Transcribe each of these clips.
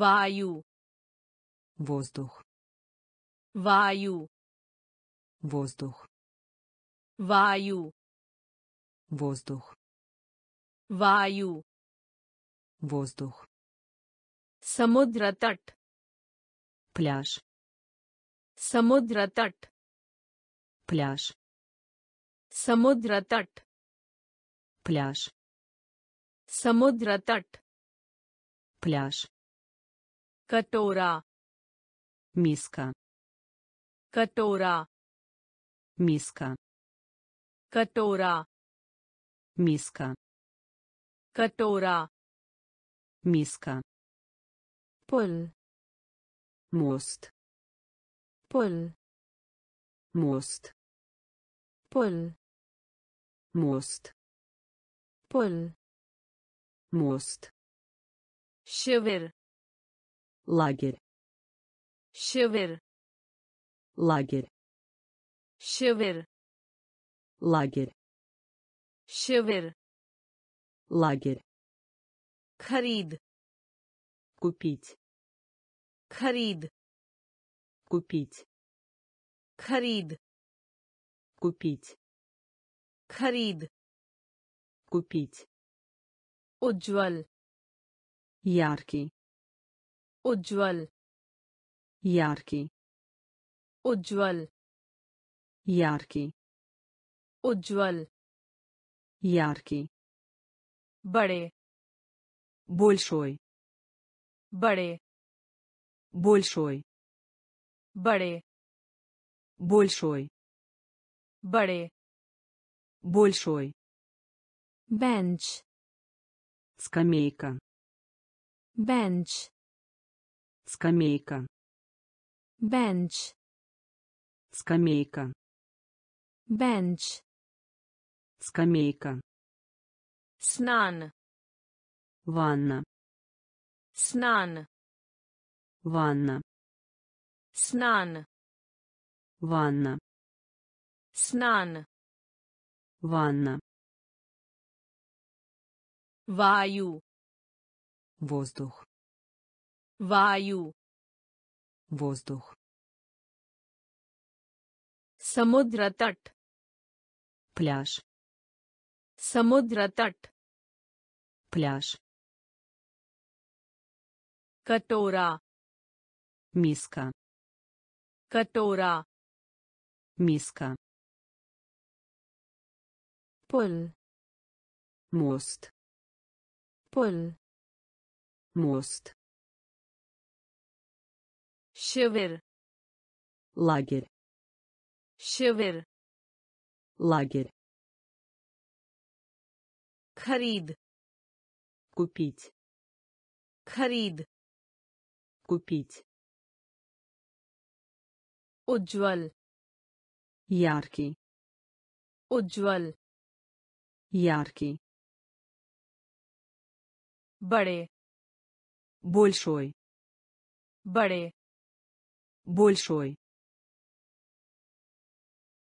Ваю. Воздух. Ваю. Воздух. Ваю. Воздух. Ваю. Воздух. Самудратат. Пляж. Самудратат. Пляж. Самудратат. Пляж. Самудратат. Пляж. Катора. Миска. Катора. Миска. Катора. Миска. Катора. Миска. Пол. Мост. Пол. Мост. Пол. Мост. Пол. Мост. Шевер лагерь шевер лагерь шевер лагерь шевер лагерь Харид. Купить. Харид. Купить. Харид. Купить. Харид. Купить. Уджвал. Яркий. उज्जवल яркий उज्जवल яркий उज्जवल яркий बड़े большой बड़े большой बड़े большой बड़े большой बेंच скамейка बेंच Скамейка. Bench. Скамейка. Bench. Скамейка. Снан. Ванна. Снан. Ванна. Снан. Ванна. Снан. Ванна. Ваю. Воздух. Ваю. Воздух. Самудратат. Пляж. Самудратат. Пляж. Катора. Миска. Катора. Миска. Пол. Мост. Пол. Мост. शिविर лагерь शिविर лагерь खरीद купить खरीद купить उज्जवल яркий उज्जवल яркий बड़े большой बड़े большой.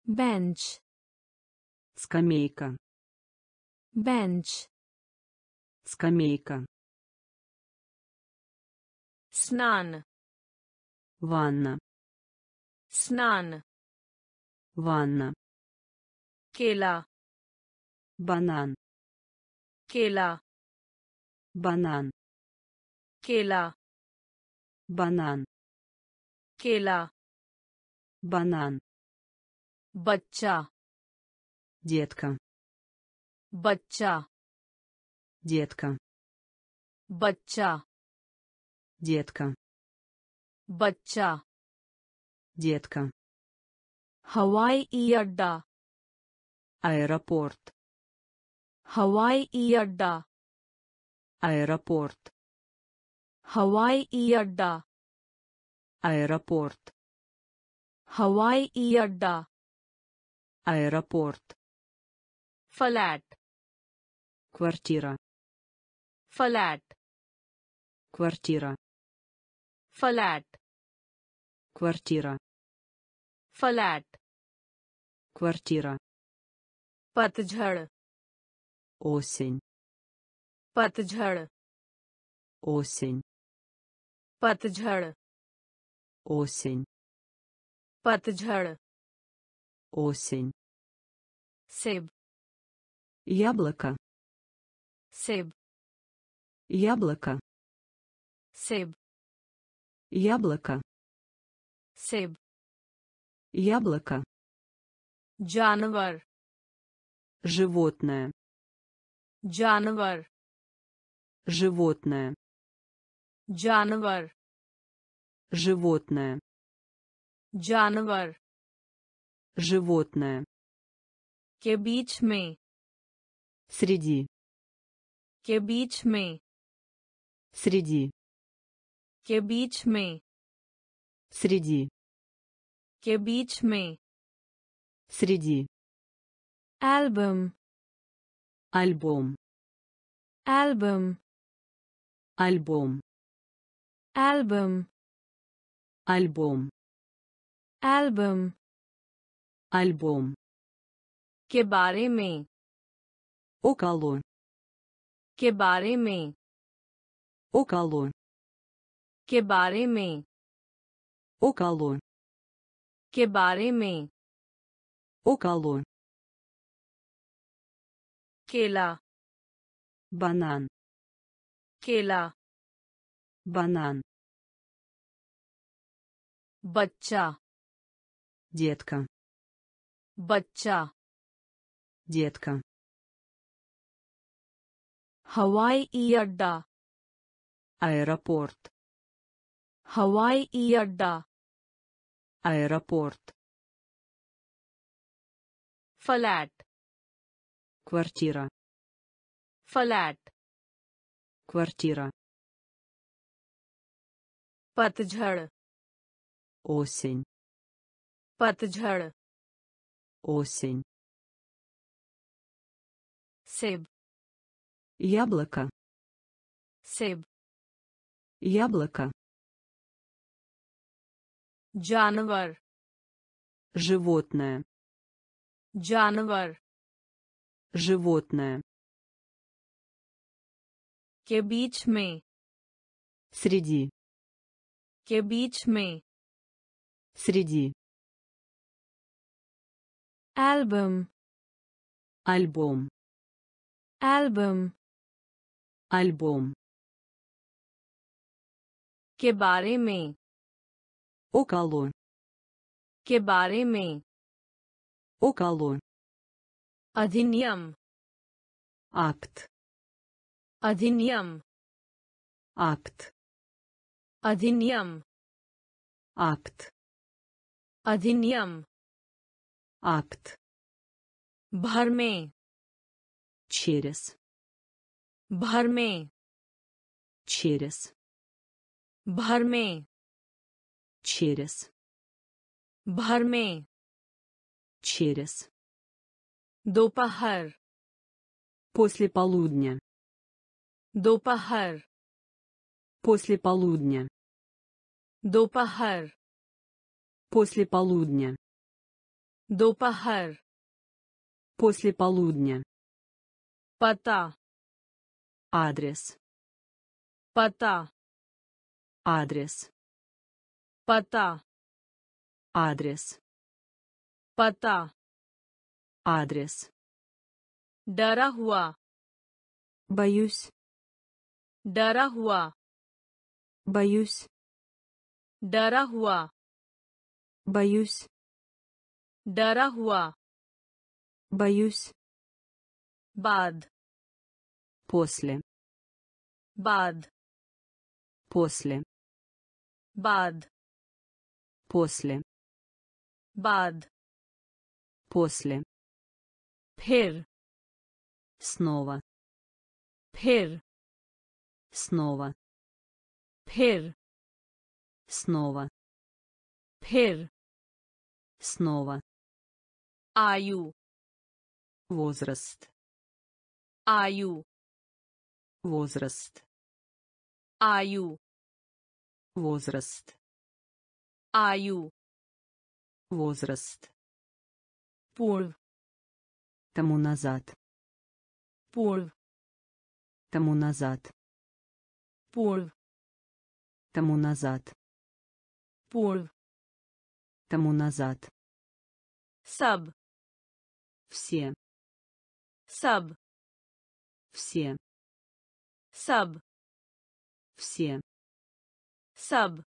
Бенч скамейка. Бенч скамейка. Снан ванна. Снан ванна. Кела банан. Кела банан. Кела банан केला банан बच्चा детка बच्चा детка बच्चा детка बच्चा детка हवाई अड्डा аэропорт हवाई अड्डा аэропорт हवाई अड्डा аэропорт हवाई अड्डा аэропорт फ्लैट квартира फ्लैट квартира फ्लैट квартира फ्लैट квартира पतझड़ осень पतझड़ осень पतझड़ осень. Патджар осень. Себ яблоко. Себ яблоко. Себ яблоко. Себ яблоко. Жанвар животное. Жанвар животное. Жанвар животное जानवर животное के बीच में среди के बीच में среди के बीच में среди के बीच में среди एल्बम альбом एल्बम альбом एल्बम альбом एल्बम альбом के बारे में около के बारे में около के बारे में около के बारे में около केला банан केला банан Бача. Детка. Бача. Детка. Хавай и Ярда. Аэропорт. Хавай и Ярда. Аэропорт. Фалат. Квартира. Фалат. Квартира. Патджар осень पतझड़ осень सेब яблоко सेब яблоко जानवर животное जानवर животное के बीच में среди के बीच में среди एल्बम альбом एल्बम альбом के बारे में около के बारे में около अधिनियम акт अधिनियम акт अधिनियम акт अधिनियम акт भर में через भर में через भर में через भर में через दोपहर после полудня दोपहर после полудня दोपहर После полудня. Допахар. После полудня. Пата. Адрес. Пата. Адрес. Пата. Адрес. Пата. Адрес. Дарахуа. Боюсь. Дарахуа. Боюсь. Дарахуа боюсь डरा हुआ боюсь बाद после बाद после बाद после बाद после फिर снова फिर снова फिर снова फिर Снова. Аю. Возраст. Аю. Возраст. Аю. Возраст. Аю. Возраст. Пол. Тому назад. Пол. Тому назад. Пол. Тому назад. Пол. Тому назад. Саб. Все. Саб. Все. Саб. Все. Саб.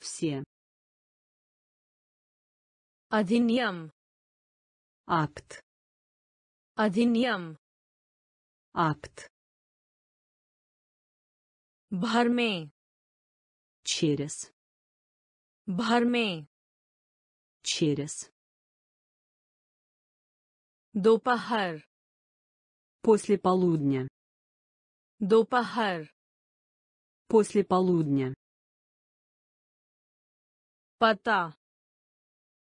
Все. Адиньям. Акт. Адиньям. Акт. Барме. Через. Барме. Через. दोपहर После полудня. दोपहर После полудня. पता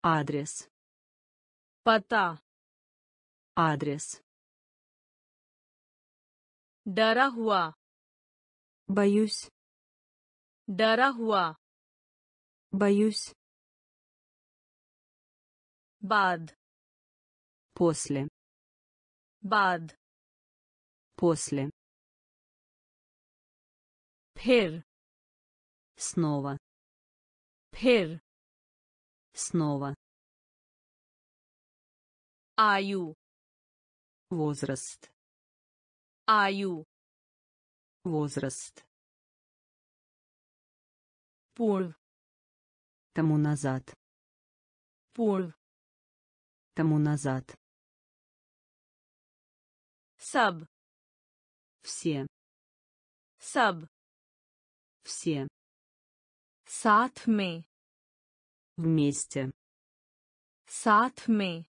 Адрес. पता Адрес. डरा हुआ Боюсь. डरा हुआ Боюсь. बाद после. Бад после. Пер снова. Пер снова. Аю возраст. Аю возраст. Пор тому назад. Пор тому назад. सब Все. सब Все. साथ में Вместе. साथ में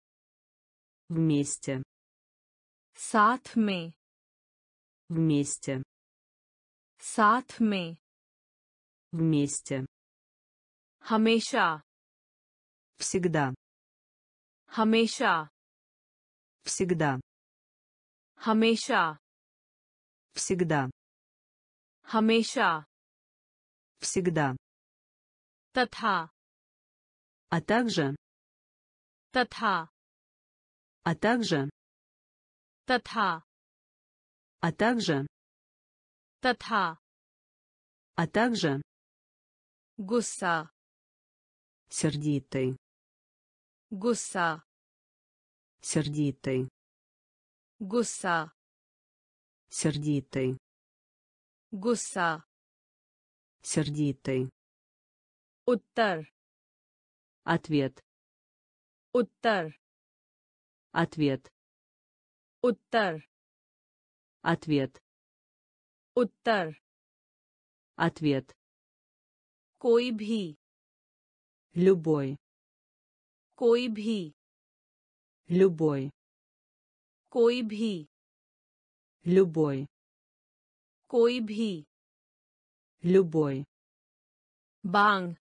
Вместе. साथ में Вместе. साथ में Вместе. हमेशा Всегда. हमेशा Всегда. हमेशा Всегда. हमेशा Всегда. तथा А также. तथा А также. तथा А также. तथा А также. गुस्सा Сердитый. गुस्सा Сердитый. गुस्सा Сердитый. गुस्सा Сердитый. उत्तर Ответ. उत्तर Ответ. उत्तर Ответ. उत्तर Ответ. कोई भी Любой. कोई भी Любой. कोई भी Любой. कोई भी Любой. बांग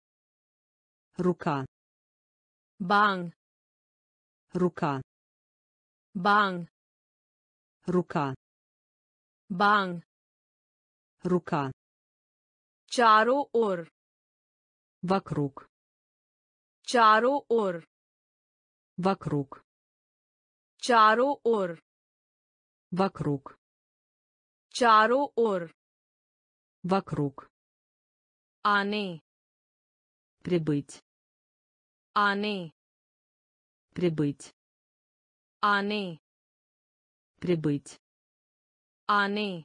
Рука. बांग Рука. बांग Рука. बांग Рука. चारों ओर Вокруг. चारों ओर Вокруг. चारों ओर Вокруг. चारों ओर Вокруг. आने Прибыть. आने Прибыть. आने Прибыть. आने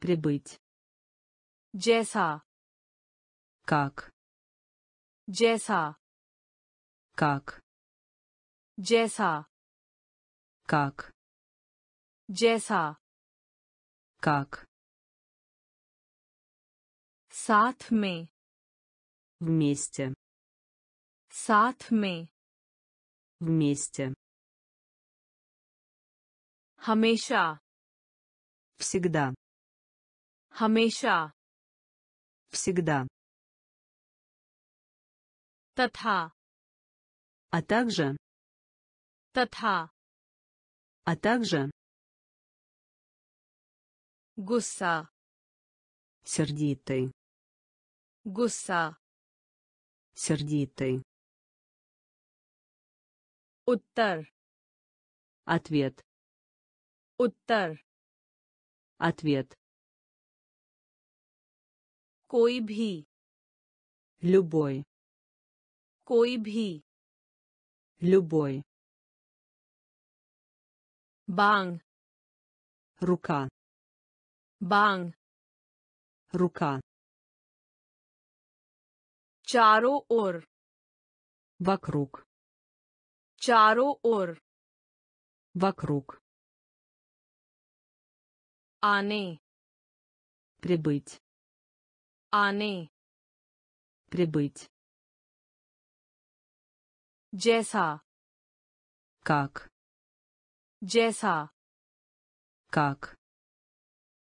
Прибыть. जैसा Как. जैसा Как. जैसा Как. जैसा Как. साथ में Вместе. साथ में Вместе. हमेशा Всегда. हमेशा Всегда. तथा А также. तथा А также. गुस्सा Сердитый. गुस्सा Сердитый. उत्तर Ответ. उत्तर Ответ. कोई भी Любой. कोई भी Любой. Банг. Рука. Банг. Рука. Чаро ур Вокруг. Чаро ур Вокруг. Ане. Прибыть. Ане. Прибыть. Джеса. Как. जैसा Как.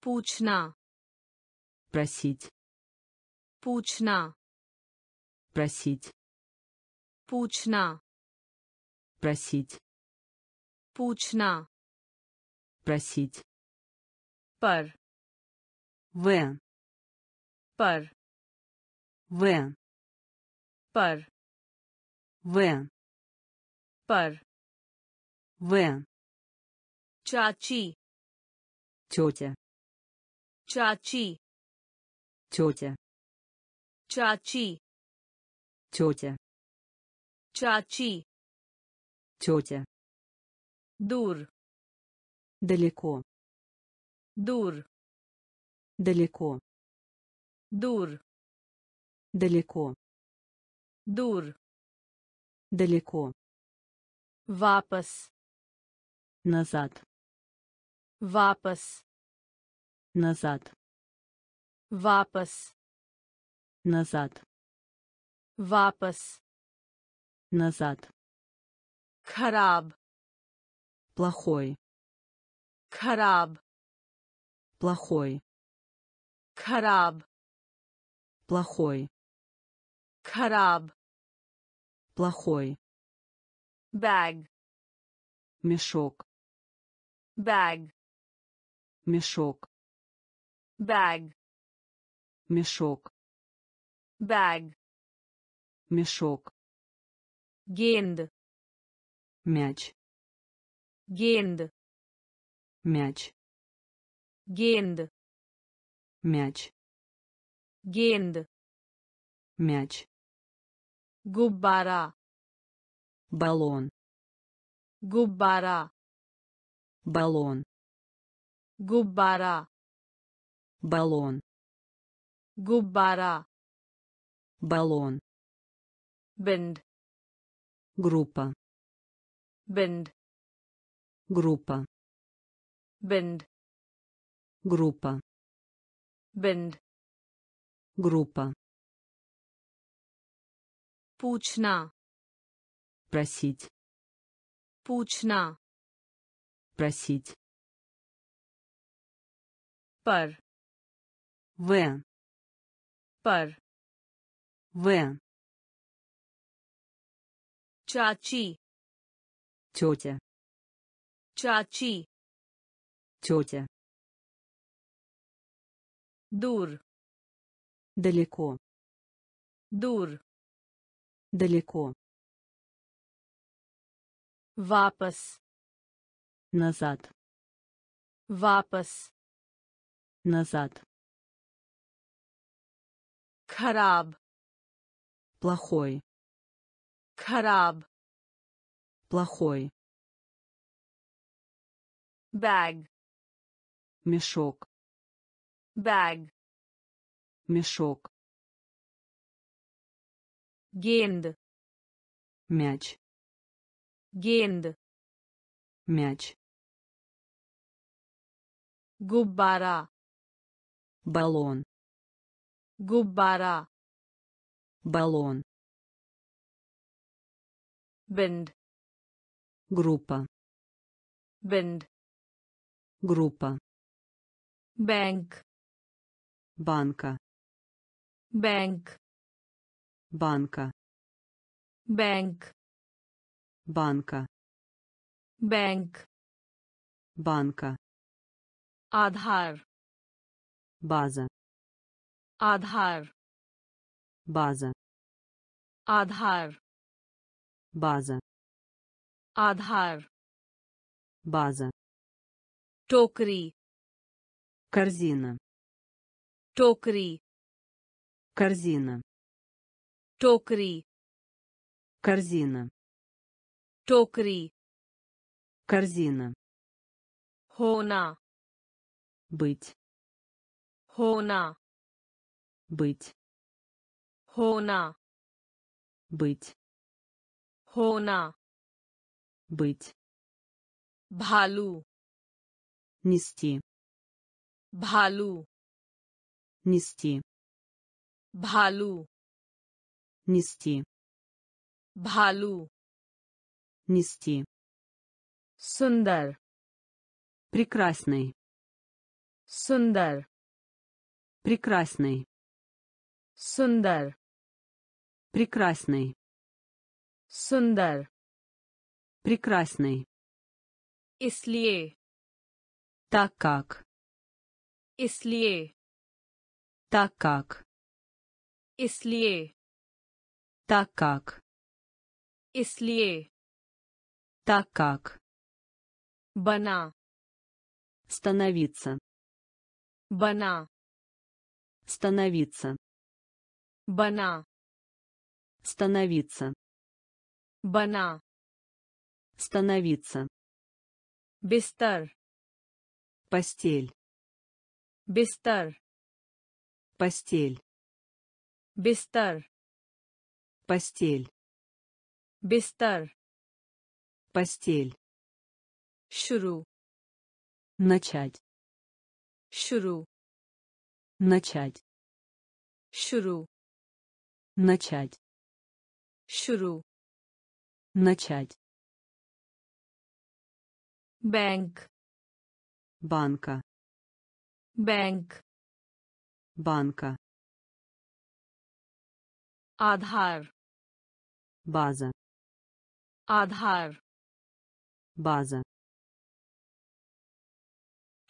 पूछना Просить. पूछना Просить. पूछना Просить. पूछना Просить. पर В. पर В. पर В. पर В. Чачи. Тетя. Чачи. Тетя. Чачи. Тетя. Чачи. Тетя. Дур. Далеко. Дур. Далеко. Дур. Далеко. Дур. Далеко. Вапас. Назад वापस Назад. वापस Назад. वापस Назад. खराब Плохой. खराब Плохой. खराब Плохой. खराब Плохой. बैग Мешок. बैग мешок. Bag. Мешок. Bag. Мешок. Генд. Мяч. Генд. Мяч. Генд. Мяч. Генд. Мяч. Губара баллон. Губара баллон. Губара. Баллон. Губара. Баллон. Бенд. Группа. Бенд. Группа. Бенд. Группа. Бенд. Группа. Пучна. Просить. Пучна. Просить पर В. पर В. चाची Тетя. चाची Тетя. दूर Далеко. दूर Далеко. वापस Назад. वापस Назад. खराब Плохой. खराब Плохой. बैग Мешок. बैग Мешок. गेंद Мяч. गेंद Мяч. गुब्बारा Баллон. गुब्बारा Баллон. बिंद Группа. बिंद Группа. बैंक Банка. बैंक Банка. बैंक Банка. बैंक Банка. आधार База. आधार База. आधार База. आधार База. टोकरी Корзина. टोकरी корзина टोकरी корзина टोकरी корзина होना быть Хона. Быть. Хона. Быть. Хона. Быть. Бхалу. Нести. Бхалу. Нести. Бхалу. Нести. Бхалу. Нести. Сундар. Прекрасный. Сундар. Прекрасный. Сундар. Прекрасный. Сундар. Прекрасный. Ислие. Так как. Ислие. Так как. Ислие. Так как. Ислие. Так как. Бана. Становиться. Бана становиться. Бана. Становиться. Бана. Становиться. Бестар. Постель. Бестар. Постель. Бестар. Постель. Бестар. Постель. Шуру. Начать. Шуру начать शुरू начать शुरू начать बैंक банка बैंक банка आधार база आधार база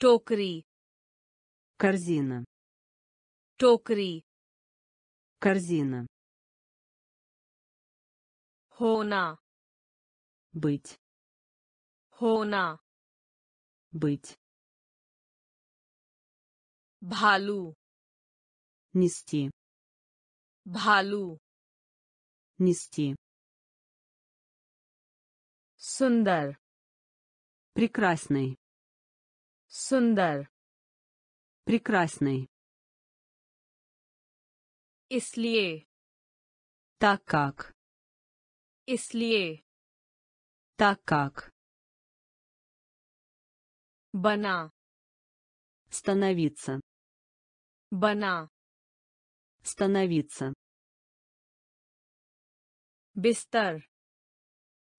टोकरी корзина टोकरी корзина होना быть होना быть भालू нести भालू нести सुंदर прекрасный सुंदर прекрасный इसलिए так как इसलिए так как बना становиться बना становиться बिस्तर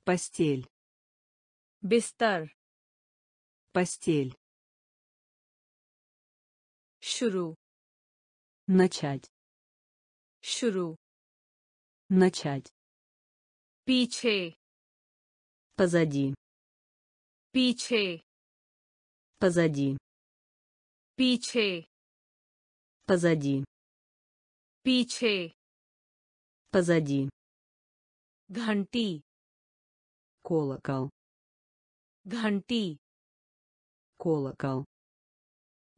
постель बिस्तर постель शुरू начать शुरू начать पीछे позади पीछे позади पीछे позади पीछे позади घंटी колокол घंटी колокол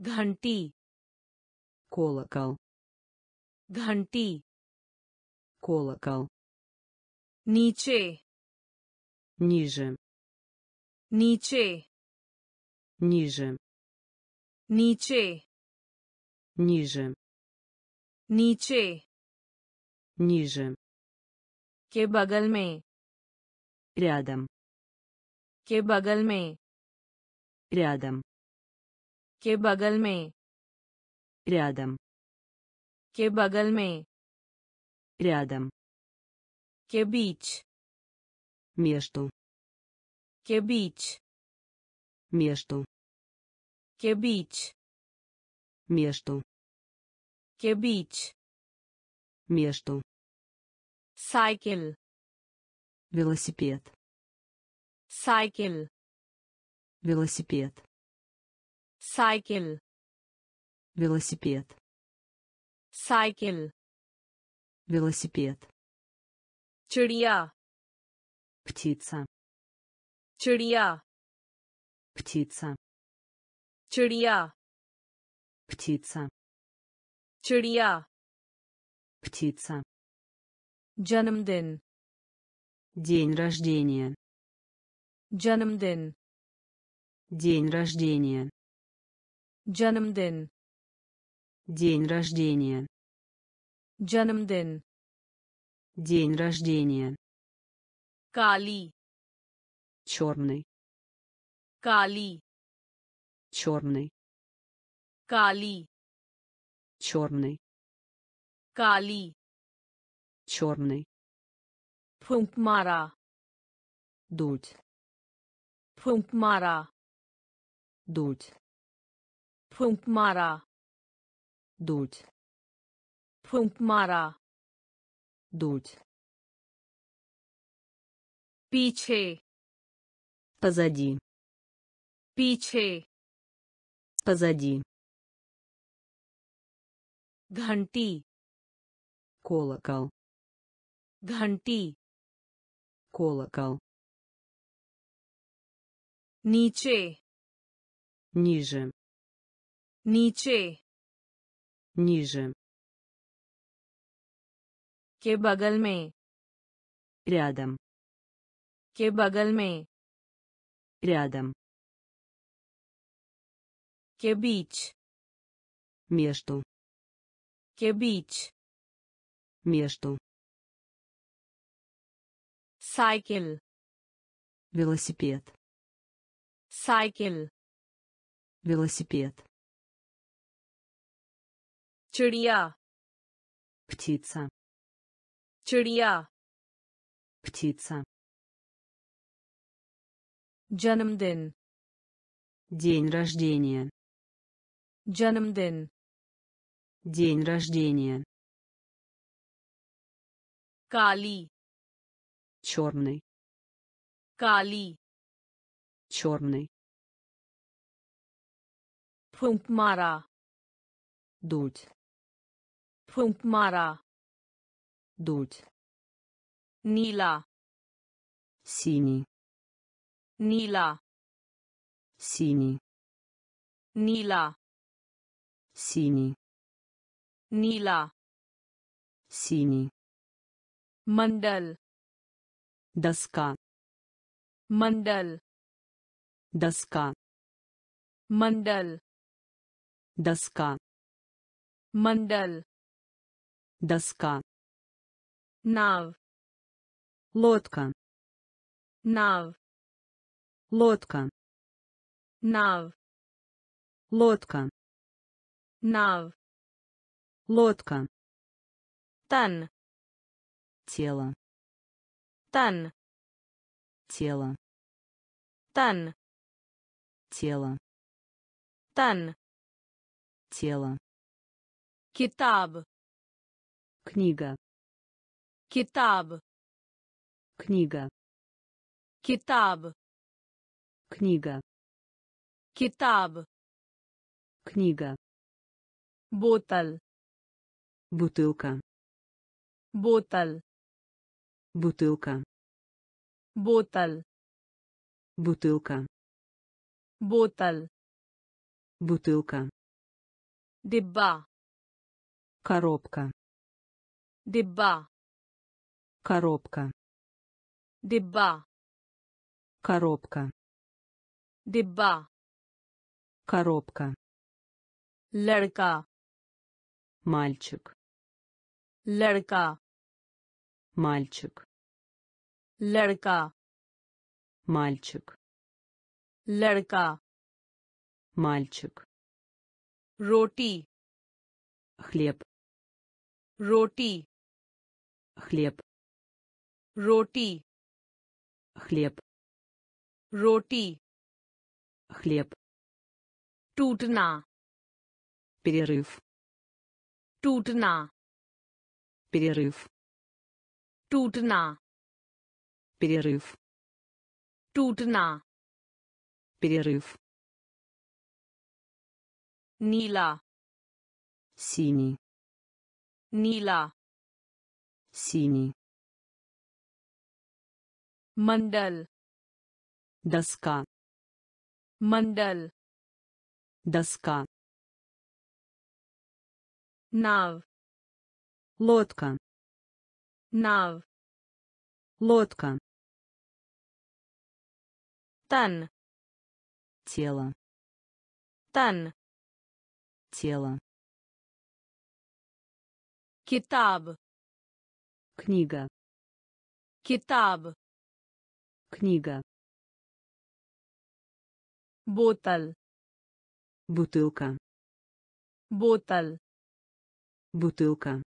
घंटी колокол घंटी колокол नीचे ниже नीचे ниже नीचे ниже नीचे ниже के बगल में рядом के बगल में рядом के बगल में рядом के बगल में рядом के बीच между के बीच между के बीच между के बीच между साइकिल велосипед साइकिल велосипед साइकिल велосипед Cycle. Велосипед. Чурья. Птица. Чурья. Птица. Чурья. Птица. Чурья. Птица. Джанамден. День рождения. Джанамден. День рождения. Джанамден. День рождения. Джанамден. День рождения. Кали. Черный. Кали. Черный. Кали. Черный. Кали. Черный. Пункмара. Дуть. Пункмара. Дуть. Пункмара дуть फूंक मारा дуть पीछे позади पीछे позади घंटी колокол घंटी колокол नीचे ниже नीचे ниже के बगल में рядом के बगल में рядом के बीच между के बीच между साइकिल велосипед साइकिल велосипед Чырья. Птица. Чырья. Птица. Джанамден. День рождения. Джанамден. День рождения. Кали. Черный. Кали. Черный. Пункмара Дуть. फूंक मारा дуть नीला синий नीला синий नीला синий नीला синий मंडल доска मंडल доска मंडल доска मंडल доска нав лодка нав лодка нав лодка нав лодка тан тело тан тело тан тело тан тело китаб книга. Китаб. Книга. Китаб. Книга. Китаб. Книга. Ботал. Бутылка. Ботал. Бутылка. Ботал. Бутылка. Ботал. Бутылка. Деба, коробка. Дебба. Коробка. Дебба. Коробка. Дебба. Коробка. Ларка. Мальчик. Ларка. Мальчик. Ларка. Мальчик. Ларка. Мальчик. Роти. Хлеб. Роти хлеб. Роти хлеб. Роти хлеб. Тутна перерыв. Тутна перерыв. Тутна перерыв. Тутна перерыв. Нила. Синий. Нила. Синий. Мандал. Доска. Мандал. Доска. Нав. Лодка. Нав. Лодка. Тан. Тело. Тан. Тело. Китаб Книга. किताब Книга. बोतल Бутылка. बोतल Бутылка.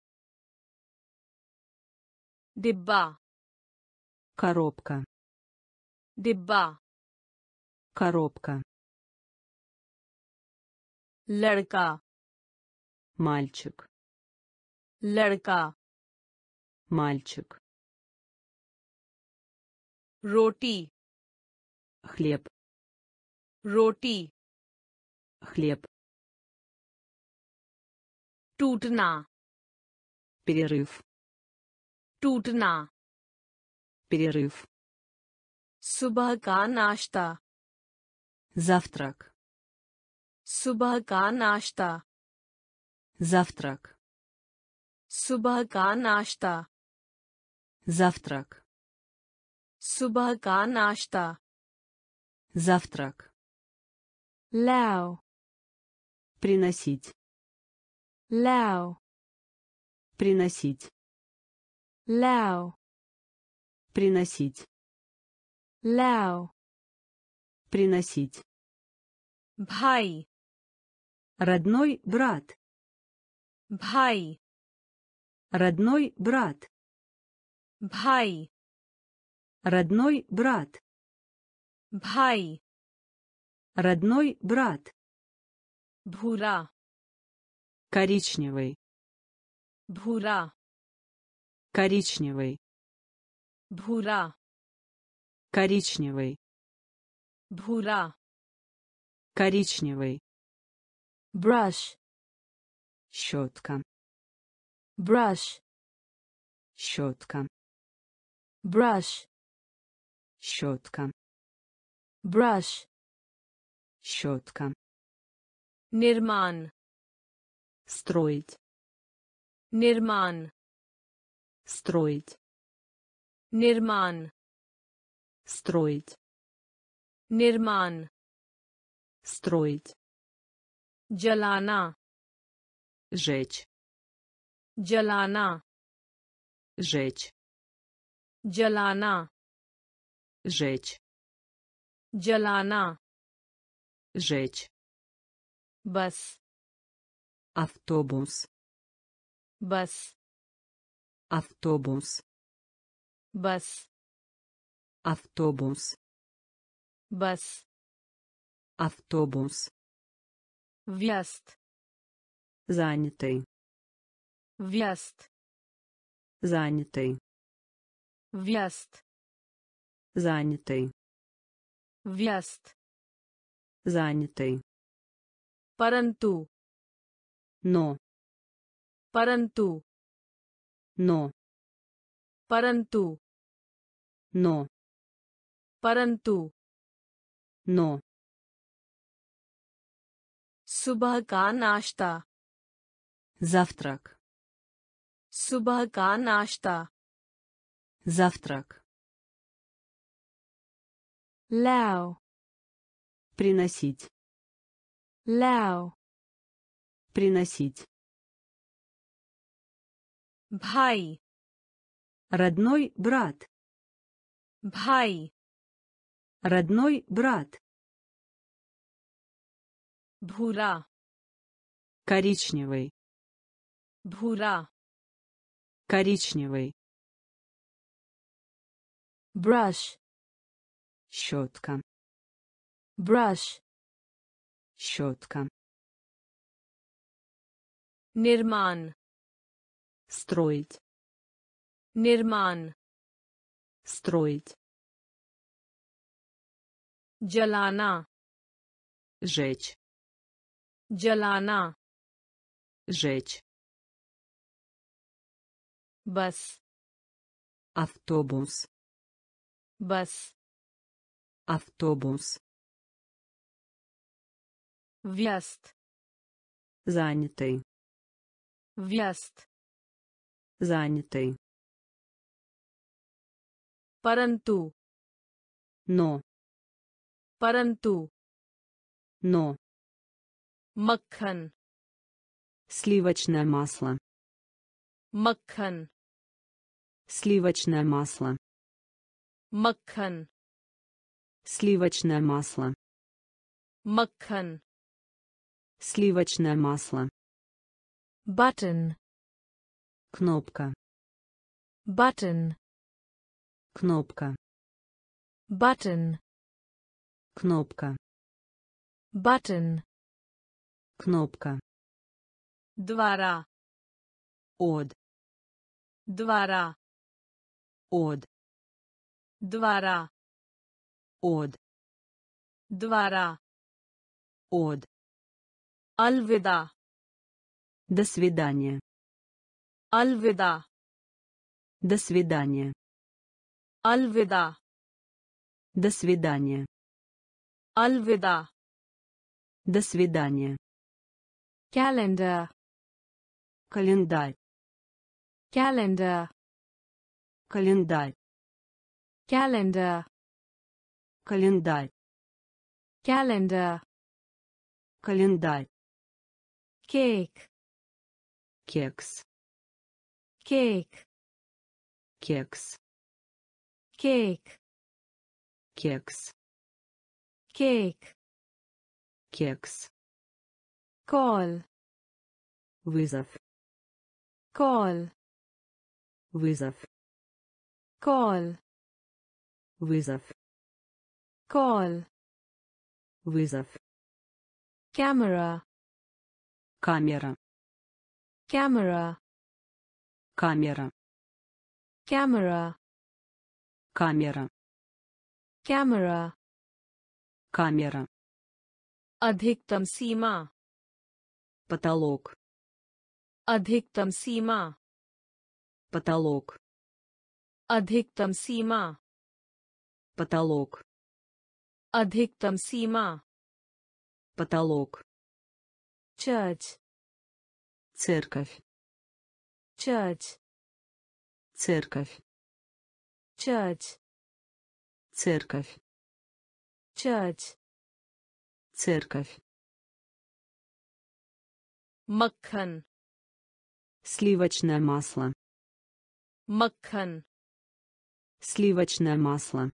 डिब्बा Коробка. डिब्बा Коробка. लड़का Мальчик. लड़का мальчик роти хлеб роти хлеб Тутна. Перерыв. Тутна. Перерыв. Субах ка нашта. Завтрак. Субах ка нашта. Завтрак. Субах ка нашта Завтрак. सुबह का नाश्ता Завтрак. लाओ Приносить. लाओ Приносить. लाओ Приносить. लाओ Приносить. भाई Родной брат. भाई Родной брат. Бхай. Родной брат. Бхай. Родной брат. Бхура. Коричневый. Бхура. Коричневый. Бхура. Коричневый. Бхура. Коричневый. Браш. Щетка. Браш. Щетка brush. Щетка. Brush. Щетка. Нирман. Строить. Нирман. Строить. Нирман. Строить. Нирман. Строить. Джалана. Жечь. Джалана. Жечь. Jalana. Жечь. Jalana. Жечь. Бас. Автобус. Бас. Автобус. Бас. Автобус. Бас. Автобус. Вяст. Занятый. Вяст. Занятый. व्यस्त Занятый. व्यस्त Занятый. परंतु Но. परंतु Но. परंतु Но. परंतु Но. सुबह का नाश्ता Завтрак. सुबह का नाश्ता Завтрак. Ляо. Приносить. Ляо. Приносить. Бхай. Родной брат. Бхай. Родной брат. Бхура. Коричневый. Бхура. Коричневый brush щетка brush щетка нирман строить нирман строить Джалана. Жечь. Джалана. Жечь. Бас. Автобус. Бас. Автобус. въезд, Занятый. въезд, Занятый. Паранту. Но. Паранту. Но. Макхан. Сливочное масло. Макхан. Сливочное масло. Макхан. Сливочное масло. Макхан. Сливочное масло. Button. Кнопка. Button. Кнопка. Button. Кнопка. Button. Кнопка. Двора. от Двора. от двара, од двара, од Альведа. До свидания. Альведа. До свидания. Альведа. До свидания. Альведа. До свидания. календар, Календарь. Calendar. Календарь calendar Календарь. calendar Календарь. cake Кекс. cake Кекс. cake Кекс. cake Кекс. call Вызов. call Вызов. call Вызов. call Вызов. camera Камера. camera Камера. camera Камера. camera Камера. अधिकतम सीमा Потолок. अधिकतम सीमा Потолок. अधिकतम सीमा Потолок. अधिकतम सीमा Потолок. church Церковь. church Церковь. church Церковь. church Церковь. मक्खन Сливочное масло. मक्खन Сливочное масло.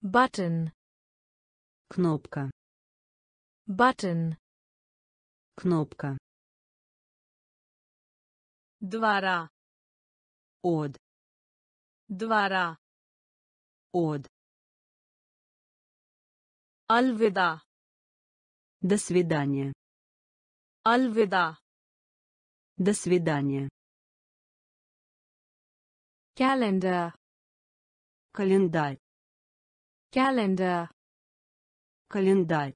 Button. Кнопка. Button. Кнопка. Двора. от Двора. от Альвида. До свидания. Альвида. До свидания. Calendar. Календарь calendar Календарь.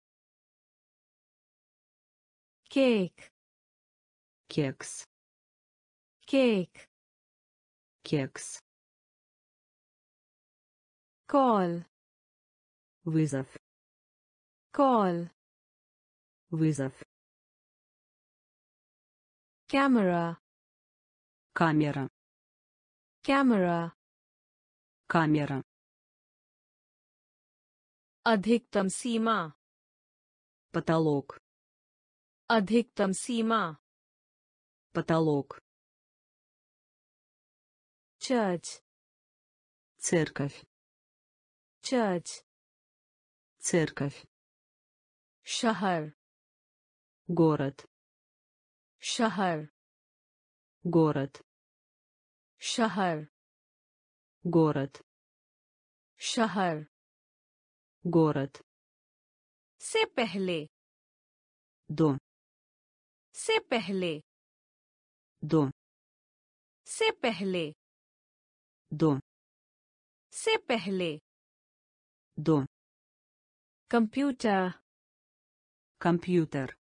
cake Кекс. cake Кекс. call Вызов. call Вызов. camera Камера. camera Камера. अधिकतम सीमा Потолок. अधिकतम सीमा Потолок. church Церковь. church Церковь. शहर Город. शहर Город. शहर Город. शहर Город. से पहले До. से पहले До. से पहले До. से पहले До. कंप्यूटर Компьютер.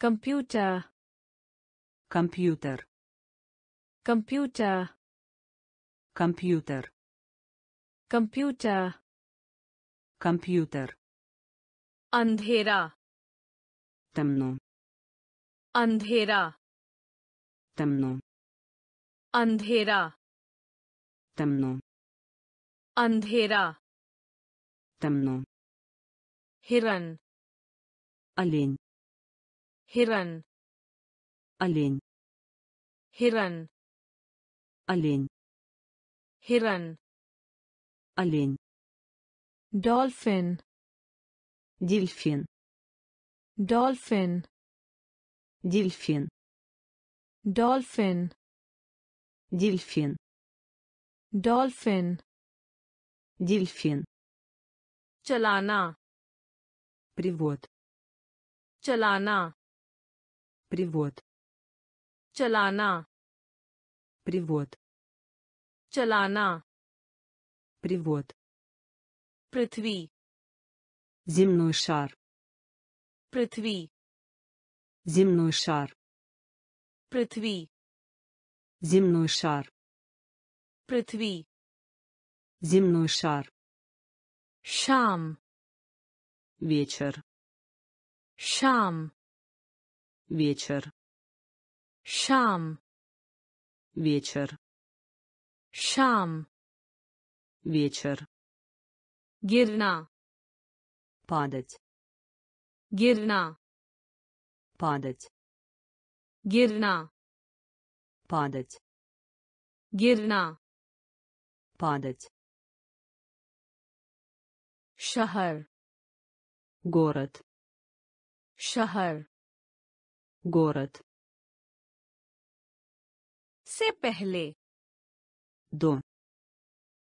कंप्यूटर Компьютер. कंप्यूटर Компьютер. कंप्यूटर Компьютер. अंधेरा Темно. अंधेरा темно अंधेरा темно अंधेरा темно हिरन олень हिरन олень हिरन олень हिरन олень dolphin. Дельфин. Dolphin. Дельфин. Dolphin. Дельфин. Dolphin. Дельфин. Челана. привод. Челана. привод. Челана. привод. Челана. привод. Притви. Земной шар. Притви. Земной шар. Притви. Земной шар. Притви. Земной шар. Шам. Вечер. Шам. Вечер. Шам. Вечер. Шам. Вечер. गिरना падать गिरना падать गिरना падать गिरना падать शहर город शहर город से पहले до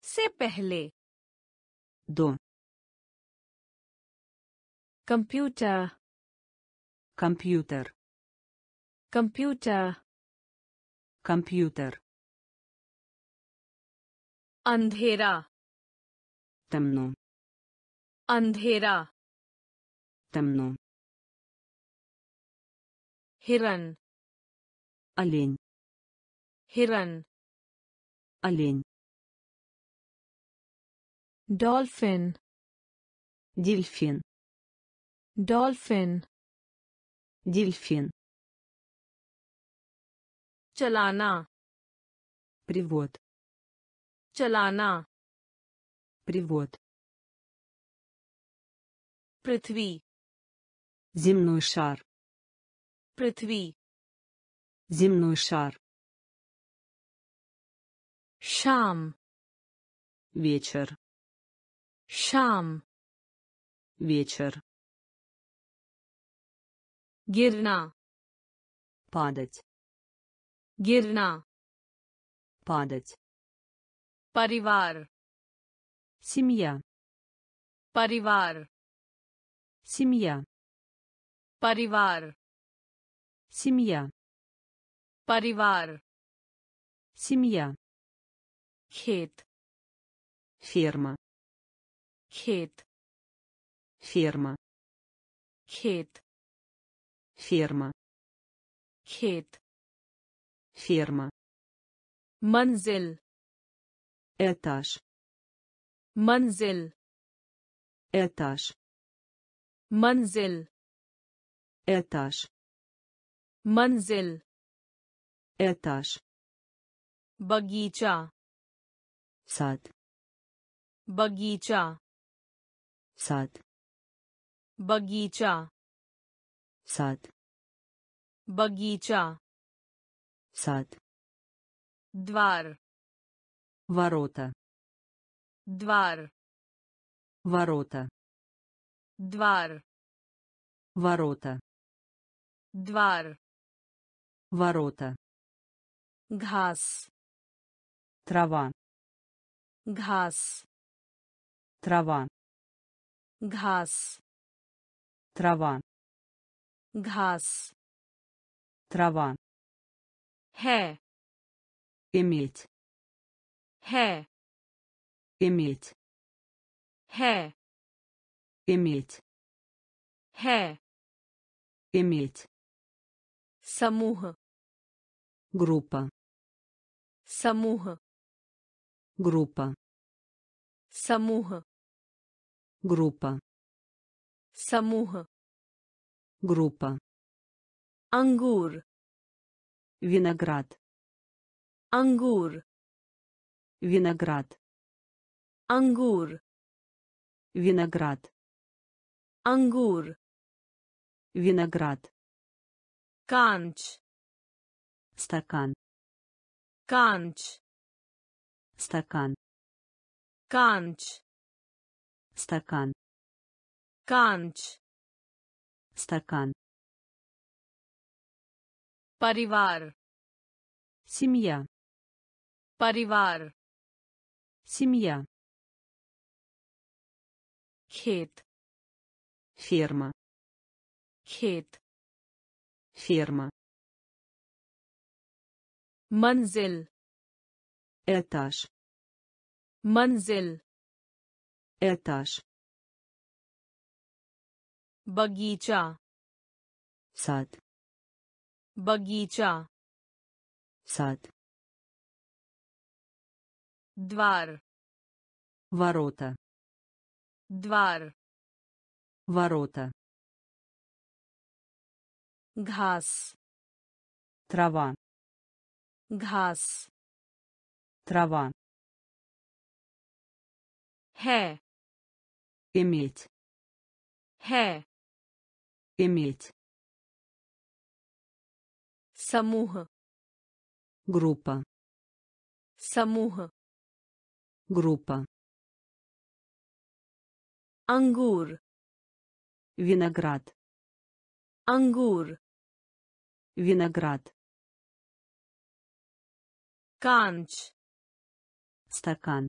से पहले до कंप्यूटर компьютер कंप्यूटर компьютер अंधेरा темно अंधेरा темно हिरन олень हिरन олень Dolphin. Дельфин. Dolphin. Дельфин. Чалана. Привод. Чалана. Привод. Притви. Земной шар. Притви. Земной шар. Шам. Вечер. Шам. Вечер. Гирна. Падать. Гирна. Падать. Паривар. Семья. Паривар. Семья. Паривар. Семья. Паривар. Семья. Хет. Ферма. Хет. Ферма. Хет. Ферма. Хет. Ферма. Манзель. Этаж. Манзель. Этаж. Манзель. Этаж. Манзель. Этаж. Багича. Сад. Багича сад बगीचा сад बगीचा сад द्वार ворота द्वार ворота द्वार ворота द्वार ворота घास трава घास трава घास трава घास трава है иметь है иметь है иметь है иметь समूह группа समूह группа समूह группа. Самуха группа. Ангур. Виноград. Ангур. Виноград. Ангур. Виноград. Ангур. Виноград. Канч. Стакан. काँच. Стакан. काँच стакан कांच стакан परिवार семья परिवार семья खेत ферма खेत ферма मंजिल этаж मंजिल этаж बगीचा сад बगीचा сад द्वार ворота द्वार ворота घास трава घास трава है иметь. Хэ. иметь. Самуха группа. Самуха группа. अंगूर. Виноград. अंगूर. Виноград. काँच. Стакан.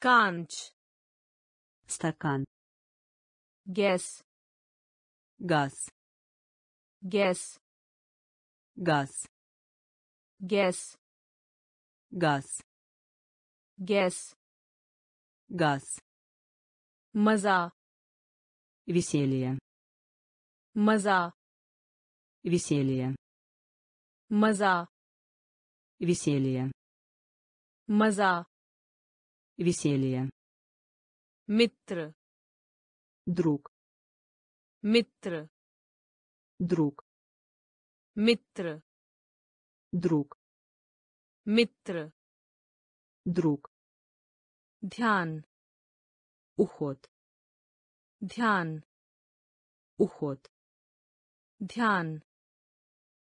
काँच стакан. गैस газ. गैस газ. Газ газ. Газ газ. Маза. Веселье. Маза. Веселье. Маза. Веселье. Маза. Веселье. मित्र друг मित्र друг मित्र друг मित्र друг ध्यान уход ध्यान уход ध्यान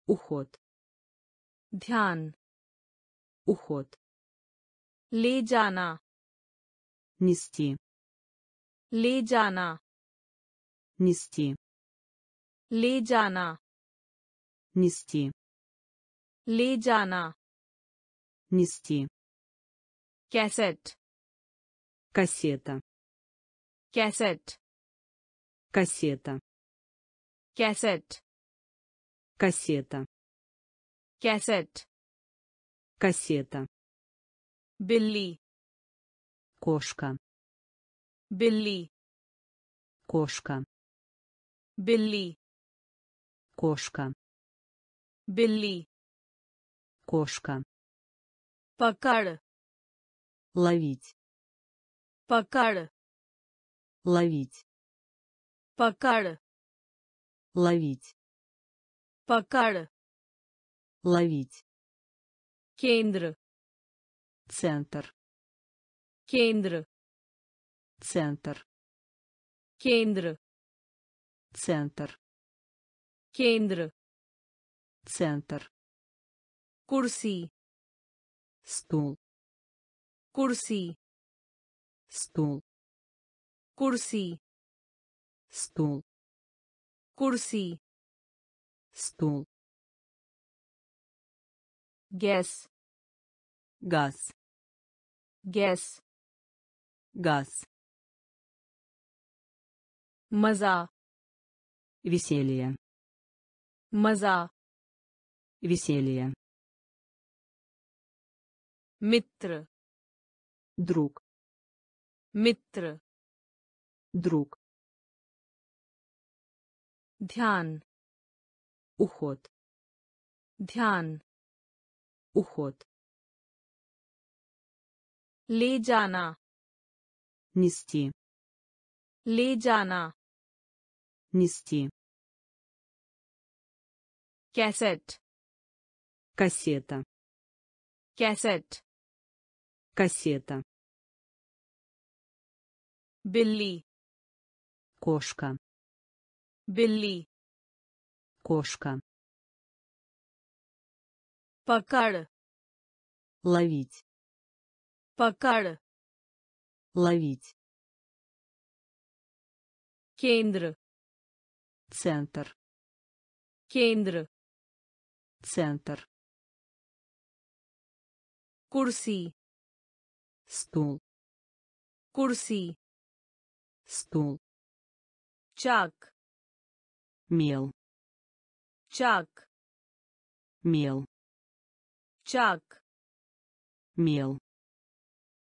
уход ध्यान уход ले जाना нести ले जाना нести ले जाना нести ले जाना нести कैसेट кассета कैसेट кассета कैसेट кассета कैसेट кассета बिल्ली кошка Билли. Кошка. Билли. Кошка. Билли. Кошка. Покар. Ловить. Покар. Ловить. Покар. Ловить. Покар. Ловить. Кендр. Центр. Кендр центр. Кендр. Центр. Кендр. Центр. Курси. Стул. Курси. Стул. Курси. Стул. Курси. Стул. Газ газ. Газ газ. मजा веселье मजा веселье मित्र друг मित्र друг ध्यान уход ध्यान уход ले जाना нести ले जाना нести. Кассет. Кассета. Кассет. Кассета. Билли. Кошка. Билли. Кошка. Покар. Ловить. Покар. Ловить. Кендр центр. Кендр. Центр. Курси. Стул. Курси. Стул. Чак. Мел. Чак. Мел. Чак. Мел.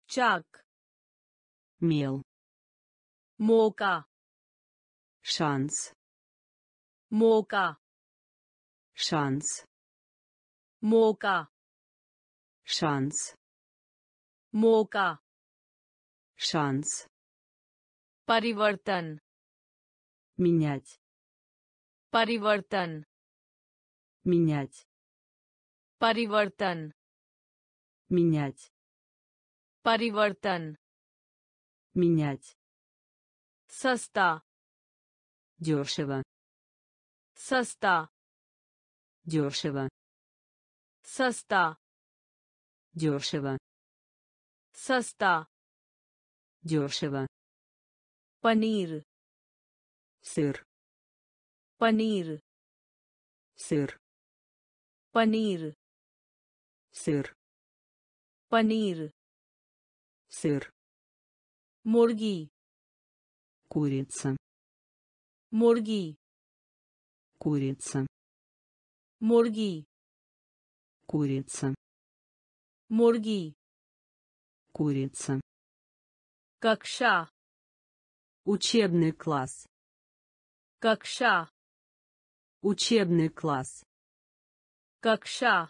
Чак. Мел. Мока. Шанс. Мога. Шанс. Мога. Шанс. Мога. Шанс. Паривартан. Менять. Паривартан. Менять. Паривартан. Менять. Паривартан. Менять. Соста. Дешево соста дешево со ста. Дешево со дешево панир. Сыр. Панир. Сыр. Панир. Сыр. Панир. Сыр. Морги. Курица. Морги Курица. मुर्गी Курица. मुर्गी Курица. कक्षा Учебный класс. कक्षा Учебный класс. कक्षा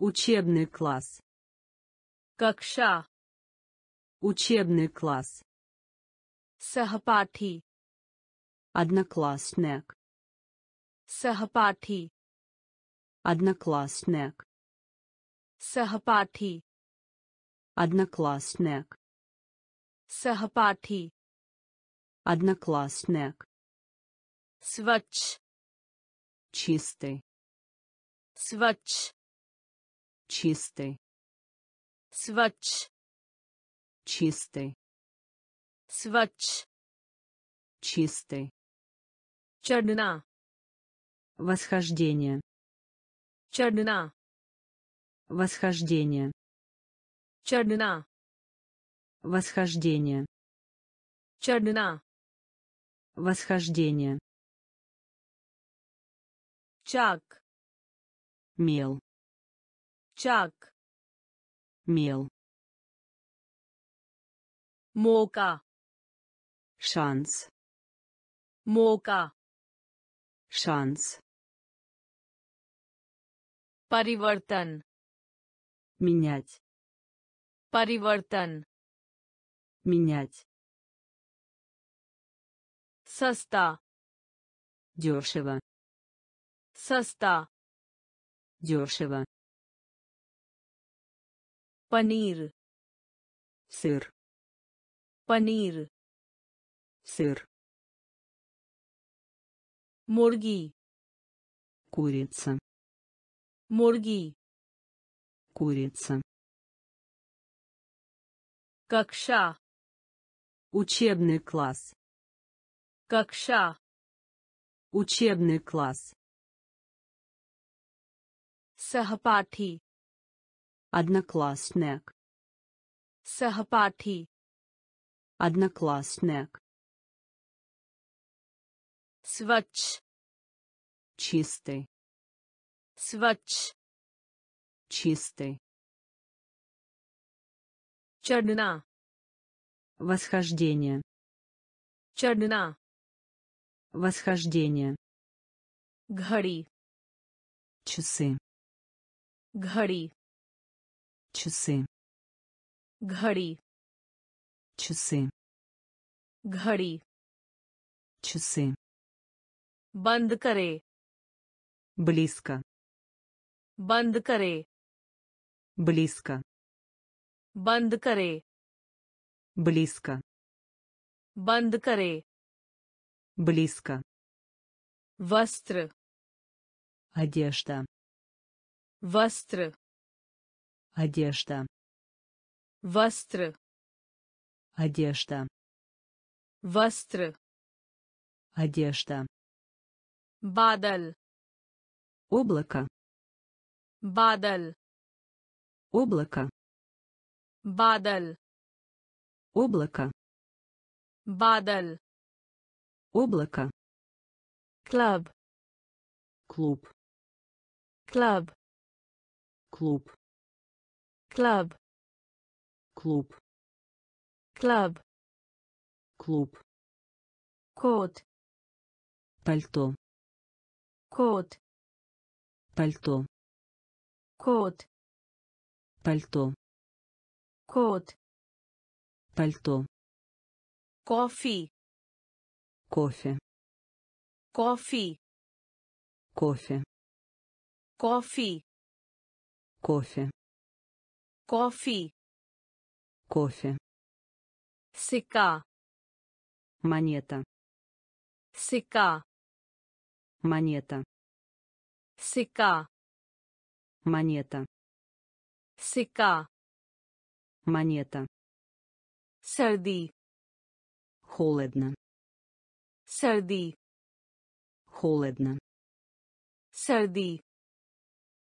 Учебный класс. कक्षा Учебный класс. सहपाठी Одноклассник. सहपाठी Одноклассник. सहपाठी Одноклассник. सहपाठी Одноклассник. स्वच्छ Чистый. स्वच्छ Чистый. स्वच्छ Чистый. स्वच्छ Чистый. चढ़ना Восхождение. Чардна. Восхождение. Чардна. Восхождение. Чардна. Восхождение. Чак. Мел. Чак. Мел. Мока. Шанс. Мока. Шанс. परिवर्तन Менять. परिवर्तन Менять. सस्ता Дешево. सस्ता Дешево. पनीर Сыр. पनीर Сыр. मुर्गी Курица. मुर्गी Курица. कक्षा Учебный класс. कक्षा Учебный класс. सहपाठी Одноклассник. सहपाठी Одноклассник. स्वच्छ Чистый. Свач. Чистый. Черна. Восхождение. Черна. Восхождение. Гори. Часы. Гори. Часы. Гори. Часы. Гори. Часы. Банд каре. Близко. बंद करे Близко. बंद करे Близко. बंद करे Близко. वस्त्र Одежда. वस्त्र Одежда. वस्त्र Одежда. वस्त्र Одежда. बादल Облако. Бадал. Облако. Бадал. Облако. Бадал. Облако. Клуб. Клуб. Клуб. Клуб. Клуб. Клуб. Клуб. Клуб. Кот. Пальто. Кот. Пальто кот. Пальто. Кот. Пальто. Кофе. Кофе. Кофе. Кофе. Кофе. Кофе. Кофе. Кофе. Сика монета. Сика монета. Сика монета. Сика монета. Сарди холодно. Сарди холодно. Сарди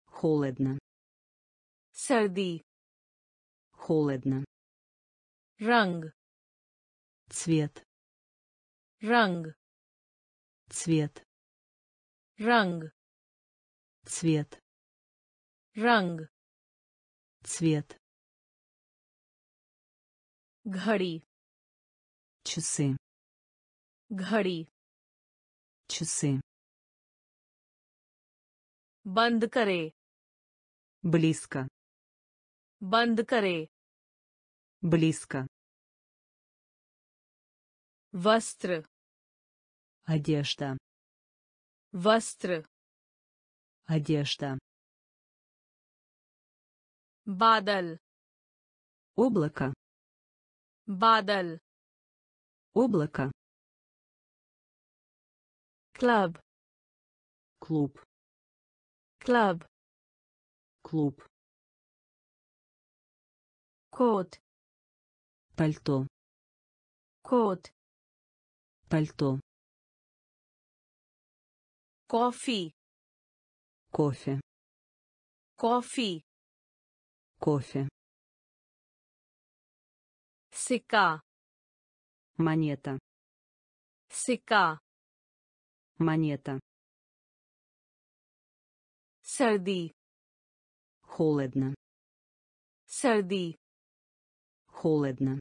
холодно. Сарди холодно. Ранг цвет. Ранг цвет. Ранг цвет रंग Цвет. घड़ी Часы. घड़ी Часы. बंद करे Близко. बंद करे Близко. वस्त्र Одежда. वस्त्र Одежда. बादल. Облако. बादल. Облако. क्लब. Клуб. क्लब. Клуб. Кот. Пальто. Кот. Пальто. Кофе. Кофе. Кофе кофе. Сика. монета. Сика. монета. Сарди холодно. Сарди холодно.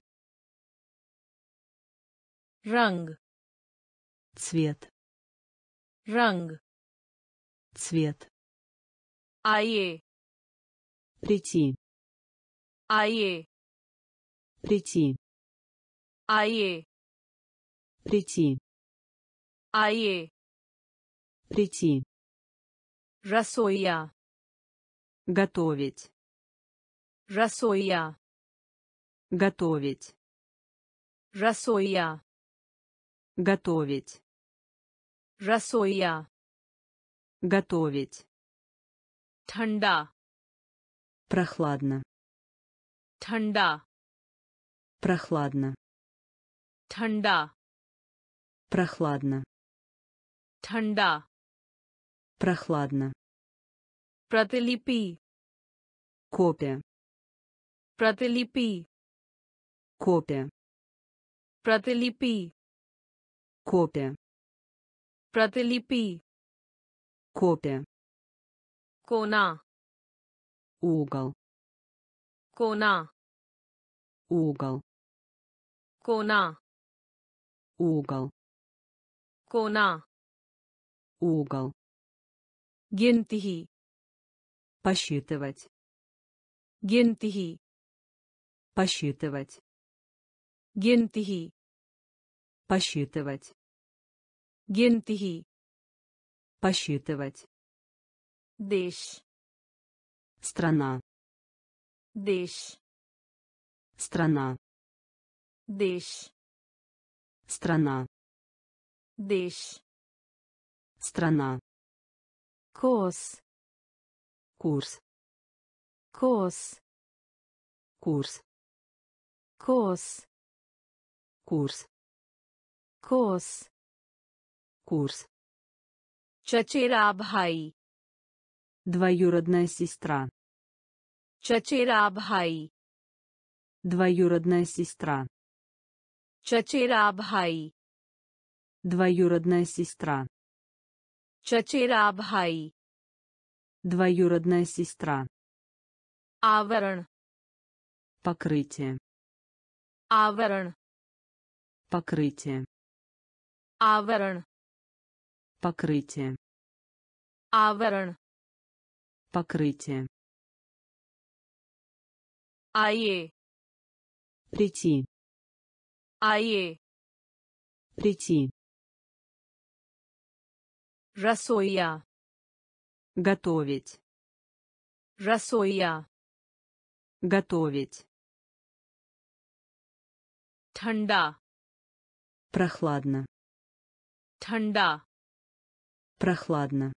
Ранг цвет. Ранг цвет. Ае. Прийти. Ае. Прийти. Ае. Прийти. Ае. Прийти. Жасоя. Готовить. Жасоя. Готовить. Жасоя. Готовить. Жасоя. Готовить. Танда. Прохладно. ठंडा Прохладно. ठंडा Прохладно. ठंडा Прохладно. प्रतिलिपि Копия. प्रतिलिपि Копия. प्रतिलिपि Копия. प्रतिलिपि Копия. कोना Угол. Кона. Угол. Кона. Угол. Кона. Угол. Гентихи. Посчитывать. Гентихи. Посчитывать. Гентихи. Посчитывать. Гентихи. Посчитывать. देश. Страна. देश. Страна. देश. Страна. देश. Страна. कोर्स. Курс. कोर्स. Курс. कोर्स. Курс. Кос. Курс. Чачера Абхай. Двоюродная сестра. Чачера Абхай. Двоюродная сестра. Чачера Абхай. Двоюродная сестра. Чачера Абхай. Двоюродная сестра. Аверн. Покрытие. Аверн. Покрытие. Аверн. Покрытие. Аверн. Покрытие. Ае. Прийти. Ае. Прийти. Жасоя. Готовить. Жасоя. Готовить. Танда. Прохладно. Танда. Прохладно.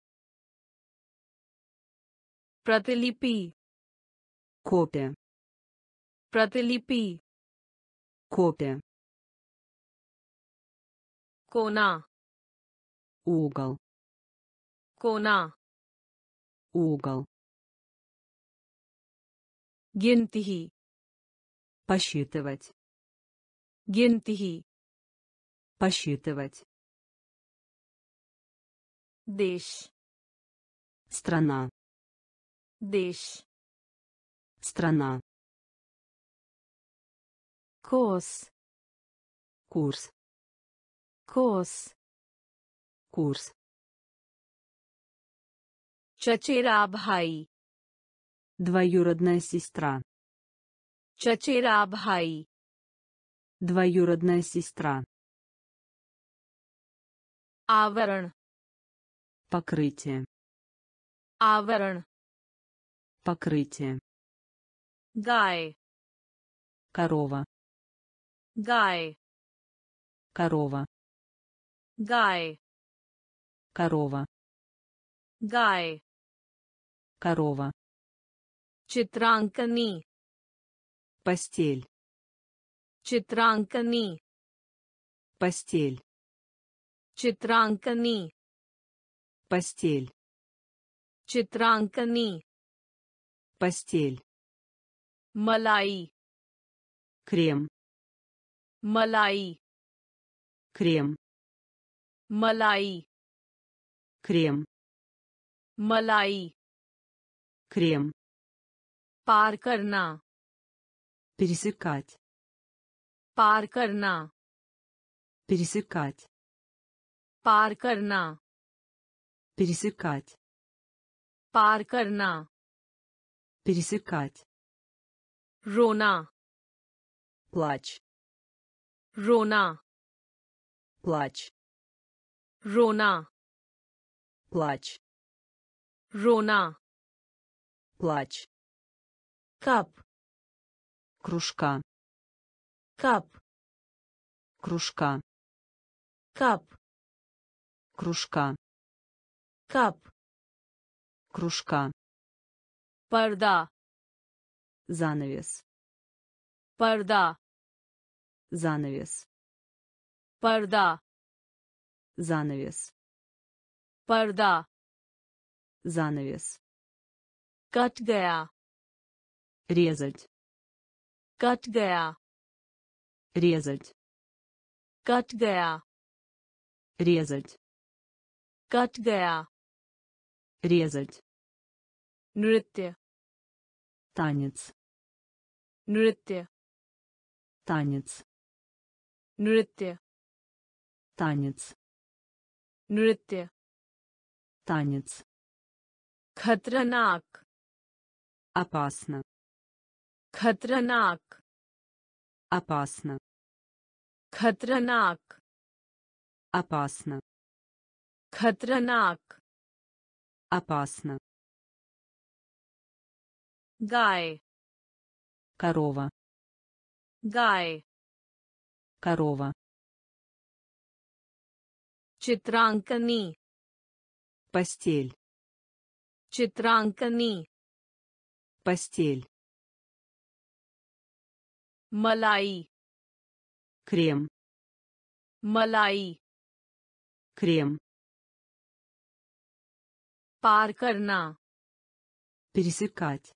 Протилипи. Копия. प्रतिलिपि Копия. कोना Угол. कोना Угол. गिनती Посчитывать. गिनती Посчитывать. देश Страна. देश Страна. курс Курс. курс Курс. चचेरा भाई Двоюродная сестра. चचेरा भाई Двоюродная сестра. आवरण Покрытие. आवरण Покрытие. गाय Корова. Гай. Корова. Гай. Корова. Гай. Корова. Читранкани. Постель. Читранкани. Постель. Читранкани. Постель. Читранкани. Постель. Малай. Крем. मलाई Крем. मलाई Крем. मलाई Крем. पार करना Пересекать. पार करना Пересекать. पार करना Пересекать. पार करना Пересекать. रोना Плач. रोना Плач. रोना Плач. रोना Плач. कप Кружка. कप Кружка. कप Кружка. कप Кружка. पर्दा Занавес. पर्दा Занавес. पर्दा Занавес. पर्दा Занавес. कट गया Резать. कट गया Резать. कट गया Резать. कट गया Резать. नृत्य Танец. नृत्य Танец. नृत्य Танец. नृत्य Танец. खतरनाक Опасно. खतरनाक Опасно. खतरनाक Опасно. खतरनाक Опасно. गाय корова गाय корова चित्रांकनी постель चित्रांकनी постель मलाई крем मलाई крем पार करना пересекать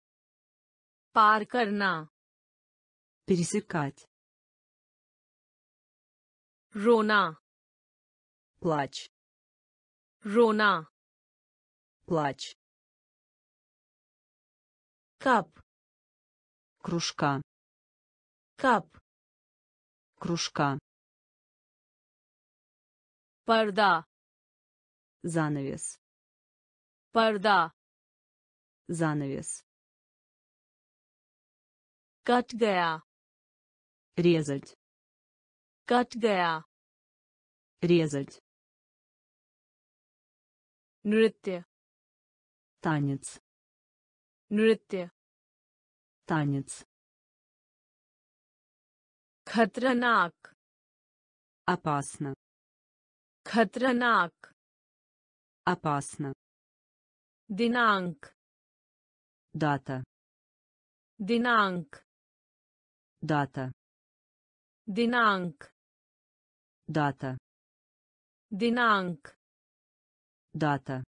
पार करना пересекать रोना плач रोना плач कप кружка कप кружка पर्दा занавес पर्दा занавес कट गया резать कट गया резать नृत्य танец नृत्य танец खतरनाक опасно खतरनाक опасно दिनांक дата दिनांक дата दिनांक дата दिनांक дата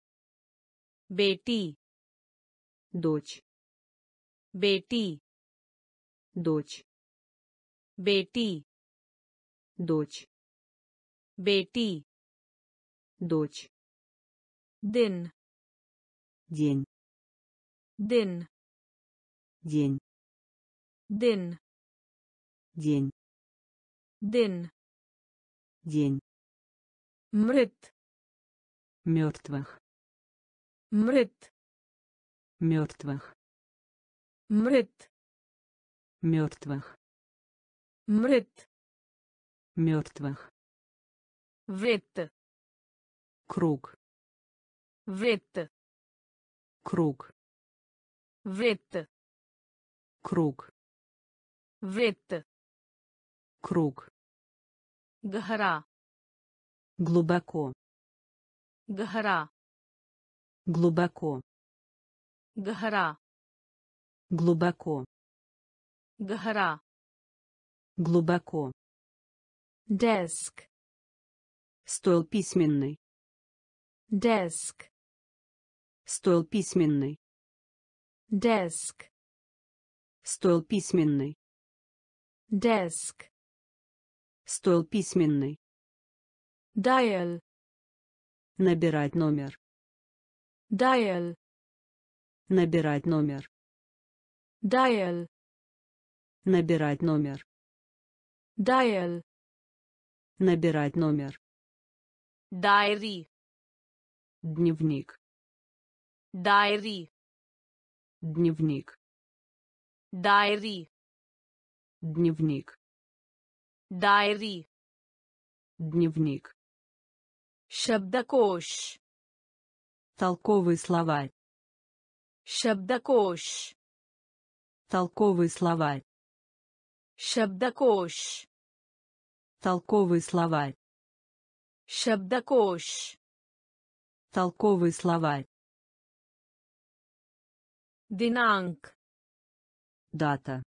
बेटी дочь बेटी дочь बेटी дочь बेटी дочь दिन день दिन день दिन день दिन день мрет мертвых мрет мертвых мрет мертвых мрет мертвых вред круг. Вред круг. Вред круг. Вред круг. Гора глубоко. Гора. Глубоко. Гора. Глубоко. Гора. Глубоко. Деск. Стол письменный. Деск. Стол письменный. Деск. Стол письменный. Деск. Стол письменный. Dial. Набирать номер. Dial. Набирать номер. Dial. Набирать номер. Dial. Набирать номер. Diary. Дневник. Diary. Дневник. Diary. Дневник. Diary. Дневник. Шабдакош. Толковые слова. Шабдакош. Толковые слова. Шабдакош. Толковые слова. Шабдакош. Толковые слова. Динанг. Дата.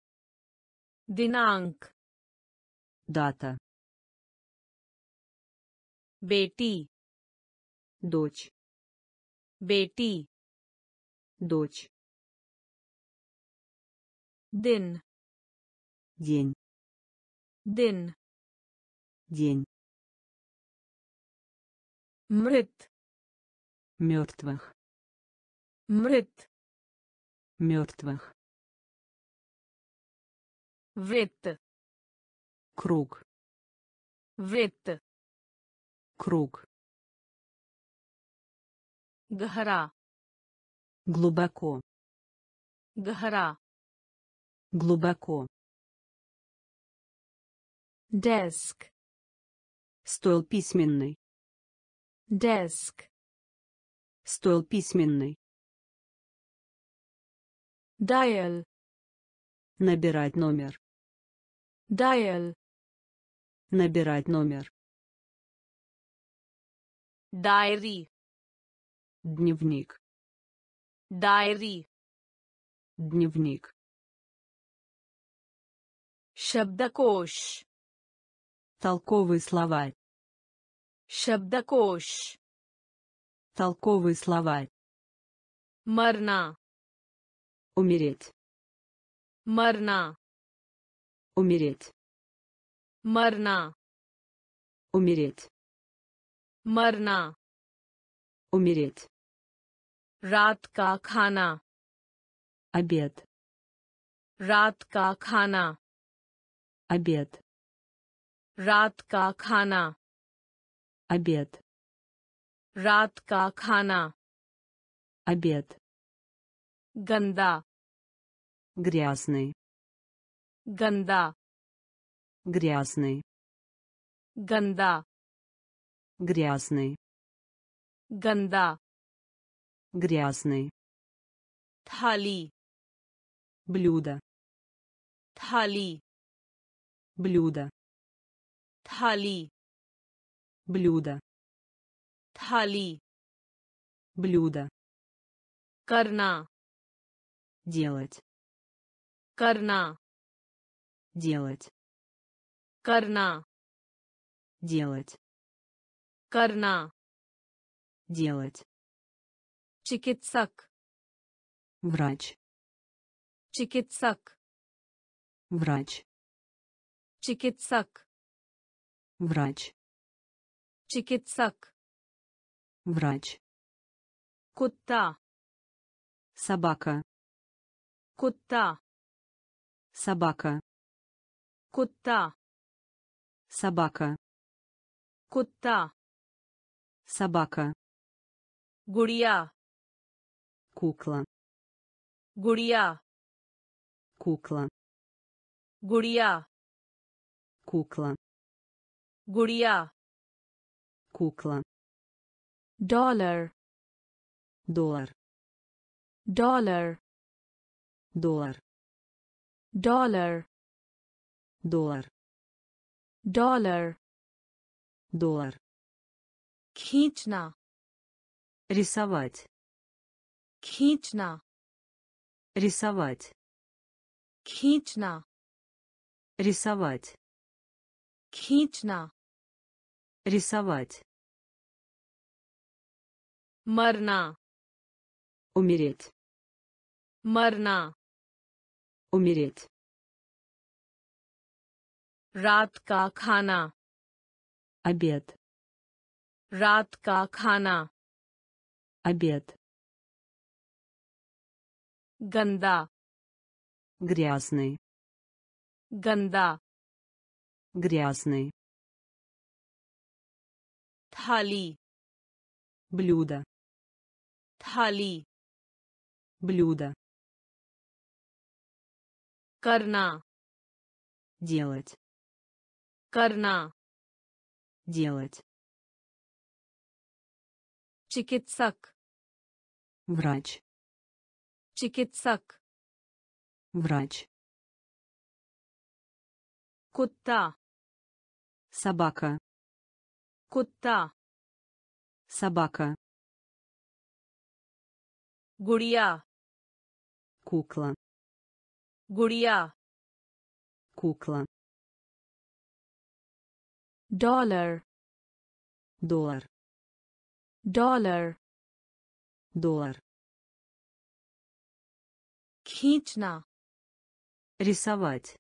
Динанг. Дата. बेटी дочь बेटी дочь दिन день दिन день मृत мертвых मृत мертвых वृत्त круг वृत्त круг. Гора. Глубоко. Гора. Глубоко. Деск. Стол письменный. Деск. Стол письменный. Дайел. Набирать номер. Дайел. Набирать номер. Diary. Дневник. Diary. Дневник. Шабдакош. толковые слова, Шабдакош. толковые слова, Марна. Умереть. Марна. Умереть. Марна. Умереть. मरना Умереть. रात का खाना Обед. रात का खाना Обед. रात का खाना Обед. रात का खाना Обед. गंदा Грязный. गंदा Грязный. गंदा Грязный. गंदा Грязный. थाली Блюдо. थाली Блюдо. थाली Блюдо. थाली Блюдо. करना Делать. करना Делать. करना Делать. करना Делать. चिकित्सक Врач. चिकित्सक Врач. चिकित्सक Врач. चिकित्सक Врач. कुत्ता Собака. कुत्ता Собака. कुत्ता Собака. कुत्ता собака гурья. кукла гурья. кукла гурья. кукла гурья. кукла доллар доллар доллар доллар доллар доллар доллар доллар खींचना Рисовать. खींचना Рисовать. खींचना Рисовать. खींचना Рисовать. मरना Умереть. मरना Умереть. रात का खाना Обед. रात का खाना Обед. गंदा Грязный. गंदा Грязный. थाली Блюдо. थाली Блюдо. करना Делать. करना Делать. चिकित्सक Врач. चिकित्सक Врач. कुत्ता Собака. कुत्ता Собака. गुड़िया Кукла. गुड़िया Кукла. डॉलर Доллар. Dollar. Доллар. Хична. Рисовать.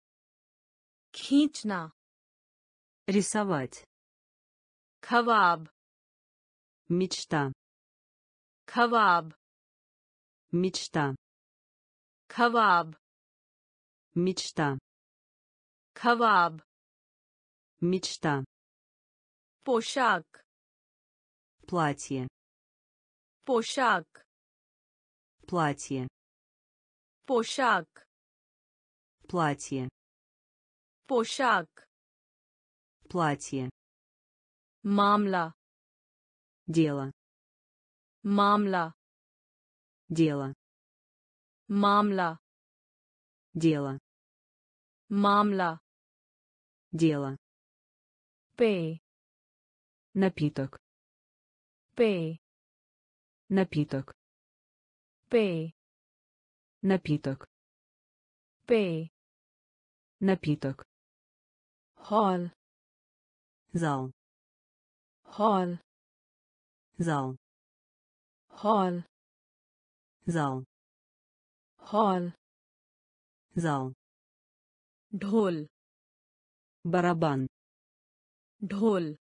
Хична. Рисовать. Каваб. Мечта. Каваб. Мечта. Каваб. Мечта. Каваб. Мечта. Пошак платье. Пошаг. платье. Пошаг. платье. Пошаг. платье. Мамла. Дело. Мамла. Дело. Мамла. Дело. Мамла. Дело. П напиток. पेय Напиток. पेय Напиток. पेय Напиток. हॉल Зал. हॉल Зал. हॉल Зал. हॉल Зал. ढोल Барабан. ढोल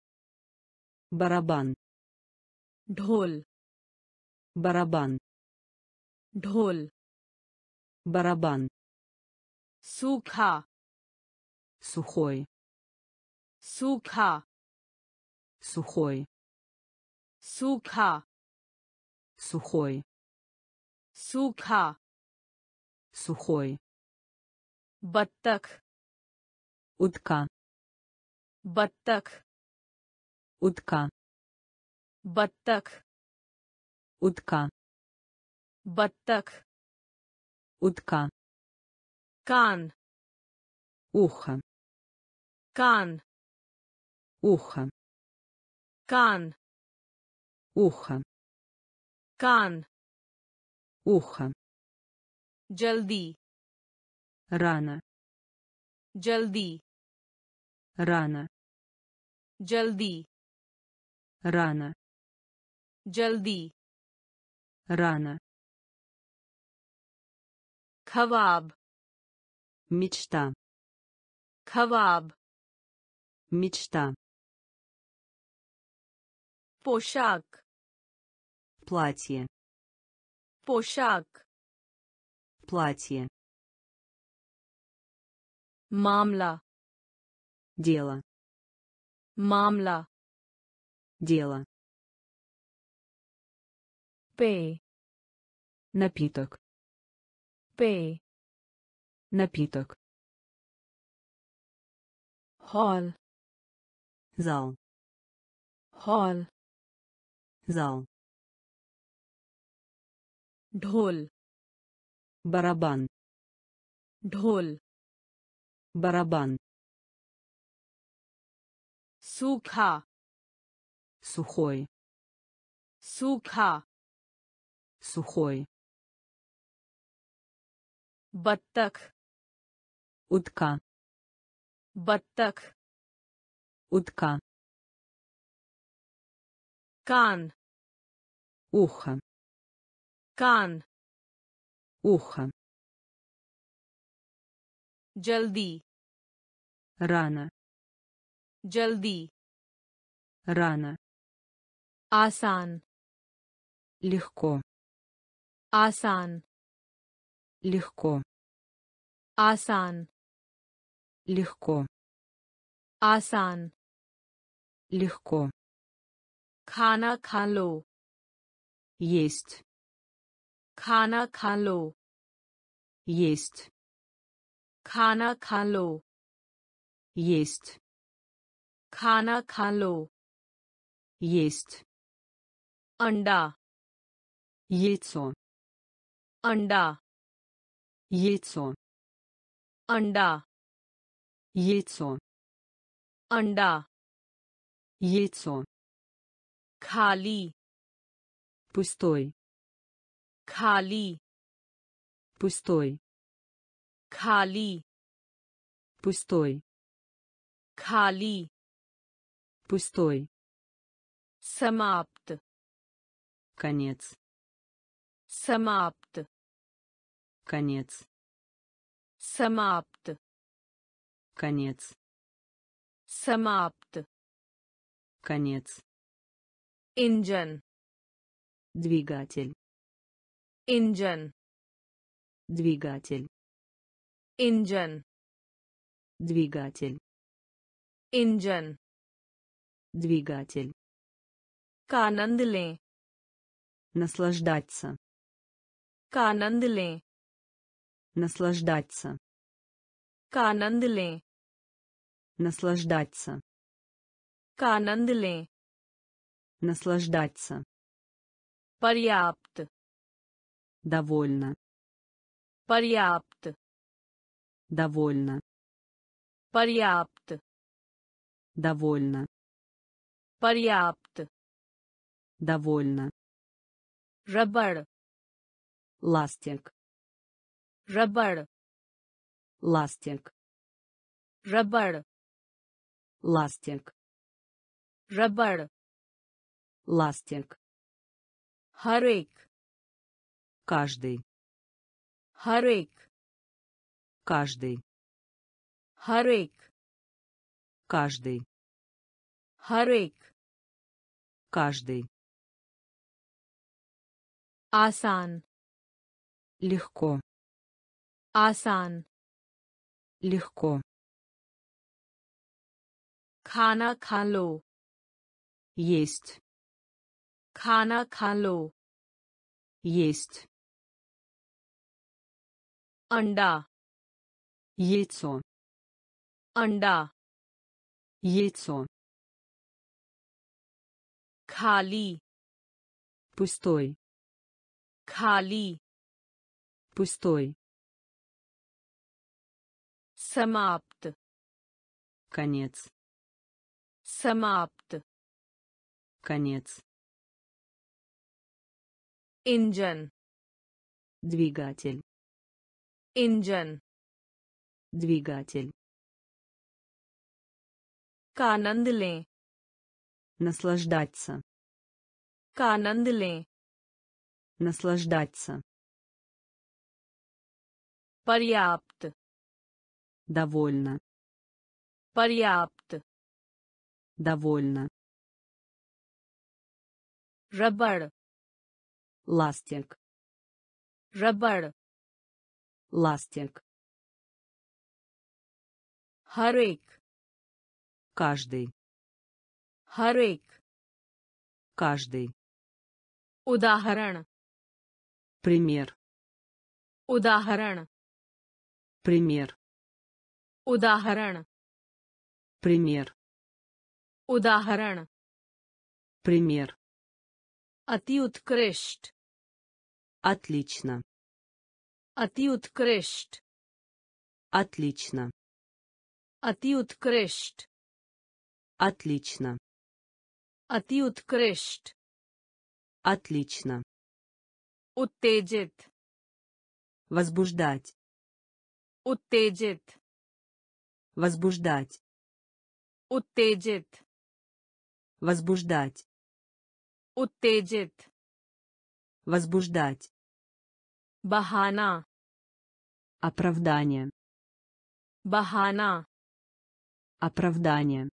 Барабан. ढोल Барабан. ढोल Барабан. सूखा Сухой. सूखा Сухой. सूखा Сухой. सूखा Сухой. बत्तख Утка. बत्तख Утка. Баттак. Утка. Баттак. Утка. Кан. Ухо. Кан. Ухо. Кан. Ухо. Кан. Ухо. Джалди. рана, Джалди. рана, Джалди. рана जल्दी Рано. खवाब Мечта. खवाब Мечта. पोशाक Платье. पोशाक Платье. मामला Дело. मामला Дело. पेय Напиток. पेय Напиток. हॉल Зал. हॉल Зал. ढोल Барабан. ढोल Барабан. सूखा Сухой. सूखा Сухой. बत्तख Утка. बत्तख Утка. कान Ухо. कान Ухо. जल्दी Рано. जल्दी Рано. आसान Легко. आसान Легко. आसान Легко. आसान Легко. खाना खा लो Есть. खाना खा लो Есть. खाना खा लो Есть. खाना खा लो Есть. अंडा Яйцо. अंडा Яйцо. अंडा Яйцо. अंडा Яйцо. खाली Пустой. खाली Пустой. खाली Пустой. खाली Пустой. समाप्त Конец. Самапт. Конец. Самапт. Конец. Самапт. Конец. Инжен. Двигатель. Инжен. Двигатель. Инжен. Двигатель. Инжен. Двигатель. Канандле. Наслаждаться. का आनंद लें Наслаждаться. का आनंद लें Наслаждаться. का आनंद लें Наслаждаться. पर्याप्त Довольно. पर्याप्त Довольно. पर्याप्त Довольно. पर्याप्त Довольно. रबड़ Ластик. रबड़ Ластик. रबड़ Ластик. रबड़ Ластик. हर एक Каждый. हर एक Каждый. हर एक Каждый. हर एक Каждый. आसान Легко. आसान Легко. खाना खा लो Есть. खाना खा लो Есть. अंडा Яйцо. अंडा Яйцо. खाली Пустой. खाली Пустой. समाप्त Конец. समाप्त Конец. इंजन Двигатель. इंजन Двигатель. का आनंद लें Наслаждаться. का आनंद लें Наслаждаться. पर्याप्त Довольно. पर्याप्त Довольно. रबड़ Ластик. रबड़ Ластик. हर एक Каждый. हर एक Каждый. उदाहरण Пример. उदाहरण Пример. उदाहरण Пример. उदाहरण Пример. अति उत्कृष्ट Отлично. अति उत्कृष्ट Отлично. अति उत्कृष्ट Отлично. अति उत्कृष्ट Отлично. उत्तेजित Возбуждать. Уттеджит. Возбуждать. Уттеджит. Возбуждать. Уттеджит. Возбуждать. Бахана. Оправдание. Бахана. Оправдание.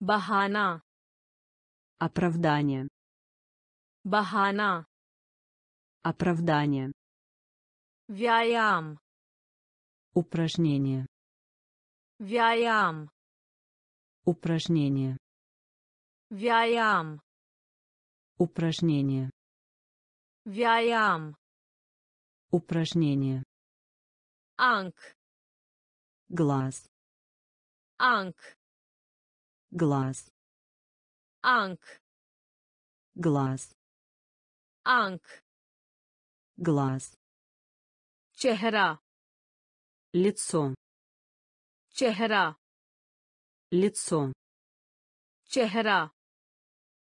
Бахана. Оправдание. Бахана. Оправдание. Вяям. Упражнение. Вяям. Упражнение. Вяям. Упражнение. Вяям. Упражнение. Анк. Глаз. Анк. Глаз. Анк. Глаз. Анк. Глаз. Чехра Лицо. चेहरा Лицо. चेहरा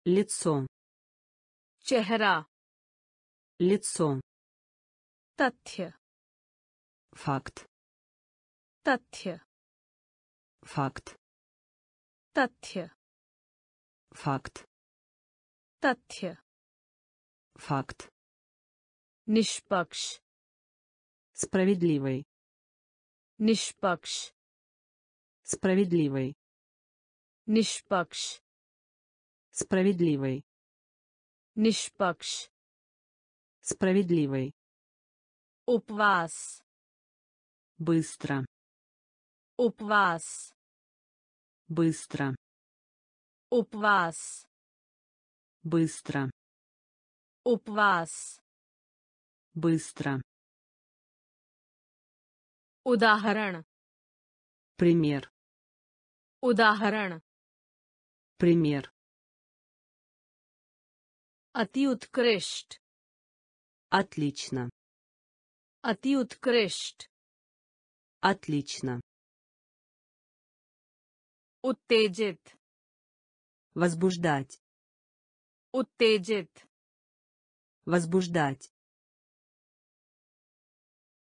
Лицо. चेहरा Лицо. तथ्य Факт. तथ्य Факт. तथ्य Факт. तथ्य Факт. निष्पक्ष Справедливый. Нишпакш. Справедливый. Нишпакш. Справедливый. Нишпакш. Справедливый. Упвас. Быстро. Упвас. Быстро. Упвас. Быстро. Упвас. Быстро. उदाहरण Пример. उदाहरण Пример. अति उत्कृष्ट Отлично. अति उत्कृष्ट Отлично. उत्तेजित Возбуждать. उत्तेजित Возбуждать.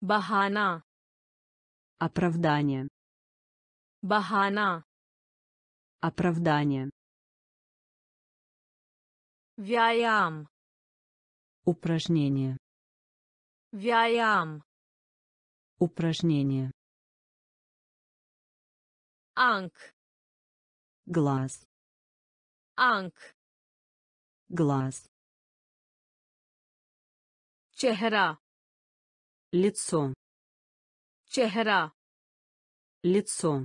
बहाना Оправдание. Бахана. Оправдание. Вяям. Упражнение. Вяям. Упражнение. Анк. Глаз. Анк. Глаз. Чехра. Лицо. Чехра. Лицо.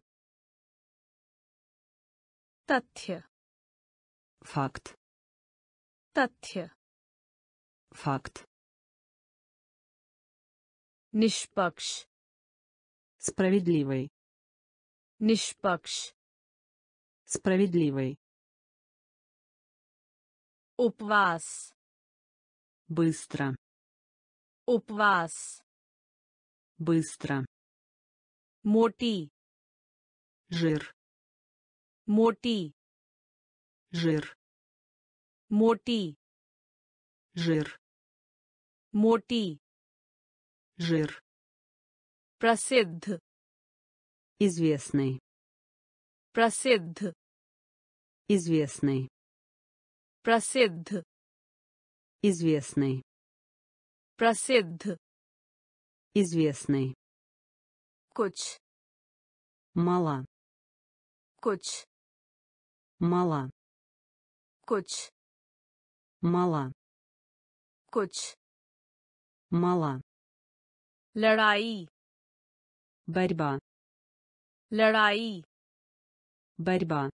Татья. Факт. Татья. Факт. Нишпакш. Справедливый. Нишпакш. Справедливый. Упвас. Быстро. Упвас. Быстро. Моти. Жир. Моти. Жир. Моти. Жир. Моти. Жир. Просидд. Известный. प्रसिद्ध. Известный. प्रसिद्ध. Известный. प्रसिद्ध. Известный. कुछ. Мало. कुछ. Мало. कुछ. Мало. कुछ. Мало. लड़ाई. Борьба. Лараи. Борьба.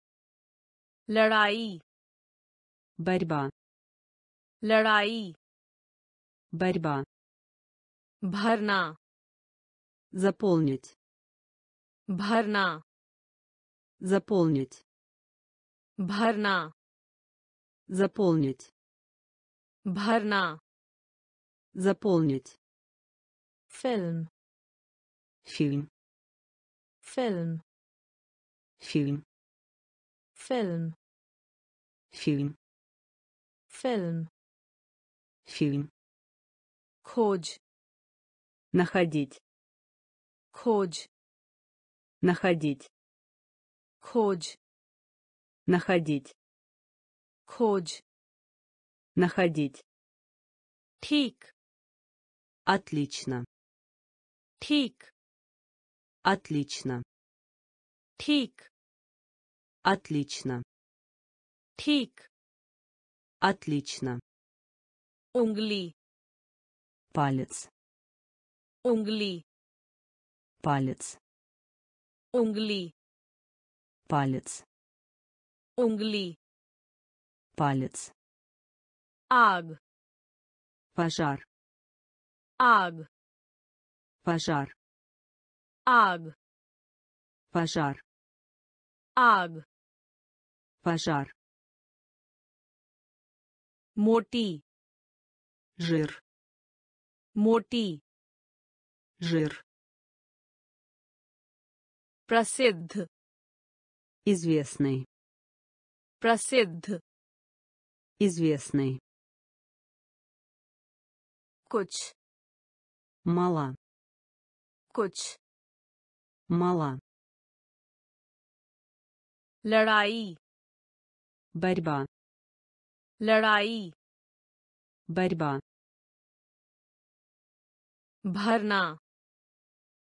Лараи. Борьба. Лараи. Борьба. барна заполнить. Бхарна. заполнить. Бхарна. заполнить. Бхарна. заполнить. Фильм фильм. Фильм фильм. Фильм фильм. Фильм фильм. Ходж. Находить. Chodź. Находить. Chodź. Находить. Chodź. Находить. Тик. Отлично. Тик. Отлично. Тик. Отлично. Тик. Отлично. Унгли. Палец. Унгли палец. Угли, палец. Угли, палец. Аг. Пожар. Аг. Пожар. Аг. Пожар. Аг. Пожар. Моти. Жир. Моти. Жир. प्रसिद्ध Известный. प्रसिद्ध Известный. कुछ Мало. कुछ Мало. लड़ाई Борьба. लड़ाई Борьба. भरना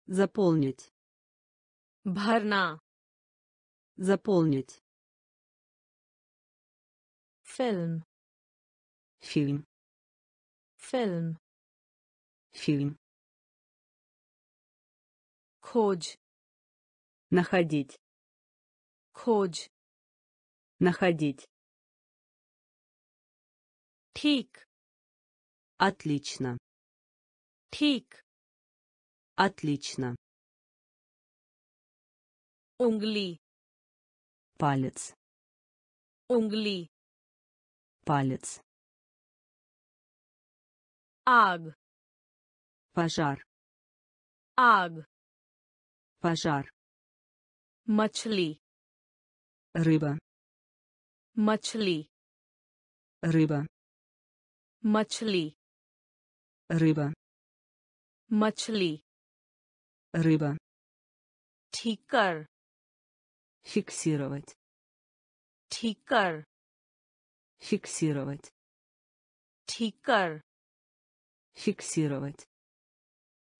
Заполнить. Бхарна. Заполнить. Фильм. Фильм. Фильм. Фильм. Ходж. Находить. Ходж. Находить. Тик. Отлично. Тик. Отлично. Унгли. Палец. Унгли. Палец. Аг. Пожар. Аг. Пожар. Мачли. Рыба. Мачли. Рыба. Мачли. Рыба. Мачли. Рыба. Тикар Фиксировать. ठीक कर Фиксировать. ठीक कर Фиксировать.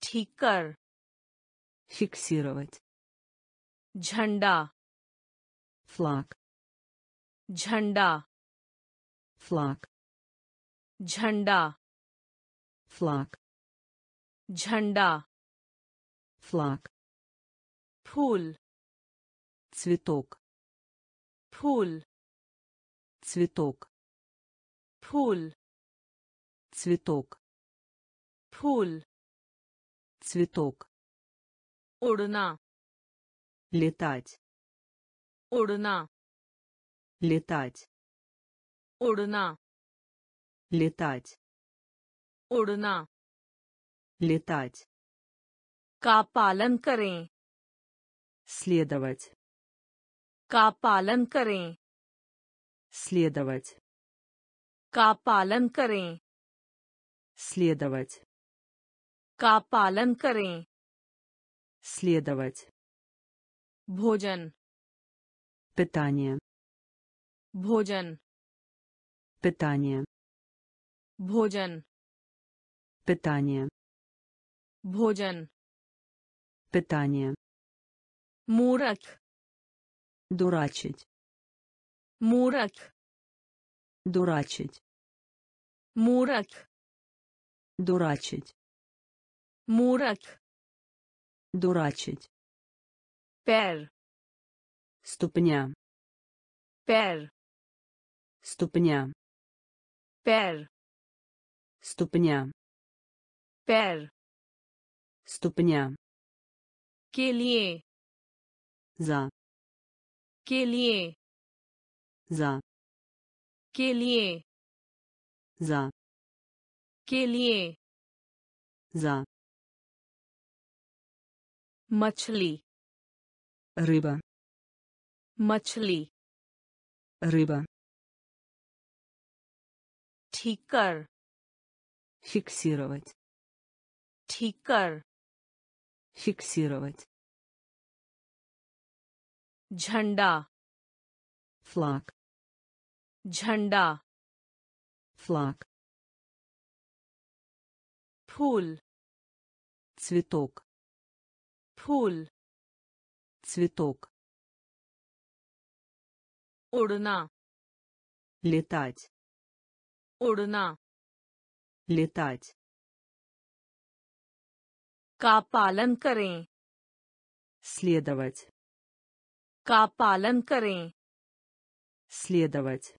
ठीक कर Фиксировать. झंडा Флаг. झंडा Флаг. झंडा Флаг. झंडा Флаг. फूल Цветок. फूल Цветок. फूल Цветок. फूल Цветок. उड़ना Летать. उड़ना Летать. उड़ना Летать. उड़ना Летать. का पालन करें Следовать. का पालन करें Следовать. का पालन करें Следовать. का पालन करें Следовать. भोजन Питание. भोजन Питание. भोजन Питание. भोजन Питание. मूर्ख Дурачить. Мурак. Дурачить. Мурак. Дурачить. Мурак. Дурачить. Пер. Ступня. Пер. Ступня. Пер. Ступня. Пер. Ступня. Келье. За. के लिए За. के लिए За. के लिए За. मछली Рыба. मछली Рыба. ठीक कर Фиксировать. ठीक कर Фиксировать. झंडा Флаг. झंडा Флаг. फूल Цветок. फूल Цветок. उड़ना Летать. उड़ना Летать. का पालन करें Следовать. का पालन करें Следовать.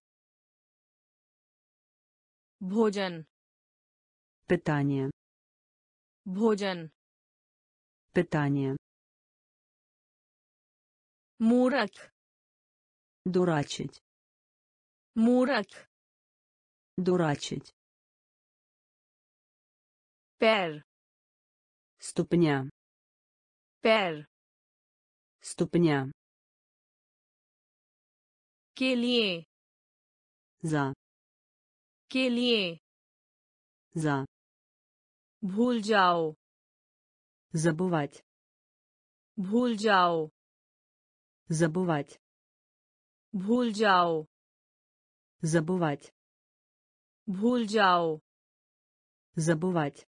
भोजन Питание. भोजन Питание. मूर्ख Дурачить. मूर्ख Дурачить. पैर Ступня. पैर Ступня. के लिए За. के लिए За. भूल जाओ Забывать. भूल जाओ Забывать. भूल जाओ Забывать. भूल जाओ Забывать.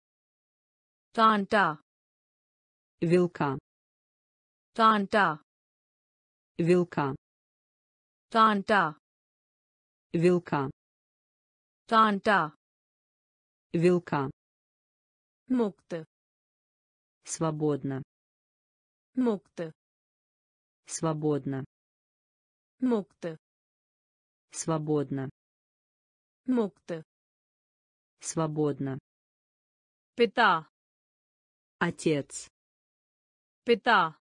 कांटा Вилка. कांटा Вилка. Канта. Вилка. Канта. Вилка. Мукта. Свободно. Мукта. Свободно. Мукта. Свободно. Мукта. Свободно. Пита. Отец. Пита.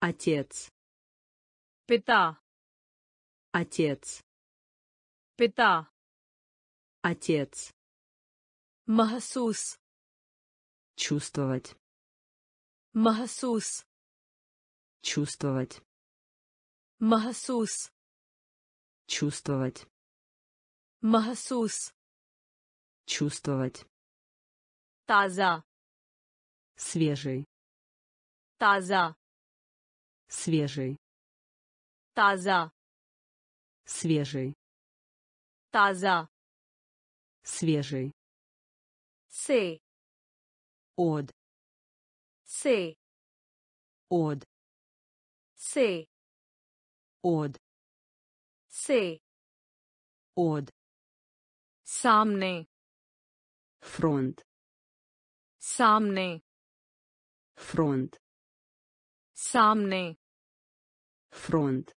Отец. Пита отец. Пита отец. Махасус. Чувствовать. Махасус. Чувствовать. Махасус. Чувствовать. Махасус. Чувствовать. Таза. Свежий. Таза. Свежий. Таза свежий ताजा свежий से от से от से от से от सामने фронт सामने фронт सामने фронт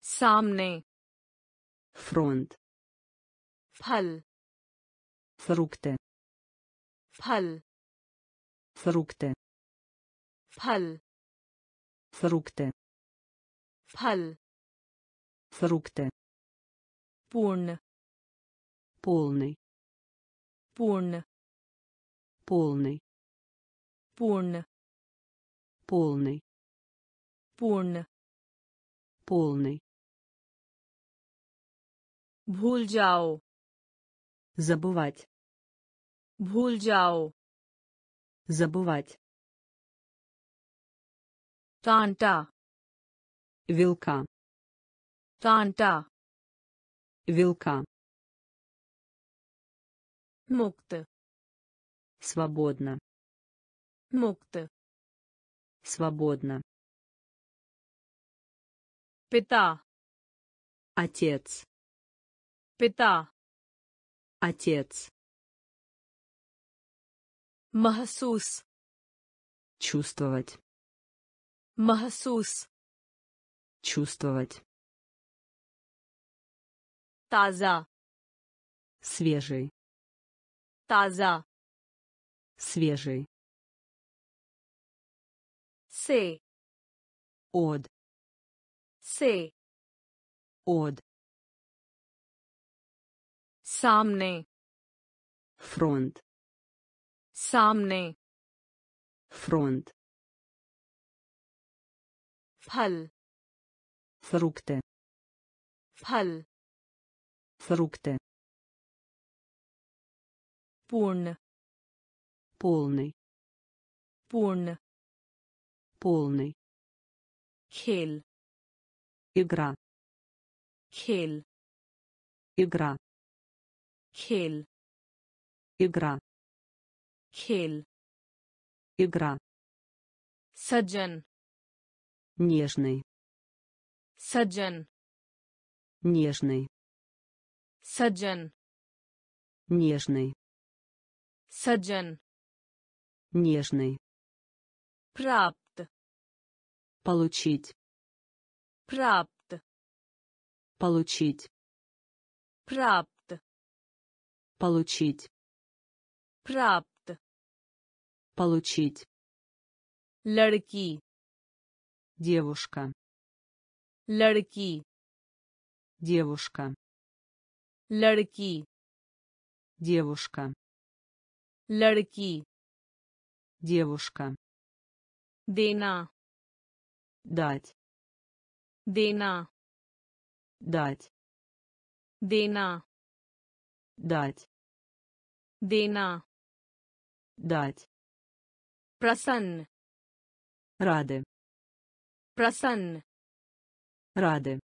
самне Фронт. Фал. Фрукты. Фал. Фрукты. Фал. Фрукты. Фал. Фрукты. Порн. Полный. Порн. Полный. Порн. Полный. Порн. Полный. भूल जाओ забывать भूल जाओ забывать कांटा вилка कांटा вилка मुक्त свободно मुक्त свободно पिता отец Пита. Отец. Махасус. Чувствовать. Махасус. Чувствовать. Таза. Свежий. Таза. Свежий. Се. Од. Се. Од सामने фронт सामने фронт फल фрукты फल фрукты पूर्ण полный पूर्ण полный खेल игра खेल игра Хель. Игра. Хель. Игра. Саджан. Нежный. Саджан. Нежный. Саджан. Нежный. Саджан. Нежный. Прапт. Получить. Прапт. Получить. Прапт. Получить. Прапт. Получить. Ларки. Девушка. Ларки. Девушка. Ларки. Девушка. Ларки. Девушка. Дена. Дать. Дена. Дать. Дена. Дать. देना дать प्रसन्न рады प्रसन्न рады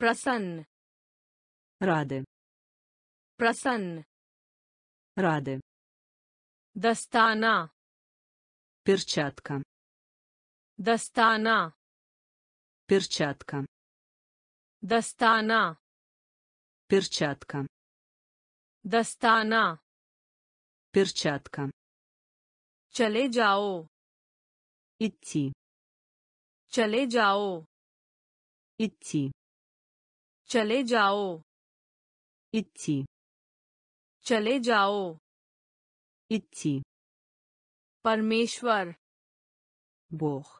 प्रसन्न рады प्रसन्न рады दस्ताना перчатка दस्ताना перчатка दस्ताना перчатка दस्ताना перчатка चले जाओ идти चले जाओ идти चले जाओ идти चले जाओ идти परमेश्वर бог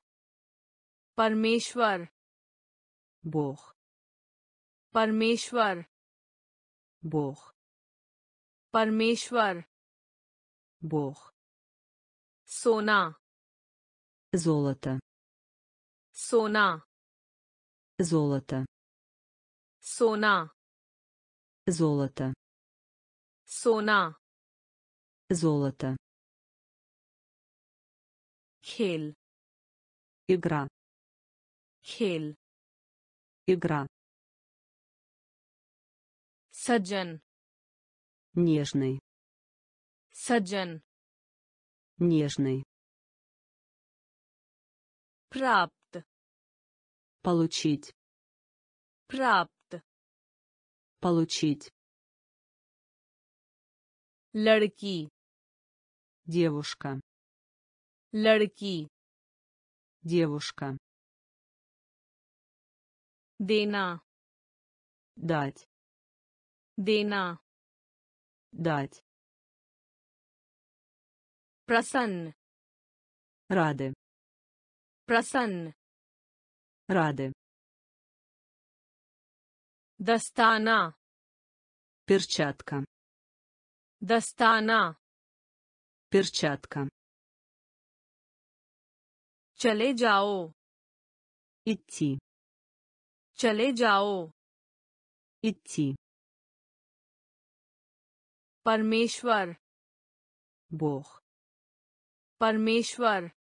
परमेश्वर бог परमेश्वर бог परमेश्वर бог सोना золото सोना золото सोना золото सोना золото खेल игра खेल игра सज्जन нежный सज्जन нежный प्राप्त получить प्राप्त получить लड़की девушка लड़की девушка देना дать देना дать просан, рады просан, рады Достана. Перчатка. Достана. Перчатка. Чале джао. Идти. Чале джао. Идти. परमेश्वर бог परमेश्वर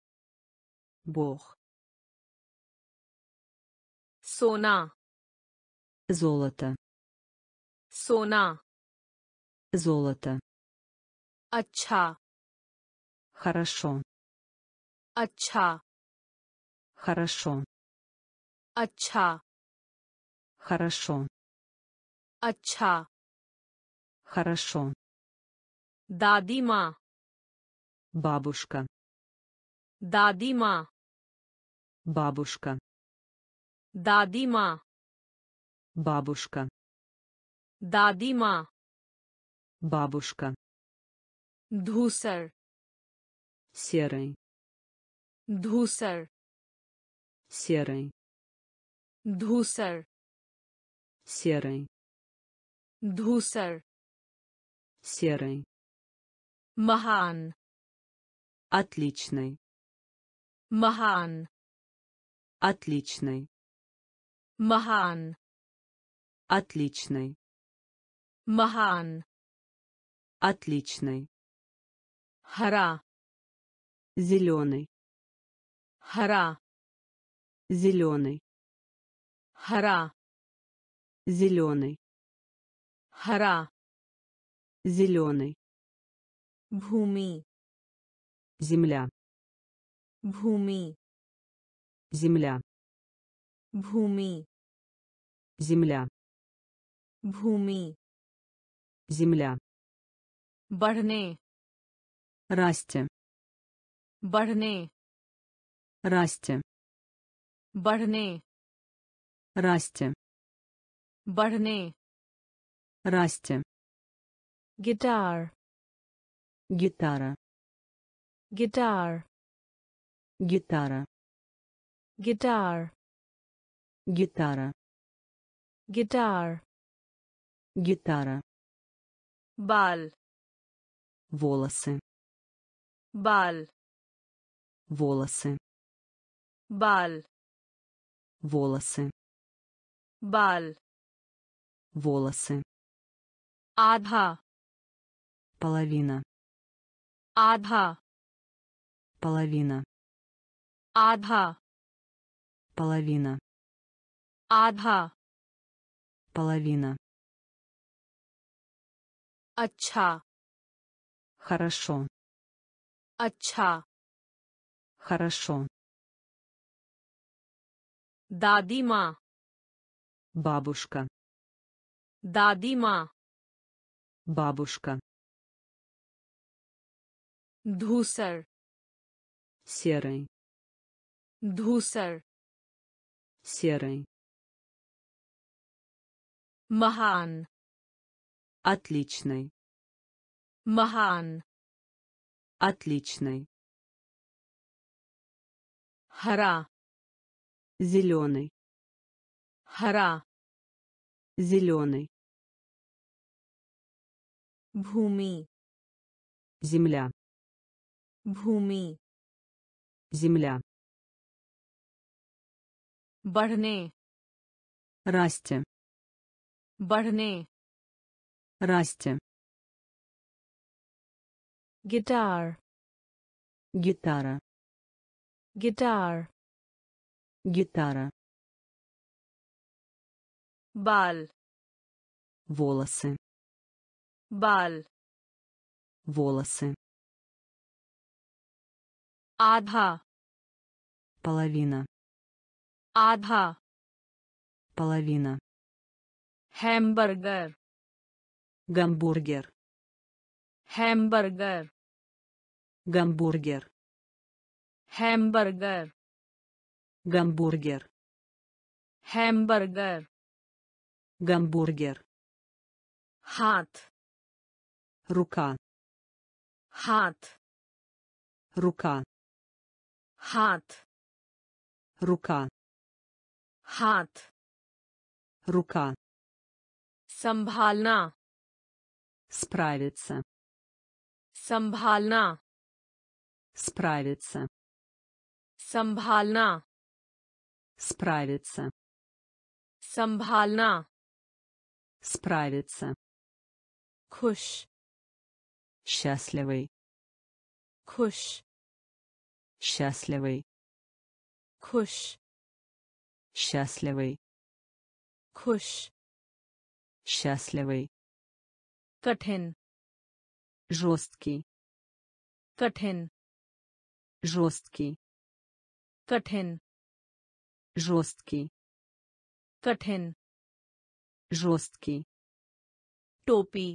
бог सोना золото सोना золото अच्छा хорошо अच्छा хорошо अच्छा хорошо अच्छा хорошо Дадима. Бабушка. Дадима. Бабушка. Дадима. Бабушка. Дадима. Бабушка. Дусар. Серый. Дусар. Серый. Дусар. Серый. Дусар. Серый. Махан. Отличный. Махан. Отличный. Махан. Отличный. Махан. Отличный. Хара. Зеленый. Хара. Зеленый. Хара. Зеленый. Хара. Зеленый. भूमि земля भूमि земля भूमि земля भूमि земля बढ़ने расти बढ़ने расти बढ़ने расти बढ़ने расти गिटार Гитара. Гитар. Гитара. Гитар. Гитара. Гитар. Гитара. Бал. Волосы. Бал. Волосы. Бал. Волосы. Бал. Волосы. Адха. Половина. आधा половина आधा половина आधा половина अच्छा хорошо अच्छा хорошо दादी माँ бабушка दादी माँ бабушка धूसर серый धूसर серый महान отличный महान отличный हरा зеленый हरा зеленый भूमि земля भूमि земля बढ़ने расти बढ़ने расти गिटार гитара गिटार гитара बाल волосы बाल волосы Адха. Половина. Адха. Половина. Хэмбургер. Гамбургер. Хэмбургер. Гамбургер. Хэмбургер. Гамбургер. Хэмбургер. Гамбургер. Хат. Рука. Хат. Рука. Хат. Рука. Хат. Рука. Самбхална. Справиться. Самбхална. Справиться. Самбхална. Справиться. Самбхална. Справиться. Куш. Счастливый. Куш счастливый खुश счастливый खुश счастливый कठिन жесткий कठिन жесткий कठिन жесткий कठिन жесткий टोपी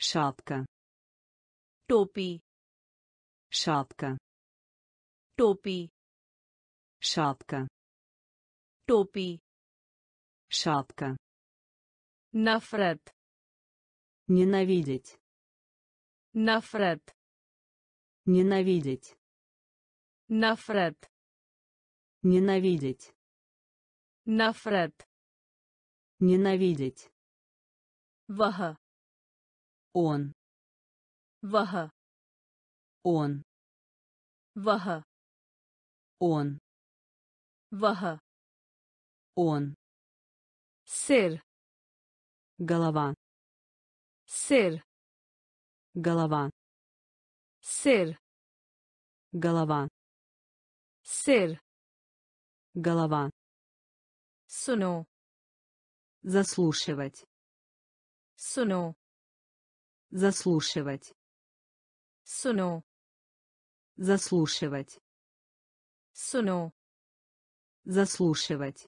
шапка टोपी шапка टोपी шапка टोपी шапка नफरत ненавидеть नफरत ненавидеть नफरत ненавидеть नफरत ненавидеть वह он वह он वह он. Ваха он. Сыр голова. Сыр голова. Сыр голова. Сыр голова. Суну, заслушивать. Суну, заслушивать. Суну, заслушивать. Суно. Заслушивать.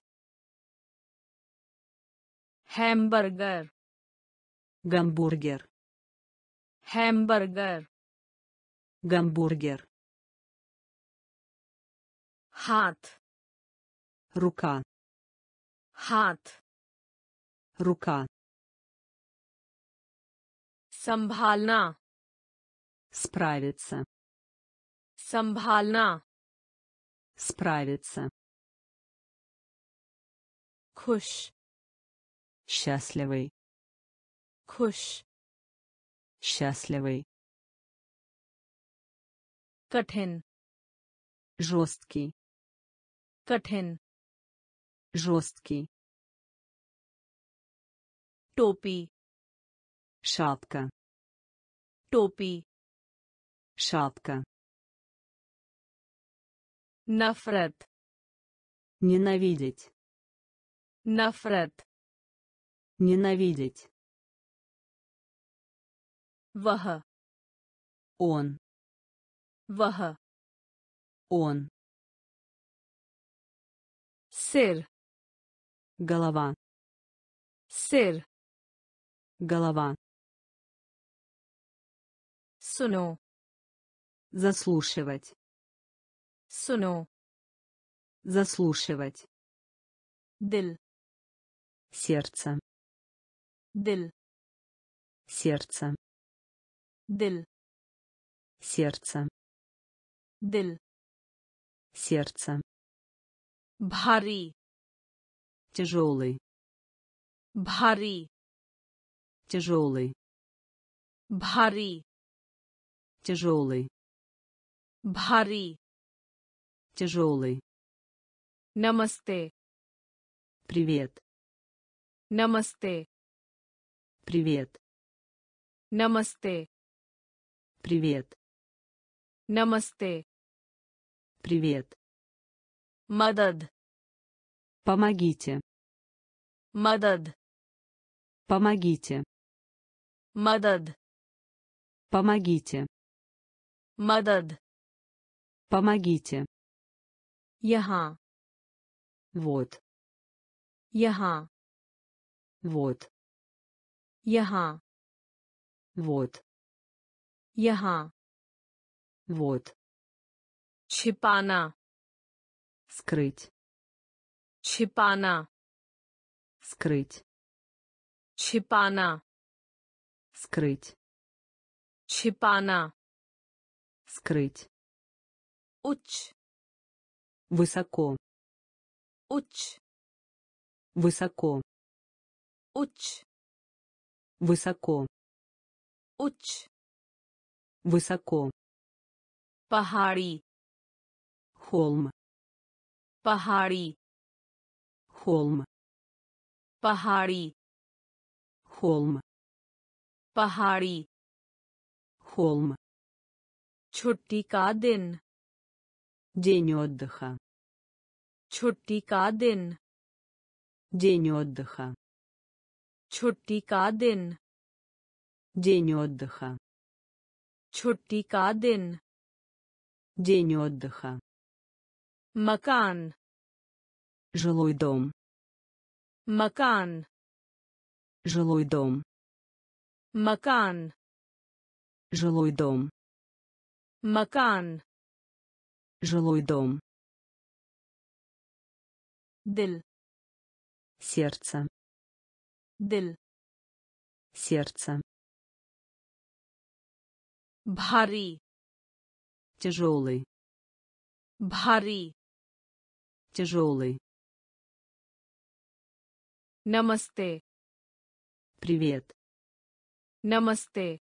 Hamburger. Гамбургер. Hamburger. Гамбургер. Хат. Рука. Хат. Рука. Самбхална. Справиться. Самбхална. Справиться. Куш. Счастливый. Куш. Счастливый. катин, Жесткий. катин, Жесткий. Топи. Шапка. Топи. Шапка. Нафред. Ненавидеть. Нафред. Ненавидеть. Ваха. Он. Ваха. Он. Сыр. Голова. Сыр. Голова. Суну Заслушивать. Суну. заслушивать. Дел сердце. Дел сердце. Дел сердце. Дел сердце. Бхари. Тяжелый. Бхари. Тяжелый. Бхари. Тяжелый. Бхари. Тяжелый. Намасте. Привет. Намасте. Привет. Намасте. Привет. Намасте. Привет. Мадад. Помогите. Мадад. Помогите. Мадад. Помогите. Мадад. Помогите. यहाँ Вот. यहाँ Вот. यहाँ Вот. यहाँ Вот. छिपाना Скрыть. छिपाना Скрыть. छिपाना Скрыть. छिपाना Скрыть. उच्च Высоко. उच्च Высоко. उच्च Высоко. उच्च Высоко. पहाड़ी Холм. पहाड़ी Холм. पहाड़ी Холм. पहाड़ी Холм. छुट्टी का दिन День отдыха. Чутти ка. День отдыха. Чутти ка. День отдыха. Чутти ка. День отдыха. Макан. Жилой дом. Макан. Жилой дом. Макан. Жилой дом. Макан. Жилой дом. Дел. Сердце. Дел. Сердце. Бхари. Тяжелый. Бхари. Тяжелый. Намасте. Привет. Намасте.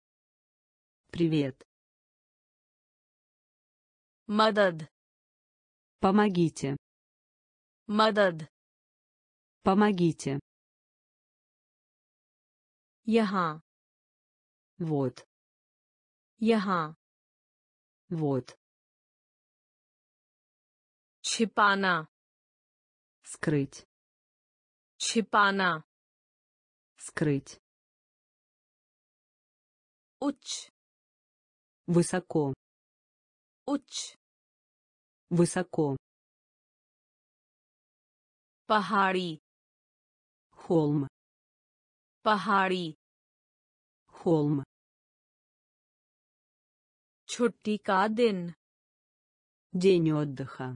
Привет. Мадад. Помогите. Мадад. Помогите. Яха. Вот. Яха. Вот. Чипана. Скрыть. Чипана. Скрыть. Уч. Высоко. Уч. Высоко. पहाड़ी Холм. पहाड़ी Холм. छुट्टी का दिन День отдыха.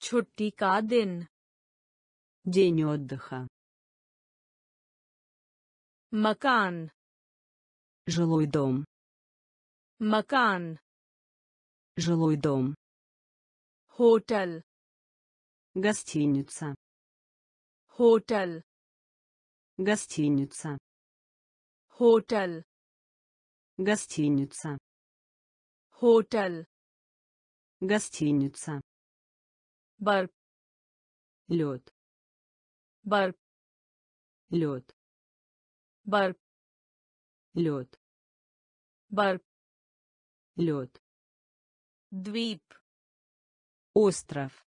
छुट्टी का दिन День отдыха. मकान Жилой дом. मकान Жилой дом. Hotel. Гостиница. Hotel. Гостиница. Hotel. Гостиница. Hotel. Гостиница. Бар. Лед. Бар. Лед. Бар. Лед. Бар. Лед. Двип. Остров.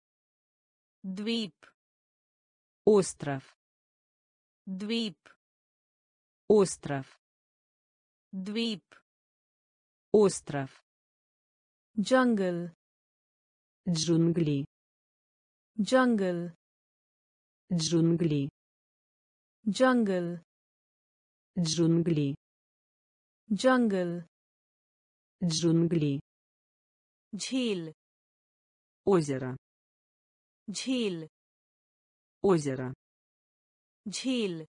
Двип. Остров. Двип. Остров. Двип. Остров. जंगल, Джунгли. जंगल, Джунгли. जंगल, Джунгли. जंगल, Джунгли. झील. Озеро. झील. Озеро. झील.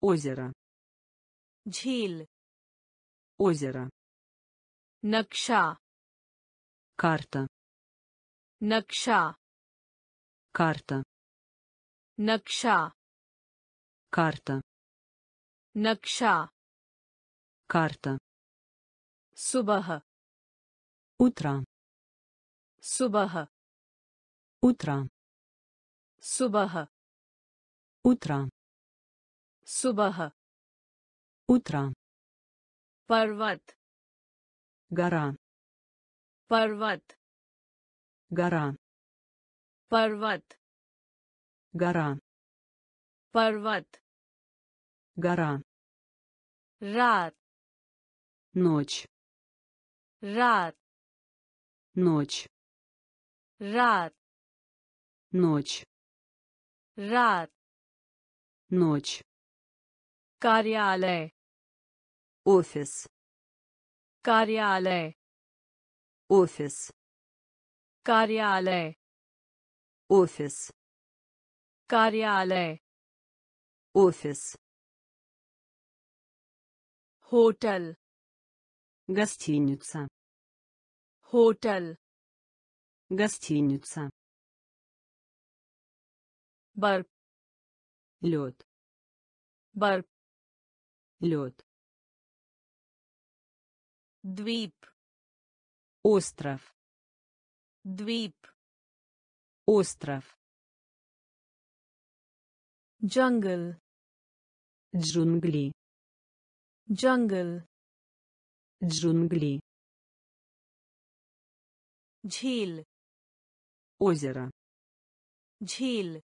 Озеро. Джил. Озеро. Накша. Карта. Накша. Карта. Накша. Карта. Накша. Карта. Субаха. Утро सुबह Утро. सुबह Утро. सुबह Утро. पर्वत Гора. पर्वत Гора. पर्वत Гора. पर्वत Гора. रात Ночь. रात Ночь. Жар. Ночь. Жар. Ночь. Кариале. Офис. Кариале. Офис. Кариале. Офис. Кариале. Офис. Хотел. Гостиница. होटल гостиница. बर्फ़. Лед. बर्फ़. Лед. द्वीप. Остров. द्वीप. Остров. जंगल. Джунгли. जंगल. Джунгли. झील Озеро. झील.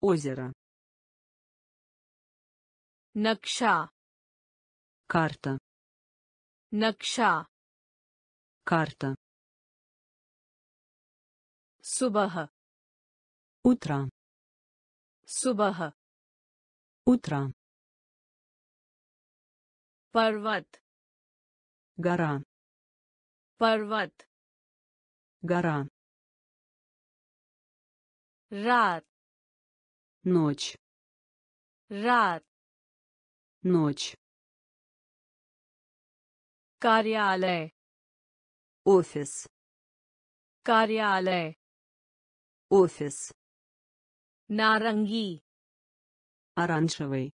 Озеро. नक्शा. Карта. नक्शा. Карта. सुबह. Утро. Субаха. Утро. Парват. Гора. Парват. Гора. रात Ночь. रात Ночь. कार्यालय Офис. कार्यालय Офис. नारंगी Оранжевый.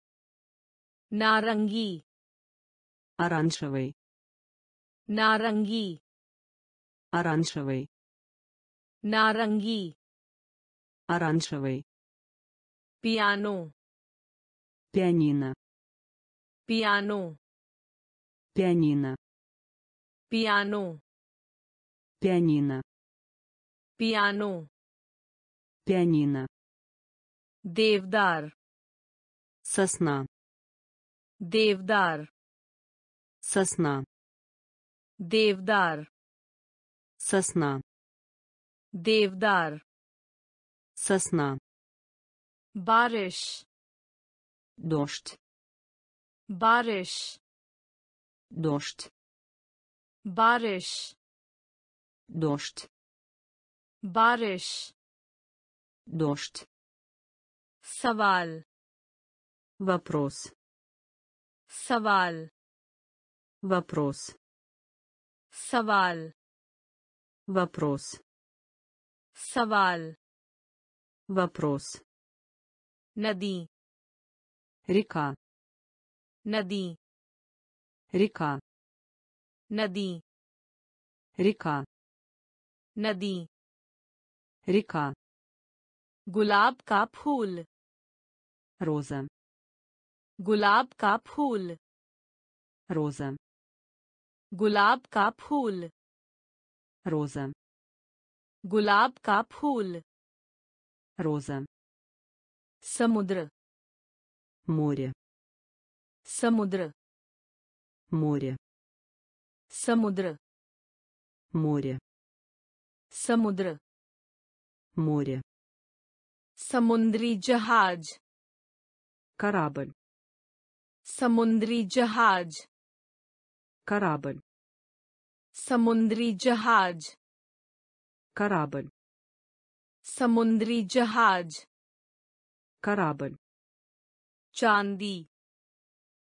नारंगी Оранжевый. नारंगी Оранжевый. नारंगी оранжевый. Пиано. Пианино. Пиано. Пианино. Пиано. Пианино. Пиано. Пианино. Девдар. Сосна. Девдар. Сосна. Девдар. Сосна. Девдар сосна барыш. дождь барыш. дождь барыш. дождь барыш. дождь. Савал вопрос. Савал вопрос. Савал вопрос. Савал Вопрос. नदी Река. नदी Река. नदी Река. नदी Река. गुलाब का फूल Роза. गुलाब का फूल Роза. गुलाब का फूल Роза. गुलाब का फूल Роза. Самудра. Море. Самудра. Море. Самудра. Море. Самудра. Море. Самундри джахадж. Корабль. Самундри джахадж. Корабль. Самундри джахадж. Корабль. समुद्री जहाज Корабль. चांदी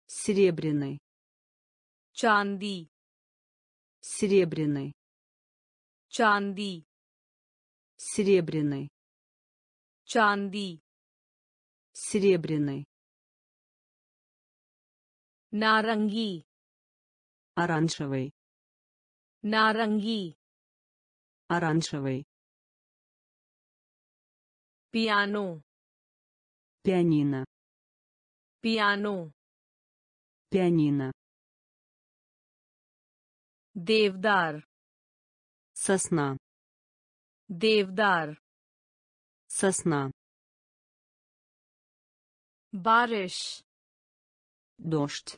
Серебряный. चांदी Серебряный. चांदी Серебряный. चांदी Серебряный. नारंगी Оранжевый. नारंगी Оранжевый. Пиано. Пианино. Пиано. Пианино. Девдар. Сосна. Девдар. Сосна. Барыш. Дождь.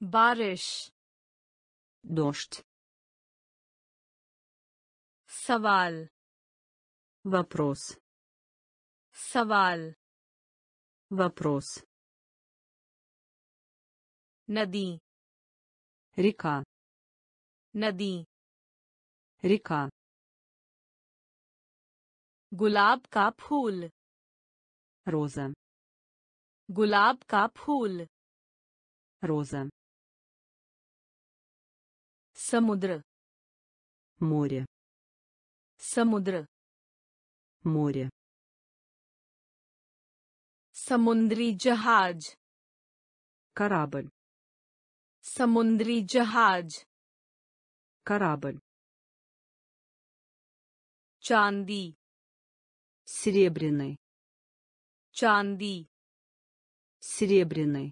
Барыш. Дождь. Савал. Вопрос. सवाल Вопрос. नदी Река. नदी Река. गुलाब का फूल Роза. गुलाब का फूल Роза. समुद्र Море. समुद्र Море. समुद्री जहाज Корабль. समुद्री जहाज Корабль. चांदी Серебряный. चांदी Серебряный.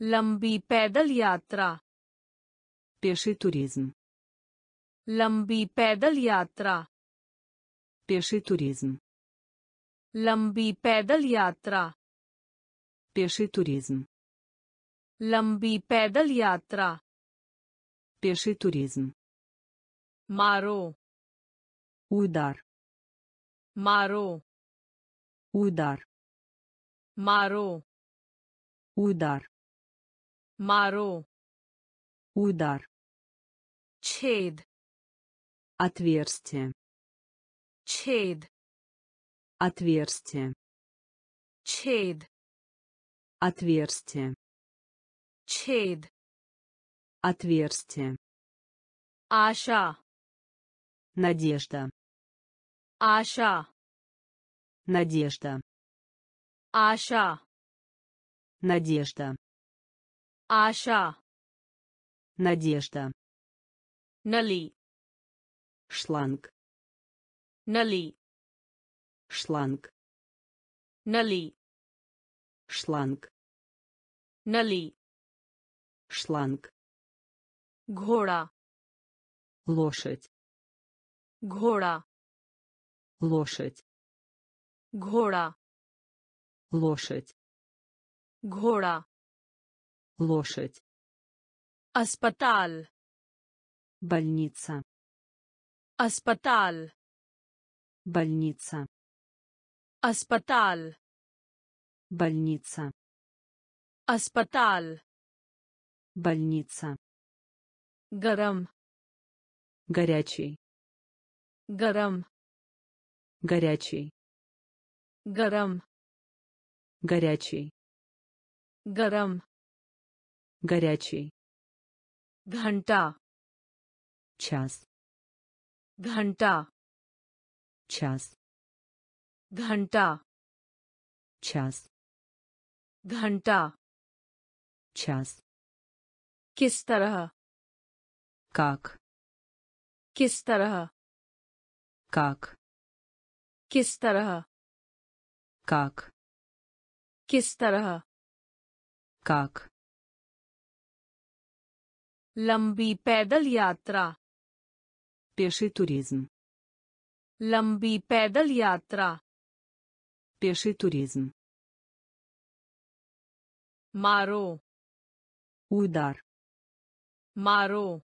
लंबी पैदल यात्रा Пеший туризм. लंबी पैदल यात्रा Пеший туризм. लंबी पैदल यात्रा Пеший туризм. लंबी पैदल यात्रा Пеший туризм. मारो Удар. मारो Удар. मारो Удар. मारो Удар. छेद Отверстие. छेद Отверстие. Чейд. Отверстие. Чейд. Отверстие. Аша. Надежда. Аша. Надежда. Аша. Надежда. Аша. Надежда. Нали. Шланг. Нали Шланг. नली Шланг. नली Шланг. घोड़ा Лошадь. घोड़ा Лошадь. घोड़ा Лошадь. घोड़ा Лошадь. अस्पताल Больница. अस्पताल Больница. अस्पताल Больница. अस्पताल Больница. गरम Горячий. गरम Горячий. गरम Горячий. गरम Горячий. घंटा Час. घंटा Час. घंटा Час. घंटा Час. किस तरह Как? किस तरह Как? किस तरह Как? किस तरह Как? लंबी पैदल यात्रा Пеший туризм. लंबी पैदल यात्रा Пеший туризм. Маро. Удар. Маро.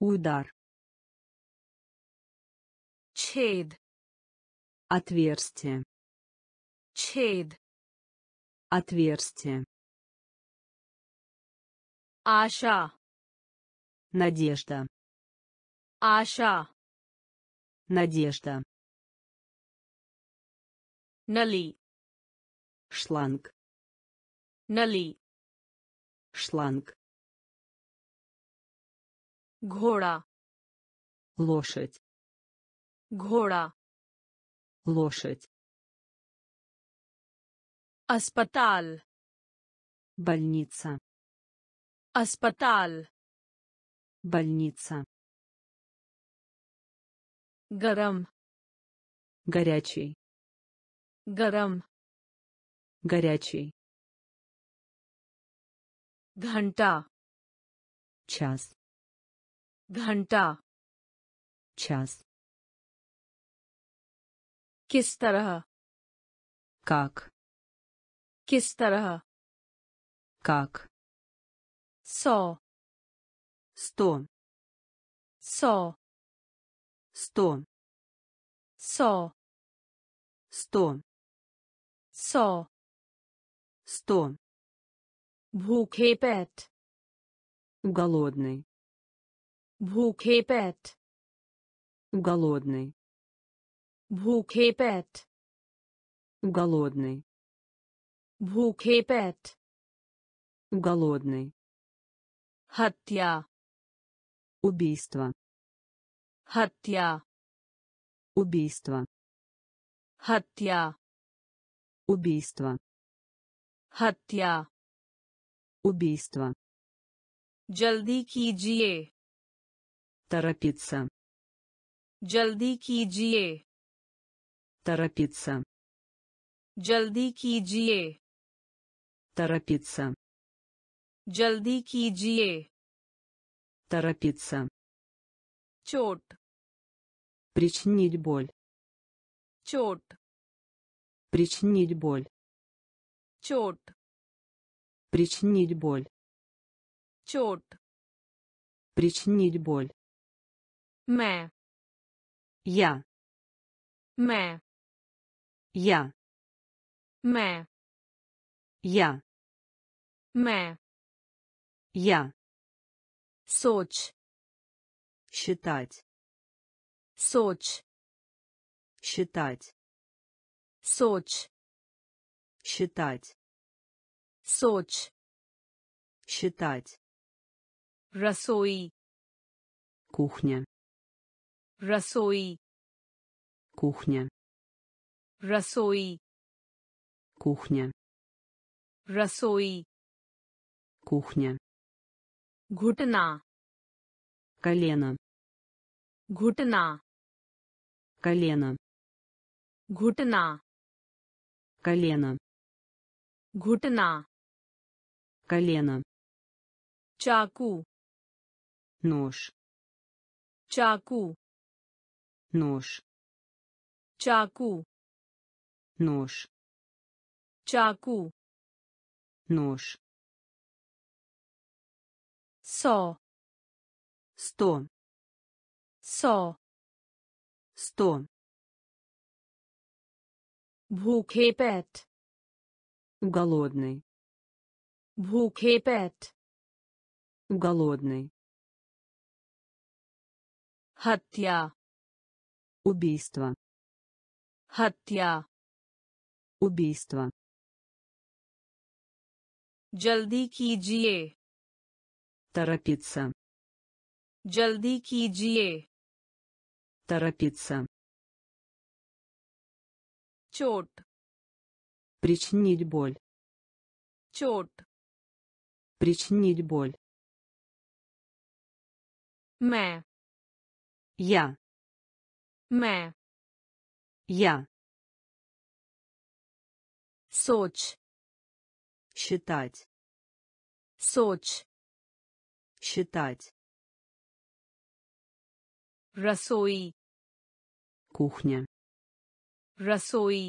Удар. Чейд. Отверстие. Чейд. Отверстие. Аша. Надежда. Аша. Надежда. Нали. Шланг. Нали. Шланг. Гора. Лошадь. Гора. Лошадь. Аспатал. Больница. Аспатал. Больница. Гарам. Горячий. गरम горячий घंटा час घंटा час किस तरह как किस तरह как सौ сто सौ сто सौ сто со. Сто. Бхуке. Голодный. Бхуке. Голодный. Бхуке. Голодный. Бхуке. Голодный. Хатья. Убийство. Хатья. Убийство. Хатья. Убийство. Хаття. Убийство. Джалди киджие. Торопиться. Джалди киджие. Торопиться. Джалди киджие. Торопиться. Джалди киджие. Торопиться. Чот. Причинить боль. Чот. Причинить боль. Чот. Причинить боль. Чот. Причинить боль. Мэ. Я. Мэ. Я. Мэ. Я. Мэ. Я. Соч. Считать. Соч. Считать. Соч. Считать. Соч. Считать. Расои. Кухня. Расои. Кухня. Расои. Кухня. Расои. Кухня. Гутна. Колено. Гутна. Колено. Гутна колено घुटना колено चाकू нож चाकू нож चाकू нож चाकू нож सौ сто सौ сто भूखे पेट голодный भूखे पेट голодный हत्या убийство हत्या убийство जल्दी कीजिए торопиться जल्दी कीजिए торопиться чорт Причинить боль. чорт Причинить боль. Мэ. Я. Мэ. Я. Соч. Считать. Соч. Считать. Расои. Кухня. रसोई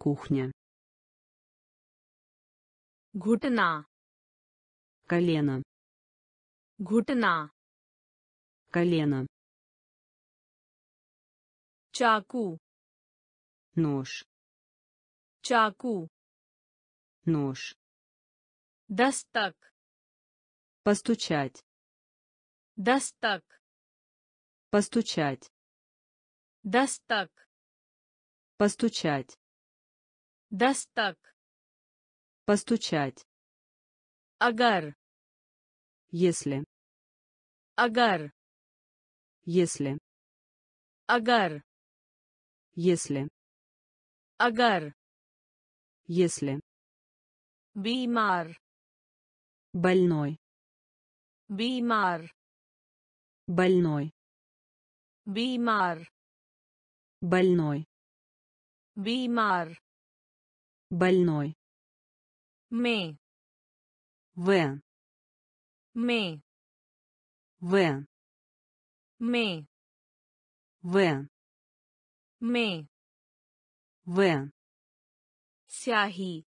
кухня घुटना колено घुटना колено चाकू нож चाकू нож दस्तक постучать दस्तक постучать दस्तक Постучать. достак. Постучать. Агар. Если. Агар. Если. Агар. Если. Агар. Если. Бимар. Больной. Бимар. Больной. Бимар. Больной. Бимар. Больной. Ме. В. Ме. В. Ме. В. Ме. В. Сяхи.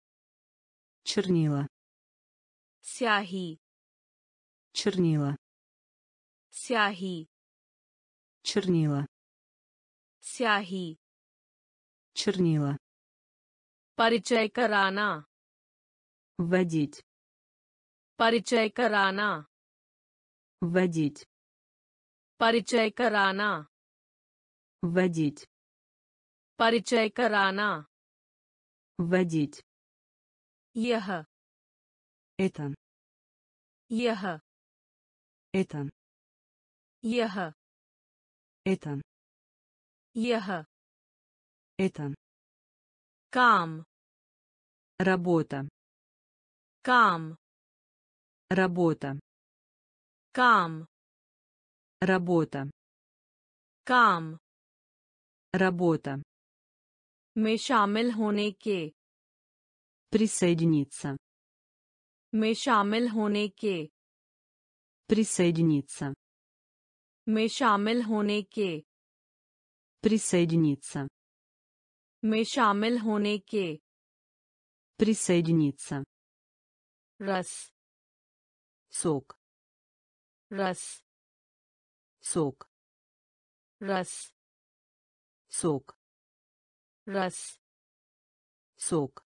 Чернила. Сяхи. Чернила. Сяхи. Чернила. Сяхи чернила परिचय कराना вводить परिचय कराना вводить परिचय कराना вводить परिचय कराना вводить यह это यह это यह это यह это काम работа काम работа काम работа काम работа में शामिल होने के присоединиться में शामिल होने के присоединиться में शामिल होने के присоединиться में शामिल होने के присоединиться रस сок रस сок रस сок रस сок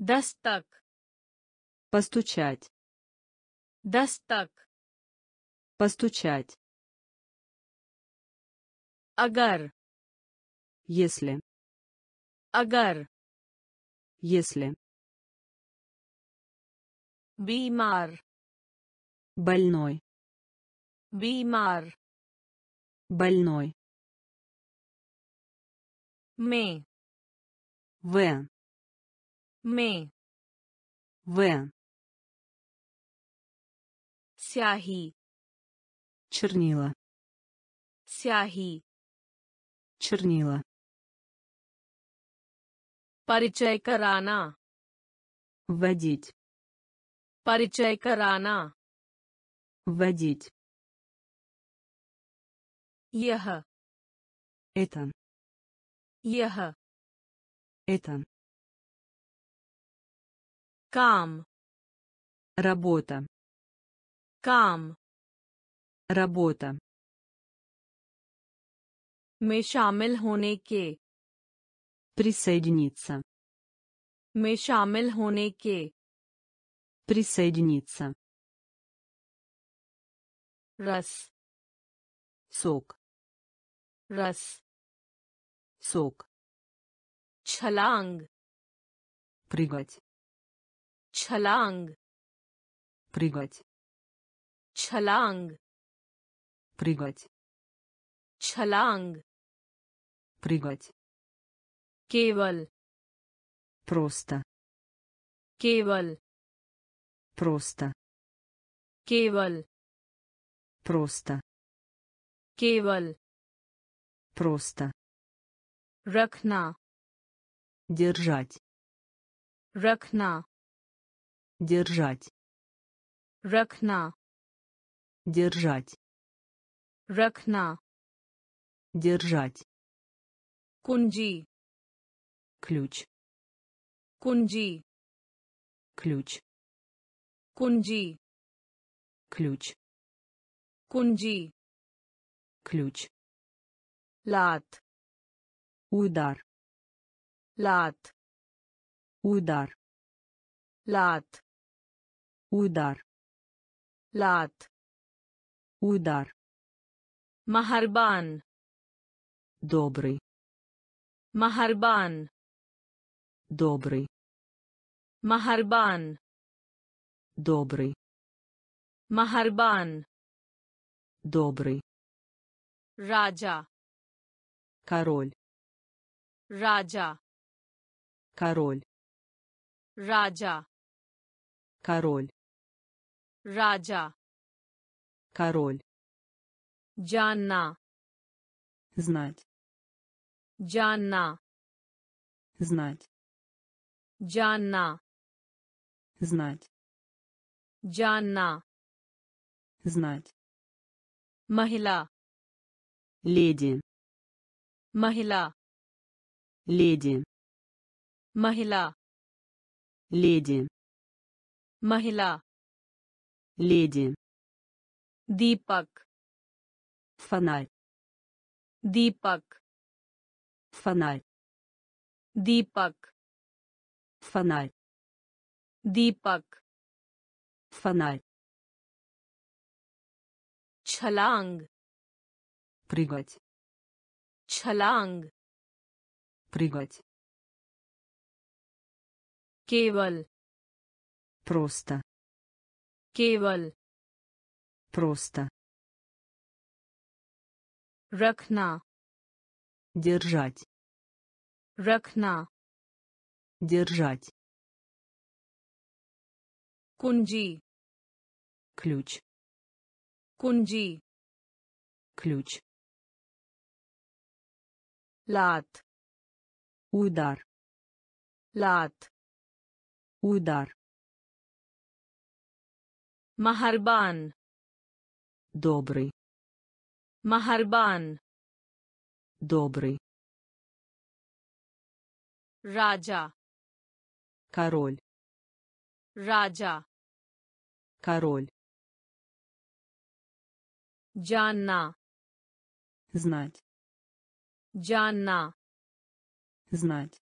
दस्तक постучать दस्तक постучать अगर Если. Агар. Если. Бимар. Больной. Бимар. Больной. Ме. В. Ме. В. Сяхи. Чернила. Сяхи. Чернила. परिचय कराना вводить परिचय कराना вводить यह это यह это काम работа काम работа में शामिल होने के присоединиться में शामिल होने के присоединиться रस сок रस сок छलांग прыгать छलांग прыгать छलांग прыгать छलांग прыгать केवल просто केवल просто केवल просто केवल просто रखना держать रखना держать रखना держать रखना держать कुंजी ключ. Кунджи ключ. Кунджи ключ. Кунджи ключ. Лат, удар. Лат, удар. Лат, удар. Лат, удар. Махарбан. Добрый. Махарбан. Добрый. Махарбан. Добрый. Махарбан. Добрый. Раджа. Король. Раджа. Король. Раджа. Король. Раджа. Король. Джанна. Знать. Джанна. Знать. Джанна. Знать. Джанна. Знать. Махила. Леди. Махила. Леди. Махила. Леди. Махила. Леди. Дипак. Фонарь. Дипак. Фонарь. Дипак фонарь, दीपक фонарь, छलांग прыгать, छलांग прыгать, केवल просто, केवल просто, रखना держать, रखना Держать. Кунджи. Ключ. Кунджи. Ключ. Лат. Удар. Лат. Удар. Махарбан. Добрый. Махарбан. Добрый. Раджа король раджа король Джанна. Знать. Джанна. Знать.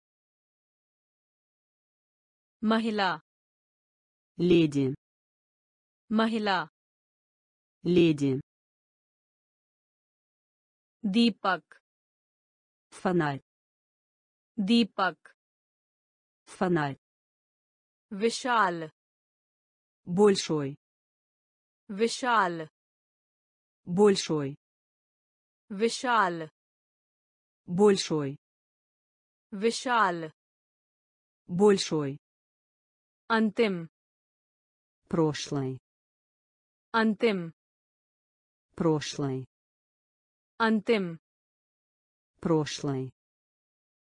Махила. Леди. Махила. Леди. Дипак. Фонарь. Дипак. Фонарь. Вишал. Большой. Вишал. Большой. Вишал. Большой. Вишал. Большой. Антим Прошлый. Антим Прошлый. Антим Прошлый.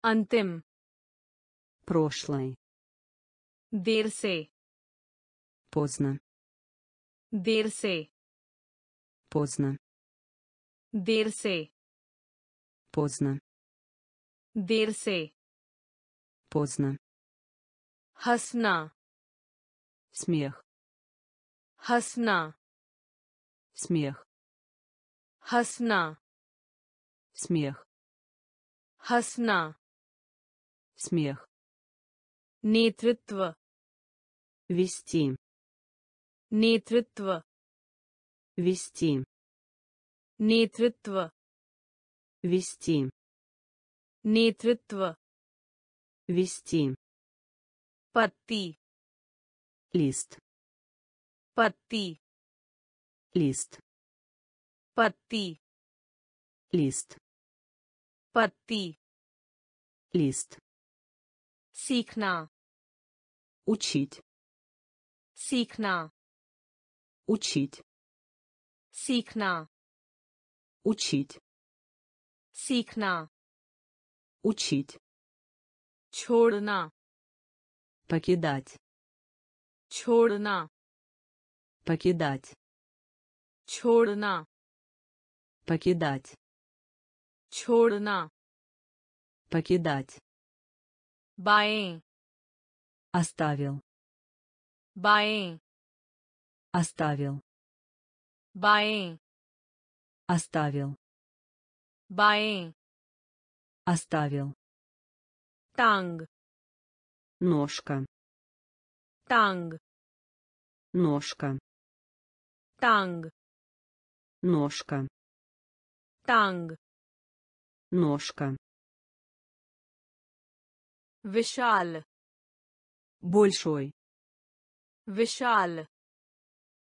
Антим Прошлый. देर से поздно, देर से поздно, देर से поздно, देर से поздно, हंसना смех, हंसना смех, हंसना смех, हंसना смех, नेतृत्व вести. Нетвитва вести. Нетвитва вести. Нетвитва вести. Патти лист. Патти лист. Патти лист. Патти лист. Сикна учить. Сикна. Учить. Сикна. Учить. Сикна. Учить. Чорна. Покидать. Чорна. Покидать. Чорна. Покидать. Чорна. Покидать. Баи. Оставил. Баин. Оставил. Баин. Оставил. Баин. Оставил. Танг. Ножка. Танг. Ножка. Танг. Ножка. Танг. Ножка. Вишал. Большой. विशाल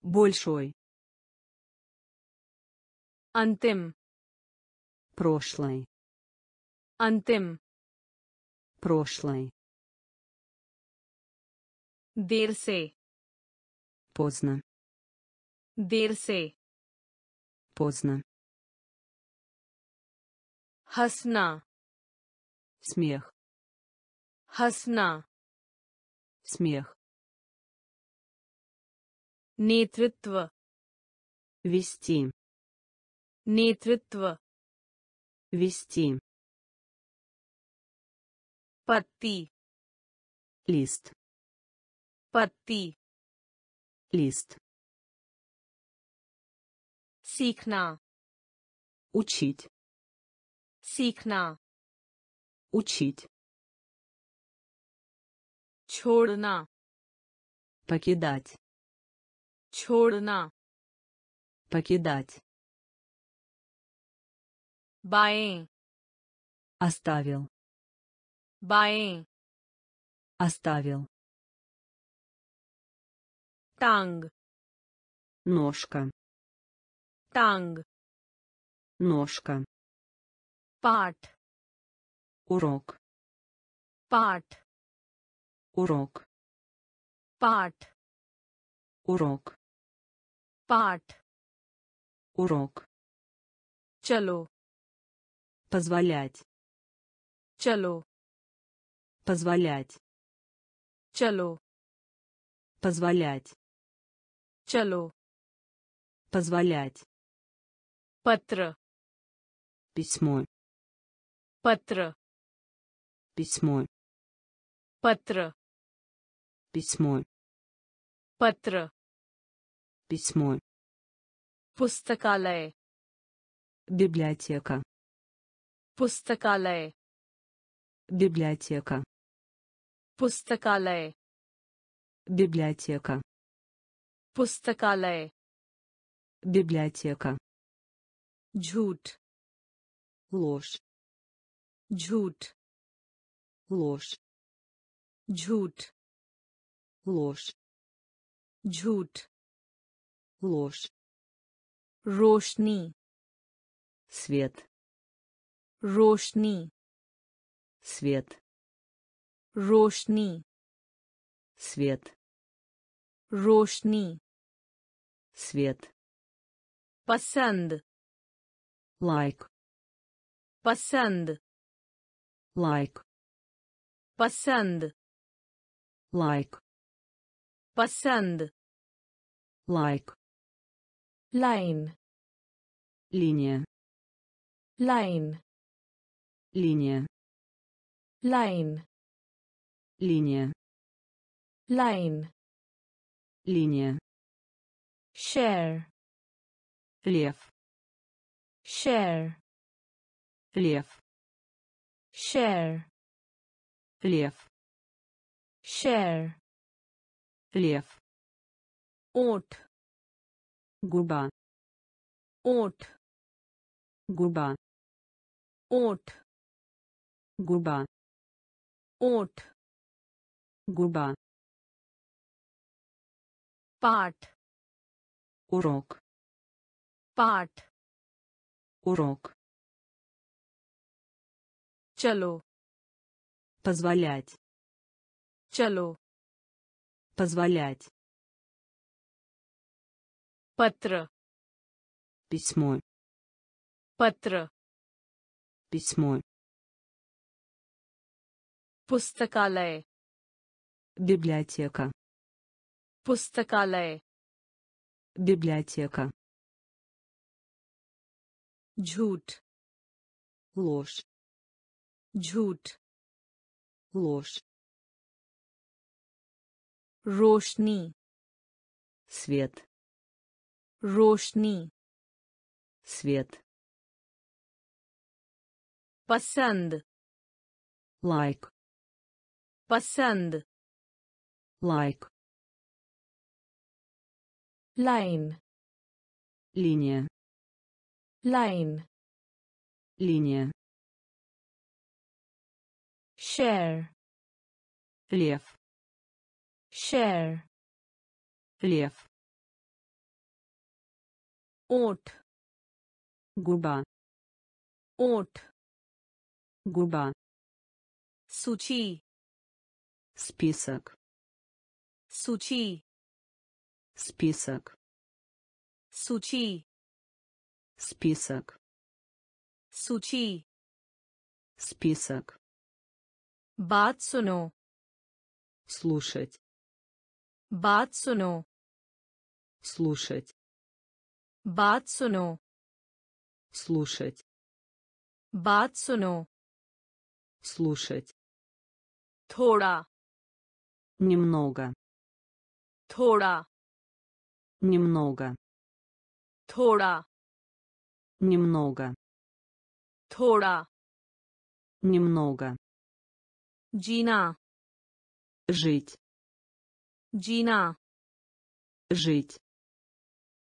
большой, अंतिम прошлый, अंतिम прошлый, देर से поздно, देर से поздно, हंसना смех हंसना смех नेतृत्व вести नेतृत्व вести पत्ती лист पत्ती лист सीखना учить सीखना учить छोड़ना покидать छोड़ना покидать बाएं оставил बाएं оставил टांग ножка टांग ножка पाठ урок पाठ урок पाठ урок पाठ урок चलो позволять चलो позволять चलो позволять चलो позволять पत्र письмо पत्र письмо पत्र письмо पत्र письмо पुस्तकालय библиотека पुस्तकालय библиотека पुस्तकालय библиотека पुस्तकालय библиотека झूठ ложь झूठ ложь झूठ ложь झूठ ложь. Рошни свет. Рошни свет. Рошни свет. Рошни свет. पसंद. Лайк. पसंद. Лайк. पसंद. Лайк. पसंद. Лайк. लाइन. Линия. लाइन. Линия. लाइन. Линия. लाइन. Линия. Шер, Лев. шер, Лев. шер, Лев. шер, Лев. От губа ओठ губа ओठ губа ओठ губа पाठ урок पाठ урок चलो позволять चलो позволять Патра. Письмо. Патра. Письмо. Пустакалая. Библиотека. Пустакалая. Библиотека. Джут. Ложь. Джут. Ложь. Рошни. Свет. रोशनी свет पसंद лайк पसंद лайк लाइन линия लाइन линия share лев share лев От. Губа. От. Губа. Сучи. Список. Сучи. Список. Сучи. Список. Сучи. Список. Бат. Слушать. Бат. Слушать. बात सुनो Слушать. बात सुनो Слушать. थोड़ा Немного. थोड़ा Немного. थोड़ा Немного. थोड़ा Немного. जीना Жить. जीना Жить.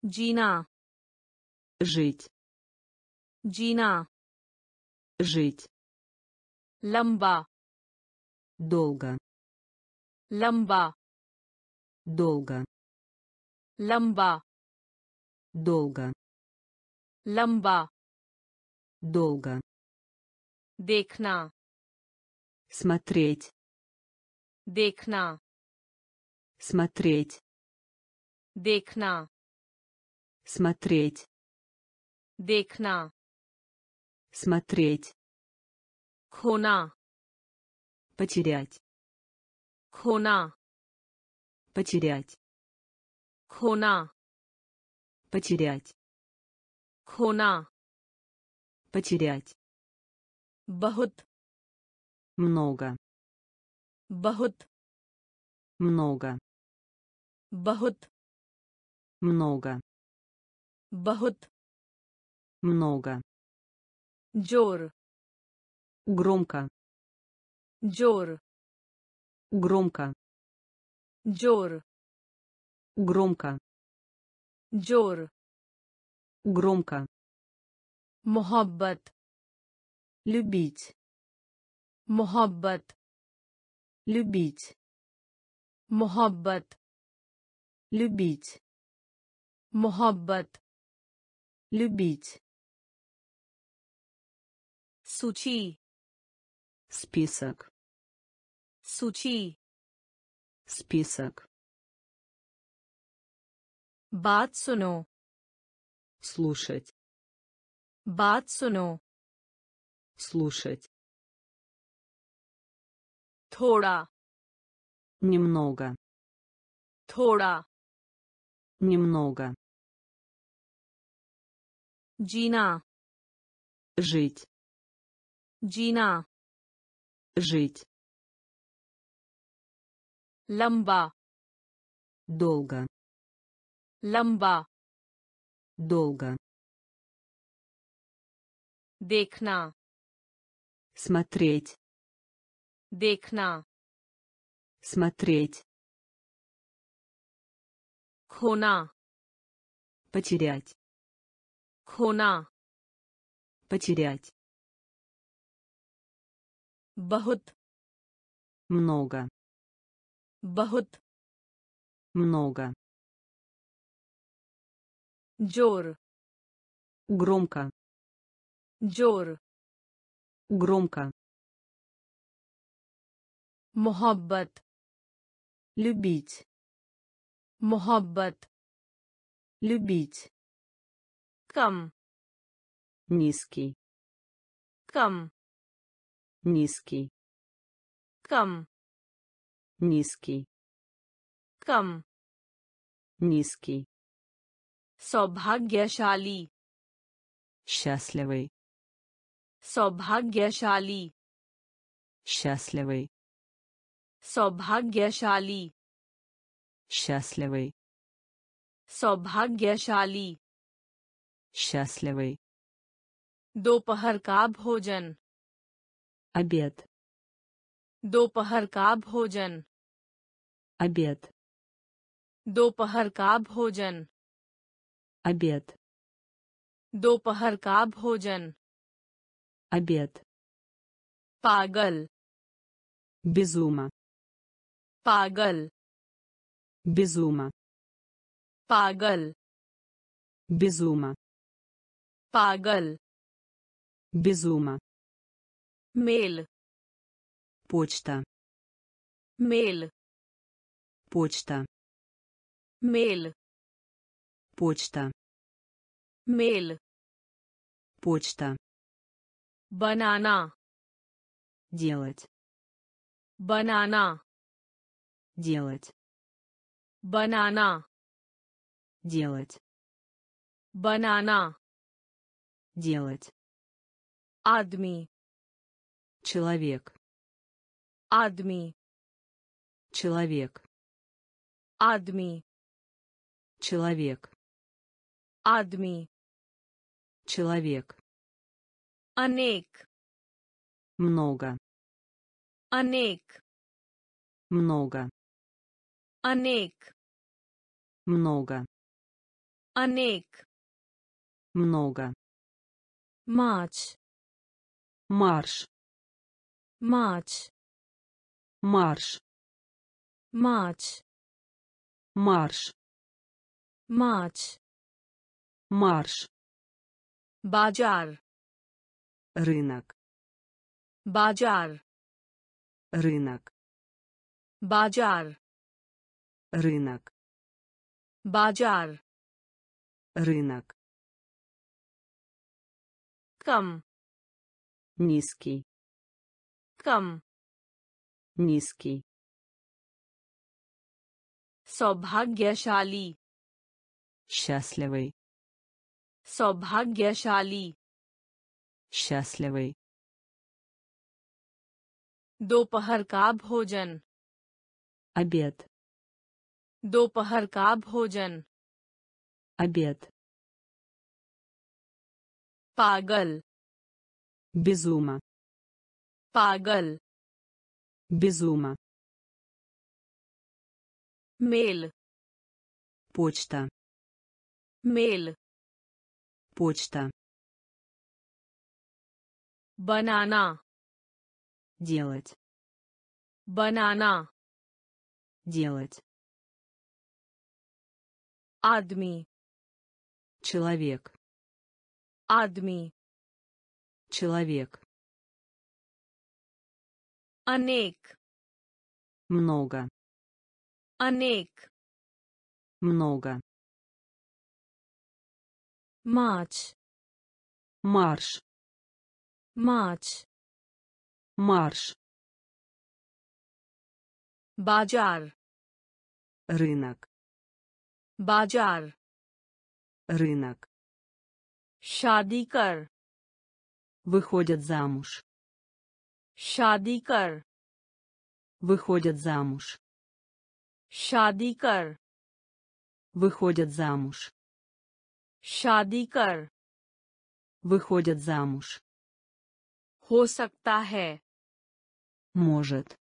जीना Жить. जीना Жить. लंबा Долго. लंबा Долго. लंबा Долго. लंबा Долго. देखना Смотреть. देखना Смотреть. देखना Смотреть. देखना Смотреть. खोना Потерять. खोना Потерять. खोना Потерять. खोना Потерять. बहुत Много. बहुत Много. बहुत Много. बहुत много. Джор. Громко. Джор. Громко. Джор. Громко. Джор. Громко. Мухаббат. Любить. Мухаббат. Любить. Мухаббат. Любить. Мухаббат. Любить. सूची Список. सूची Список. बात सुनो Слушать. बात सुनो Слушать. थोड़ा Немного. थोड़ा Немного. जीना Жить. Джина. Жить. Ламба. Долго. Ламба. Долго. Декна. Смотреть. Декна. Смотреть. Хона. Потерять. Хона. Потерять. बहुत Много. बहुत Много. जोर Громко. जोर Громко. मोहब्बत Любить. मोहब्बत Любить. कम Низкий. कम Низкий. कम Низкий. कम Низкий. सौभाग्यशाली Счастливый. सौभाग्यशाली Счастливый. सौभाग्यशाली Счастливый. सौभाग्यशाली Счастливый. दोपहर का भोजन Обед. दोपहर का भोजन Обед. दोपहर का भोजन Обед. दोपहर का भोजन Обед. पागल Безума. पागल Безума. पागल Безума. पागल Безума. Mail. Почта. Mail. Почта. Mail. Почта. Mail. Почта. Банана. Делать. Банана. Делать. Банана. Делать. Банана. Делать. Адми человек адми человек адми человек адми человек Анек. Много. Анек. Много. Анек. Много. Анек. Много. Мач. Марш. March. Марш. March. Марш. March. Марш. Баджар. Рынок. Баджар. Рынок. Баджар. Рынок. Баджар. Рынок. Кам. Низкий. कम низкий सौभाग्यशाली счастливый सौभाग्यशाली счастливый दोपहर का भोजन обед दोपहर का भोजन обед पागल безума पागल безума मेल почта मेल почта बनाना делать बनाना делать आदमी человек आदमी человек Анек. Много. Анек. Много. Марч. Марш. матч Марш. Баджар. Рынок. Баджар. Рынок. Шадикар. Выходят замуж. शादी कर выходят замуж शादी कर выходят замуж शादी कर выходят замуж हो सकता है может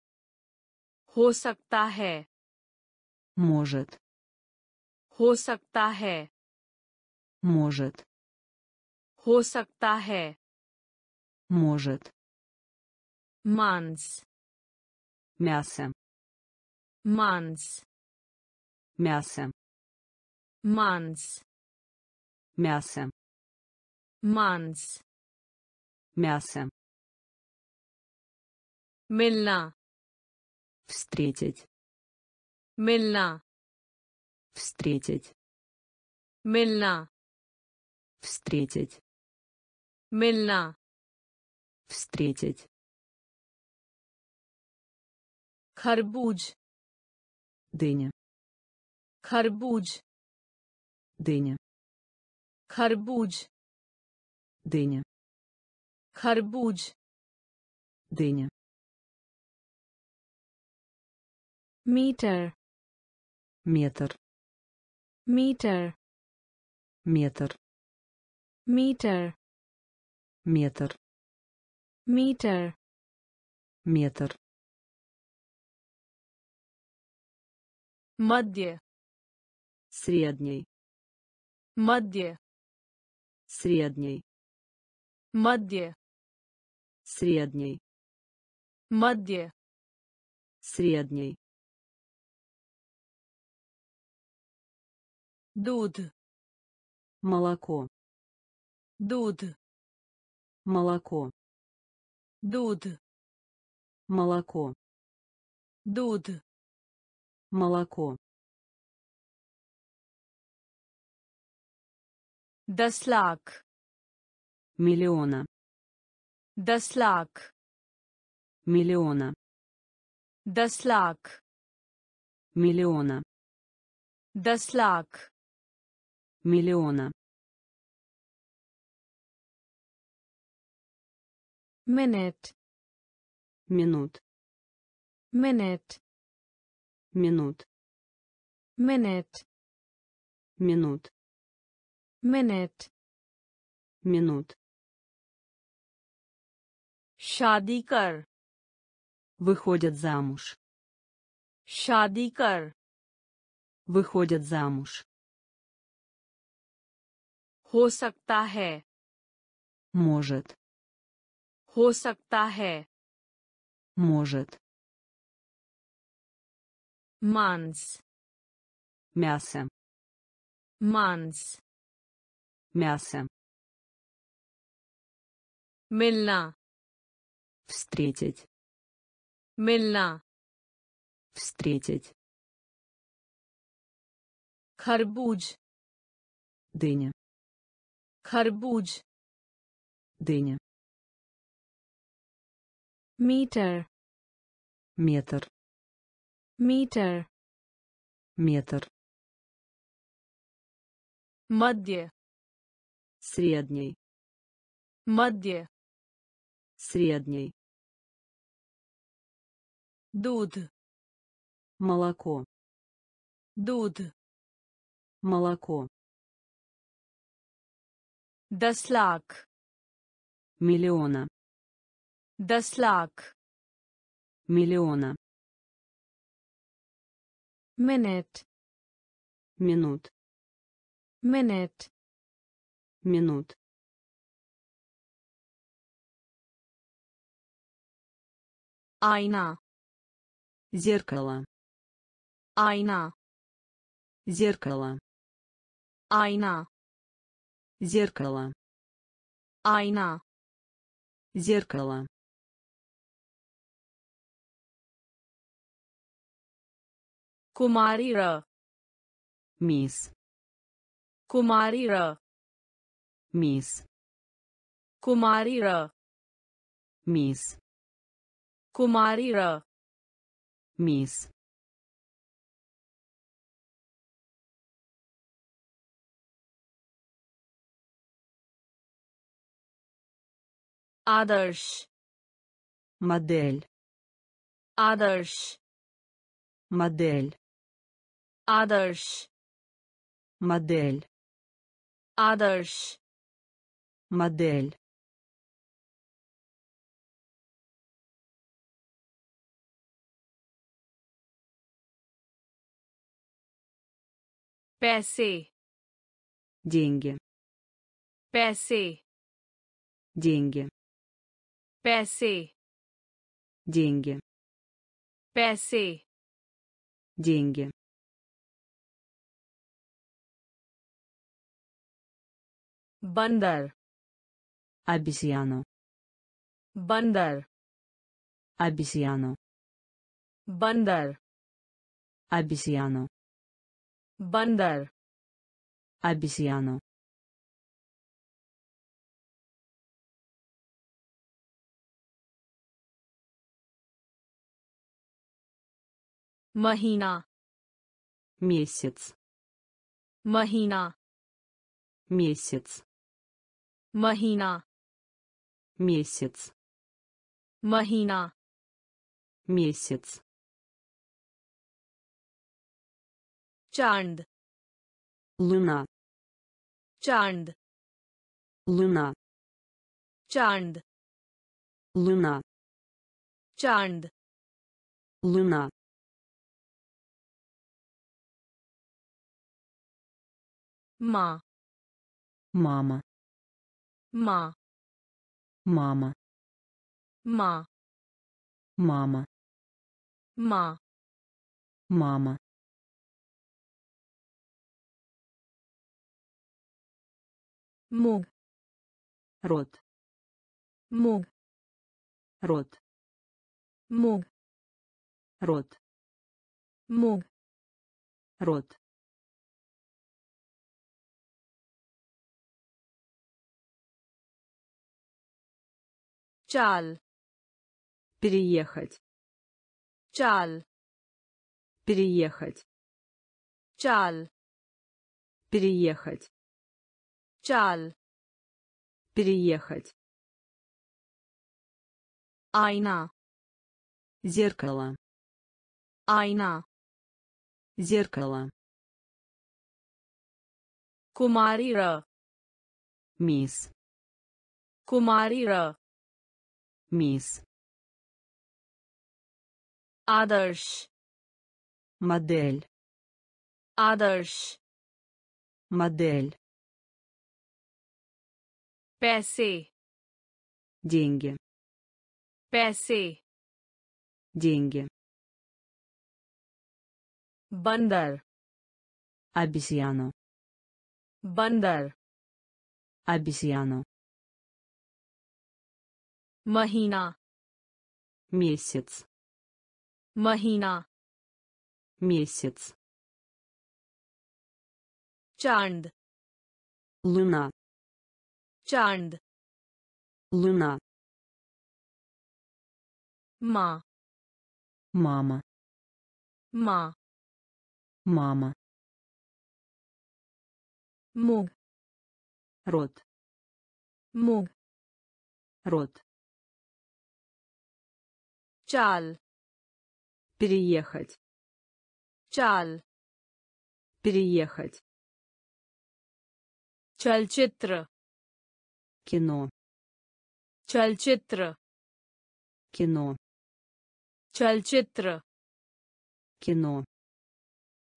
हो सकता है может हो सकता है может हो सकता है может Манс. Мясо. Манс. Мясо. Манс. Мясо. Манс. Мясо. Милна. Встретить. Милна. Встретить. Милна. Встретить. Милна. Встретить. Карбуз. Дыня. Карбуз. Дыня. Карбуз. Дыня. Карбуз. Дыня. Метр. Метр. Метр. Метр. Метр. Метр. Метр. Метр. Мадде. Средний. Мадде. Средний. Мадде. Средний. Мадде. Средний. Дуд. Молоко. Дуд. Молоко. Дуд. Молоко. Дуд молоко. Дослак. Миллиона. Дослак. Миллиона. Дослак. Миллиона. Дослак. Миллиона. Минут. Минут. Минут минут मिनट минут मिनट минут शादी कर выходят замуж शादी कर выходят замуж हो सकता है может हो सकता है может Манс. Мясо. Манс. Мясо. Мельна. Встретить. Мельна. Встретить. Харбуз. Дыня. Харбуз. Дыня. Метр. Метр метр, Метр. Мадде. Средний. Мадде. Средний. Дуд. Молоко. Дуд. Молоко. Даслак. Миллиона. Даслак. Миллиона минут Минут. Minute. Минут. Айна. Зеркало. Айна. Зеркало. Айна. Зеркало. Айна. Зеркало. कुमारी र мисс कुमारी र мисс कुमारी र мисс कुमारी र мисс आदर्श модель आदर्श модель адарш Модель. адарш Модель. Песы. Деньги. Песы. Деньги. Песы. Деньги. Песы. Деньги. Бандар Обезьяну. Бандар Обезьяну. Бандар Обезьяну. Бандар Обезьяну. Махина. Месяц. Махина. Месяц. Махина. Месяц. Махина. Месяц. Чанд. Луна. Чанд. Луна. Чанд. Луна. Чанд. Луна. Ма. Мама. Ма. Мама. Ма. Мама. Ма. Мама. Мог. Рот. Мог. Рот. Мог. Рот. Мог. Рот. Чал. Переехать. Чал. Переехать. Чал. Переехать. Чал. Переехать. Айна. Зеркало. Айна. Зеркало. Кумарира. Мисс. Кумарира мисс Адерш. Модель. Адерш. Модель. Песы. Деньги. Песы. Деньги. Бандар. Обезьяну. Бандар. Обезьяну. Махина. Месяц. Махина. Месяц. Чанд. Луна. Чанд. Луна. Ма. Мама. Ма. Мама. Мог. Рот. Мог. Рот. Чал. Переехать. Чал. Переехать. Чальчетра. Кино. Чальчетра. Кино. Чальчетра. Кино.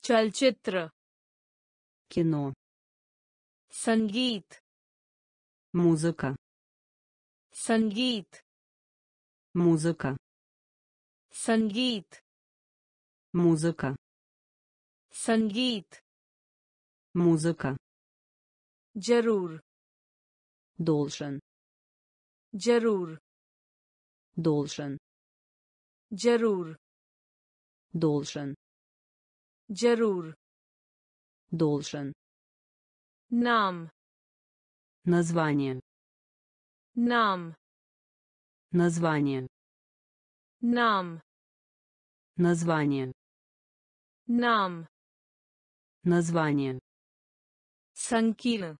Чальчетра. Кино. Сангит. Музыка. Сангит. Музыка. संगीत музыка संगीत музыка जरूर должен जरूर должен जरूर должен जरूर должен नाम название नाम название नाम название नाम название संकीर्ण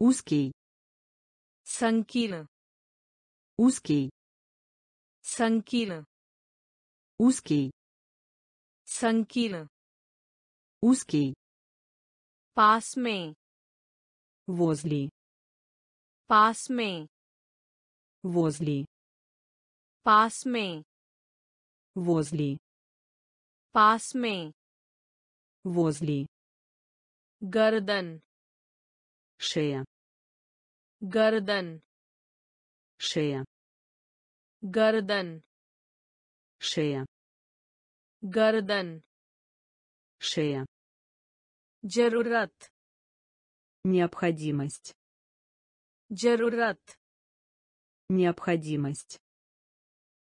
узкий संकीर्ण узкий संकीर्ण узкий संकीर्ण узкий पास में возле पास में возле पास में возле पास में возле गर्दन шея गर्दन шея गर्दन шея गर्दन шея जरूरत необходимость जरूरत необходимость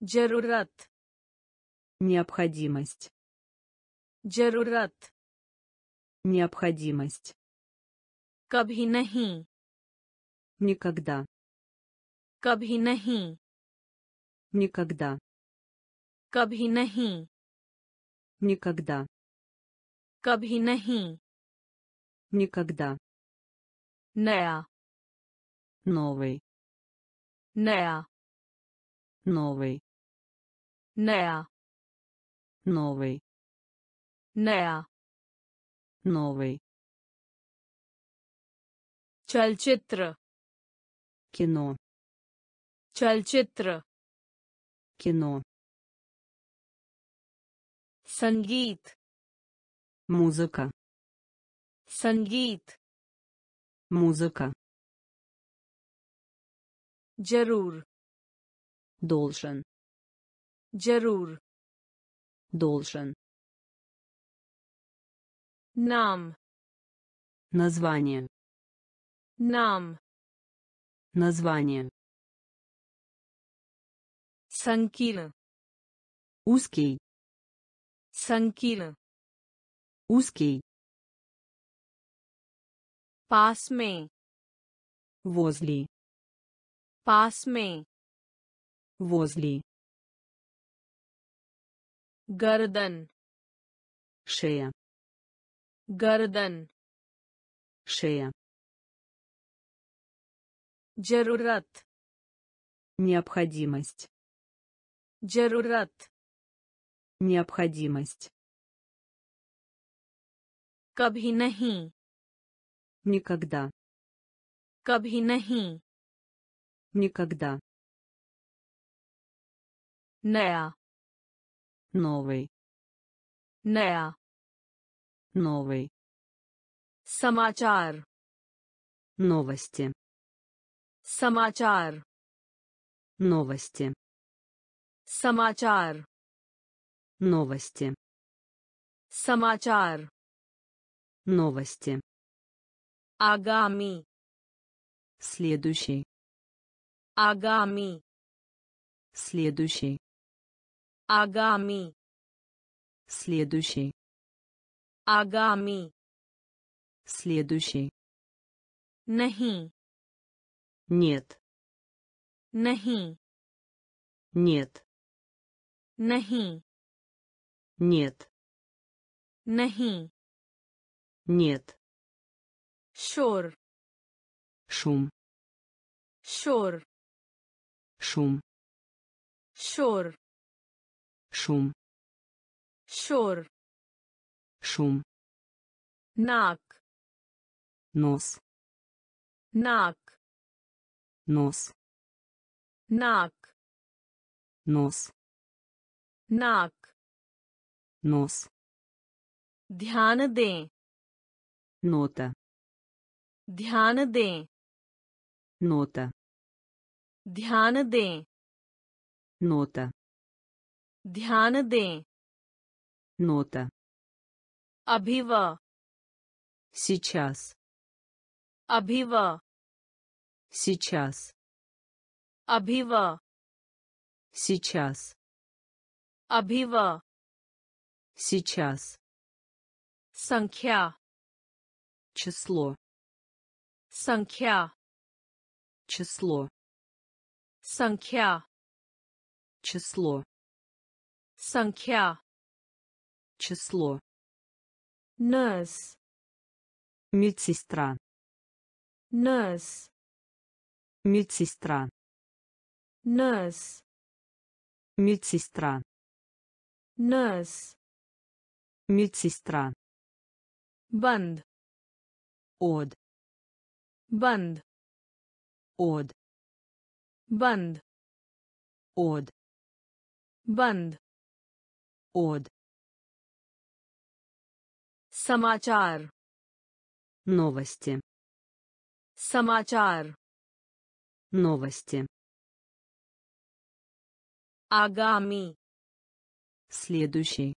जरूरत необходимость जरूरत необходимость कभी नहीं никогда कभी नहीं никогда कभी नहीं никогда कभी नहीं никогда नया новый नया новый नया новый नया новый चलचित्र кино चलचित्र кино संगीत музыка संगीत музыка जरूर должен जरूर должен नाम название नाम название संकीर्ण узкий संकीर्ण узкий पास में возле पास में возле गर्दन шея गर्दन шея जरूरत необходимость जरूरत необходимость कभी नहीं никогда कभी नहीं никогда नया новый नया новый समाचार новости समाचार новости समाचार новости समाचार новости आगामी следующий आगामी следующий Агами. Следующий. Агами. Следующий. Нахи. Нет. Нахи. Нет. Нахи. Нет. Нахи. Нет. Шор. Шум. Шор. Шум. Шор шум शोर шум नाक нос नाक нос नाक нос नाक нос ध्यान दें нота ध्यान दें нота ध्यान दें нота ध्यान दें нота अभिव сейчас अभिव сейчас अभिव сейчас अभिव сейчас संख्या число संख्या число संख्या число संख्या число नर्स медсестра नर्स медсестра नर्स медсестра नर्स медсестра बंद од बंद од बंद од बंद Од. Самачар. Новости. Самачар. Новости. Агами. Следующий.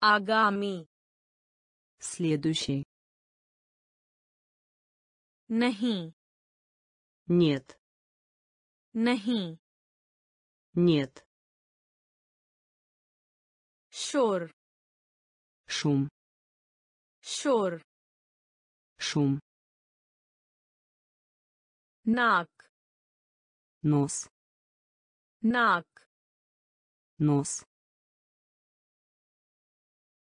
Агами. Следующий. Нахи. Нет. Нахи. Нет. शोर шум शोर шум नाक нос नाक нос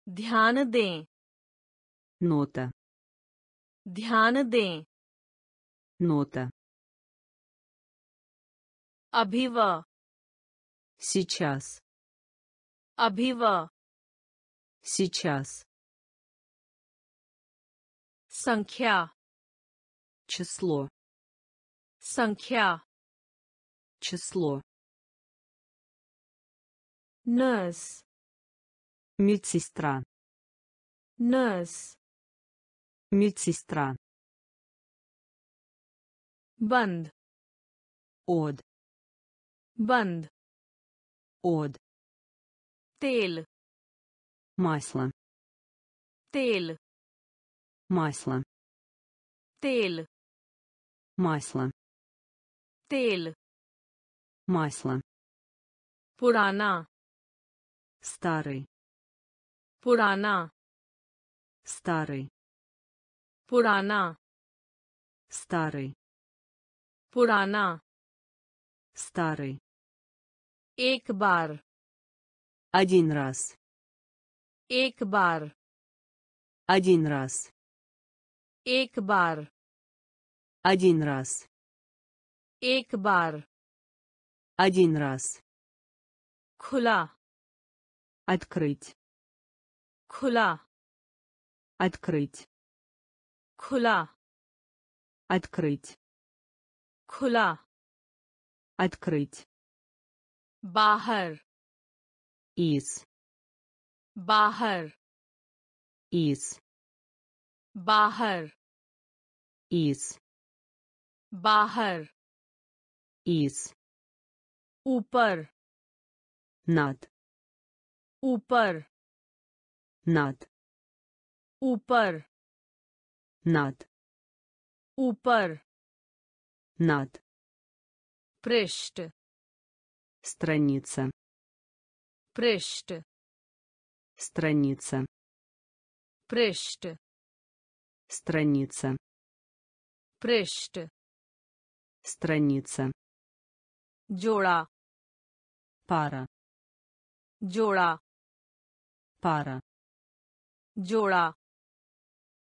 ध्यान दें нота ध्यान दें нота अभिव сейчас Абхива. Сейчас. Санкья. Число. Санкья. Число. Nurse. Медсестра. Nurse. Медсестра. Банд. Од. Банд. Од. तेल масло तेल масло तेल масло तेल масло पुराना старый पुराना старый पुराना старый पुराना старый एक बार один раз. Эк бар. Один раз. Эк бар. Один раз. Эк бар. Один раз. Кула. Открыть. Кула. Открыть. Кула. Открыть. Кула. Открыть. Бахар Из. बाहर Из. बाहर Из. बाहर Из. ऊपर Над. ऊपर Над. ऊपर Над. ऊपर Над. पृष्ठ Страница. Прешт. Страница. Прешт. Страница. Прешт. Страница. Джора. Пара. Джора. Пара. Джора.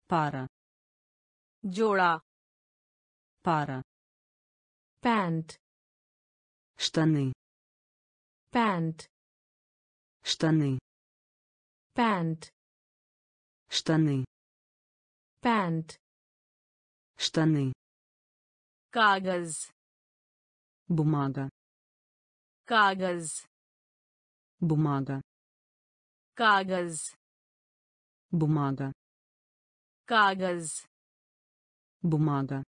Пара. Джора. Пара. Пант. Штаны. Пант штаны. Пант штаны. Пант штаны. Кагаз. Бумага. Кагаз. Бумага. Кагаз. Бумага. Кагаз. Бумага.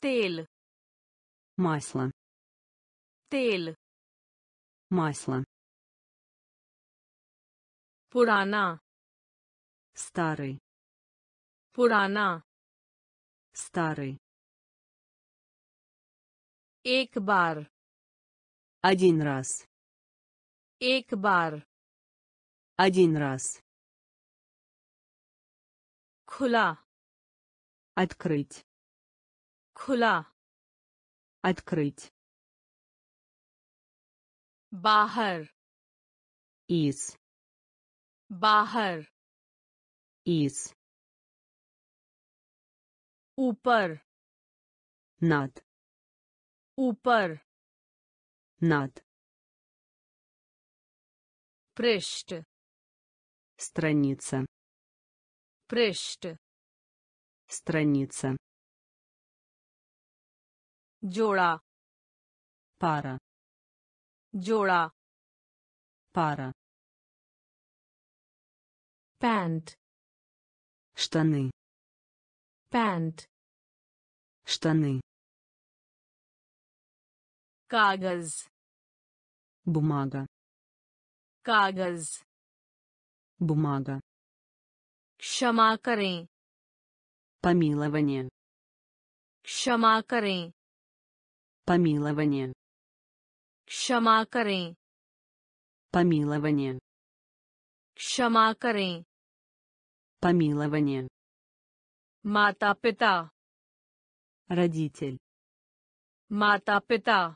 Тель. Масло. Тель Масло. पुराना Старый. पुराना Старый. एक बार Один раз. एक बार Один раз. खुला Открыть. खुला Открыть. बाहर Из. बाहर Из. ऊपर Над. ऊपर Над. पृष्ठ Страница. पृष्ठ Страница. जोड़ा Пара. जोड़ा Пара. पैंट Штаны. पैंट Штаны. कागज Бумага. कागज Бумага. क्षमा करें Помилование. क्षमा करें Помилование. क्षमा करें Помилование. क्षमा करें Помилование. माता पिता Родитель. माता पिता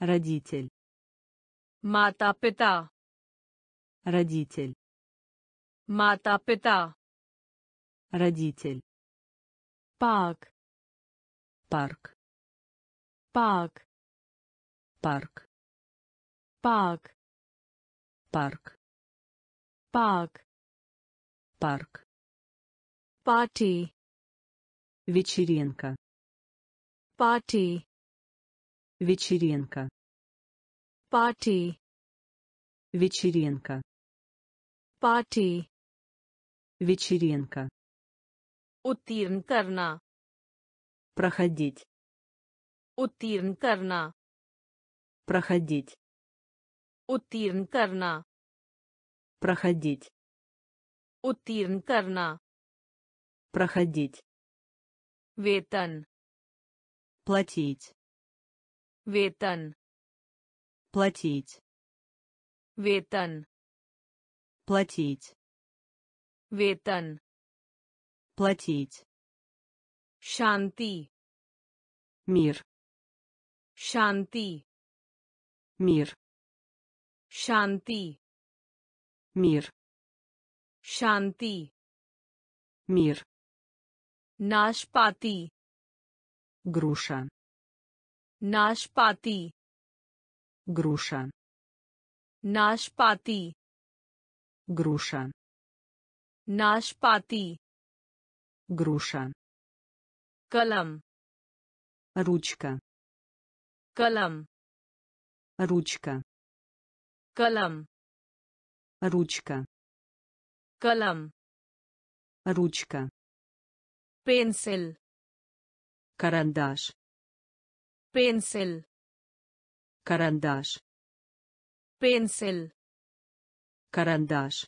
Родитель. माता पिता Родитель. माता पिता Родитель. पार्क Парк. पार्क Парк. पार्क Парк. पार्क Парк. पार्टी Вечеринка. पार्टी Вечеринка. पार्टी Вечеринка. पार्टी Вечеринка. उत्तीर्ण करना Проходить. उत्तीर्ण करना Проходить. उत्तीर्ण करना Проходить. उत्तीर्ण करना Проходить. वेतन Платить. वेतन Платить. वेतन Платить. वेतन Платить. शांति Мир. शांति Мир. शांति Мир. शांति Мир. नाशपाती Груша. नाशपाती Груша. नाशपाती Груша. नाशपाती Груша. कलम Ручка. कलम Ручка. कलम Ручка. कलम Ручка. पेंसिल Карандаш. पेंसिल Карандаш. पेंसिल Карандаш.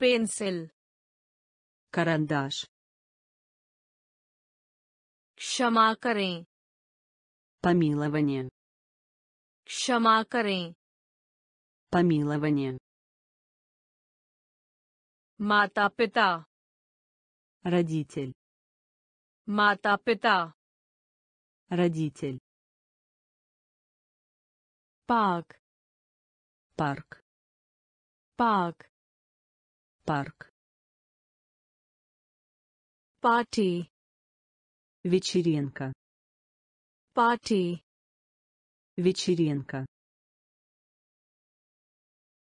पेंसिल Карандаш. क्षमा करें Помилование. क्षमा करें Помилование. माता पिता Родитель. माता पिता Родитель. पार्क Парк. पार्क Парк. पार्टी Вечеринка. पार्टी Вечеринка.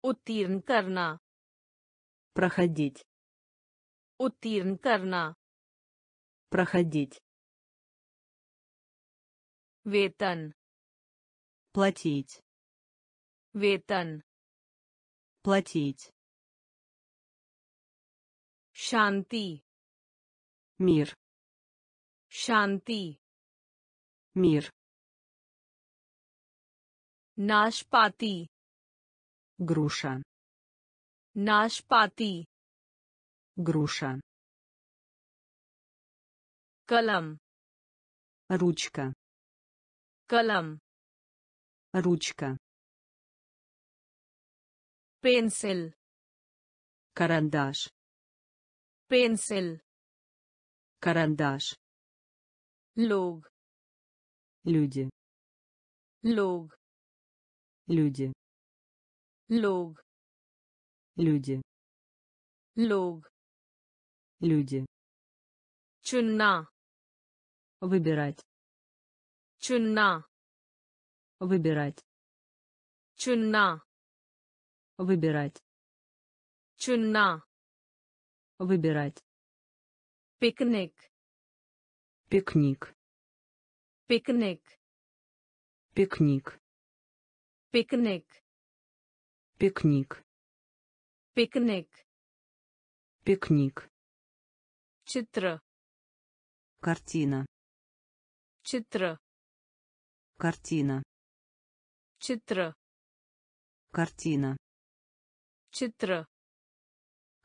उत्तीर्ण करना Проходить. उत्तीर्ण करना Проходить. वेतन Платить. वेतन Платить. शांति Мир. शांति Мир. Нашпати. Груша. Нашпати. Груша. Калам. Ручка. Калам. Ручка. Пенсель. Карандаш. Пенсель. Карандаш. Лог. Люди. Лог люди. Лог люди. Лог люди. Чунна выбирать. Чунна выбирать. Чунна выбирать. Чунна выбирать. Пикник пикник. Пикник пикник पिकनिक Пикник. पिकनिक Пикник. चित्र Картина. चित्र Картина. चित्र Картина. चित्र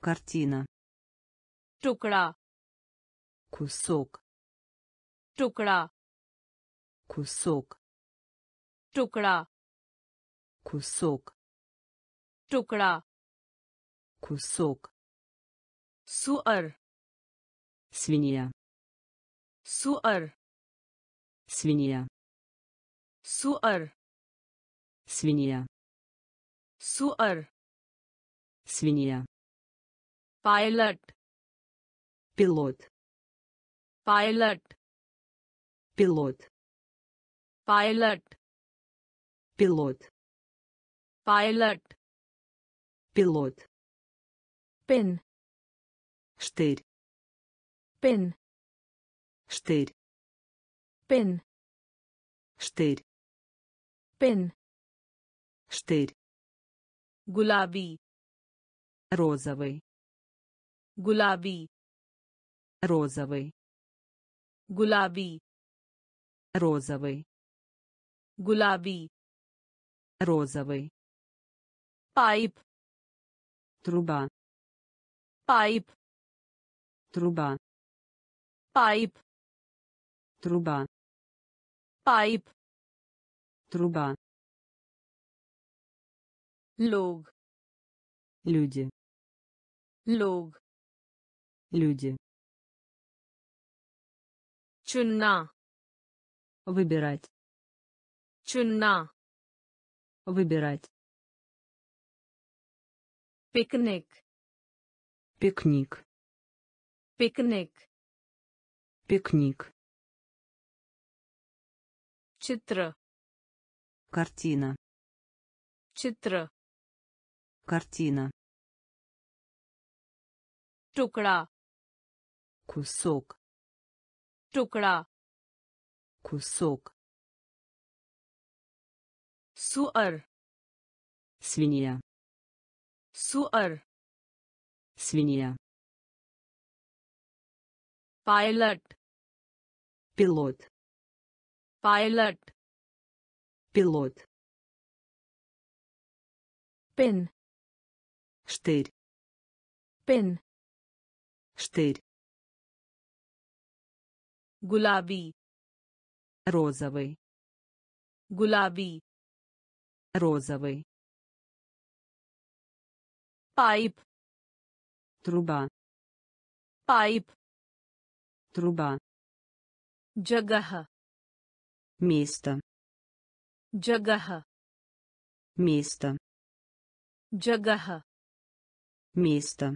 Картина. टुकड़ा Кусок. टुकड़ा Кусок. टुकड़ा Кусок. टुकड़ा Кусок. सुअर Свинья. सुअर Свинья. सुअर Свинья. सुअर Свинья. पायलट Пилот. पायलट Пилот. पायलट Пилот. Pilot. Пилот. Пин. Штырь. Пин. Штырь. Пин. Штырь. Пин. Штырь. Гулаби. Розовый. Гулаби. Розовый. Гулаби. Розовый. Гулаби. Розовый. Пайп. Труба. Пайп. Труба. Пайп. Труба. Пайп. Труба. Лог. Люди. Лог. Люди. Чунна. Выбирать. Чунна. Выбирать पिकनिक Пикник. पिकनिक Пикник. चित्र Картина. चित्र Картина. टुकड़ा Кусок. टुकड़ा Кусок. सुअर Свинья. Суар. Свинья. Пайлот. Пилот. Пайлот. Пилот. Пин. Штырь. Пин. Штырь. Гулаби. Розовый. Гулаби. Розовый. Пайп. Труба. Пайп. Труба. Джагаха. Место. Джагаха. Место. Джагаха. Место.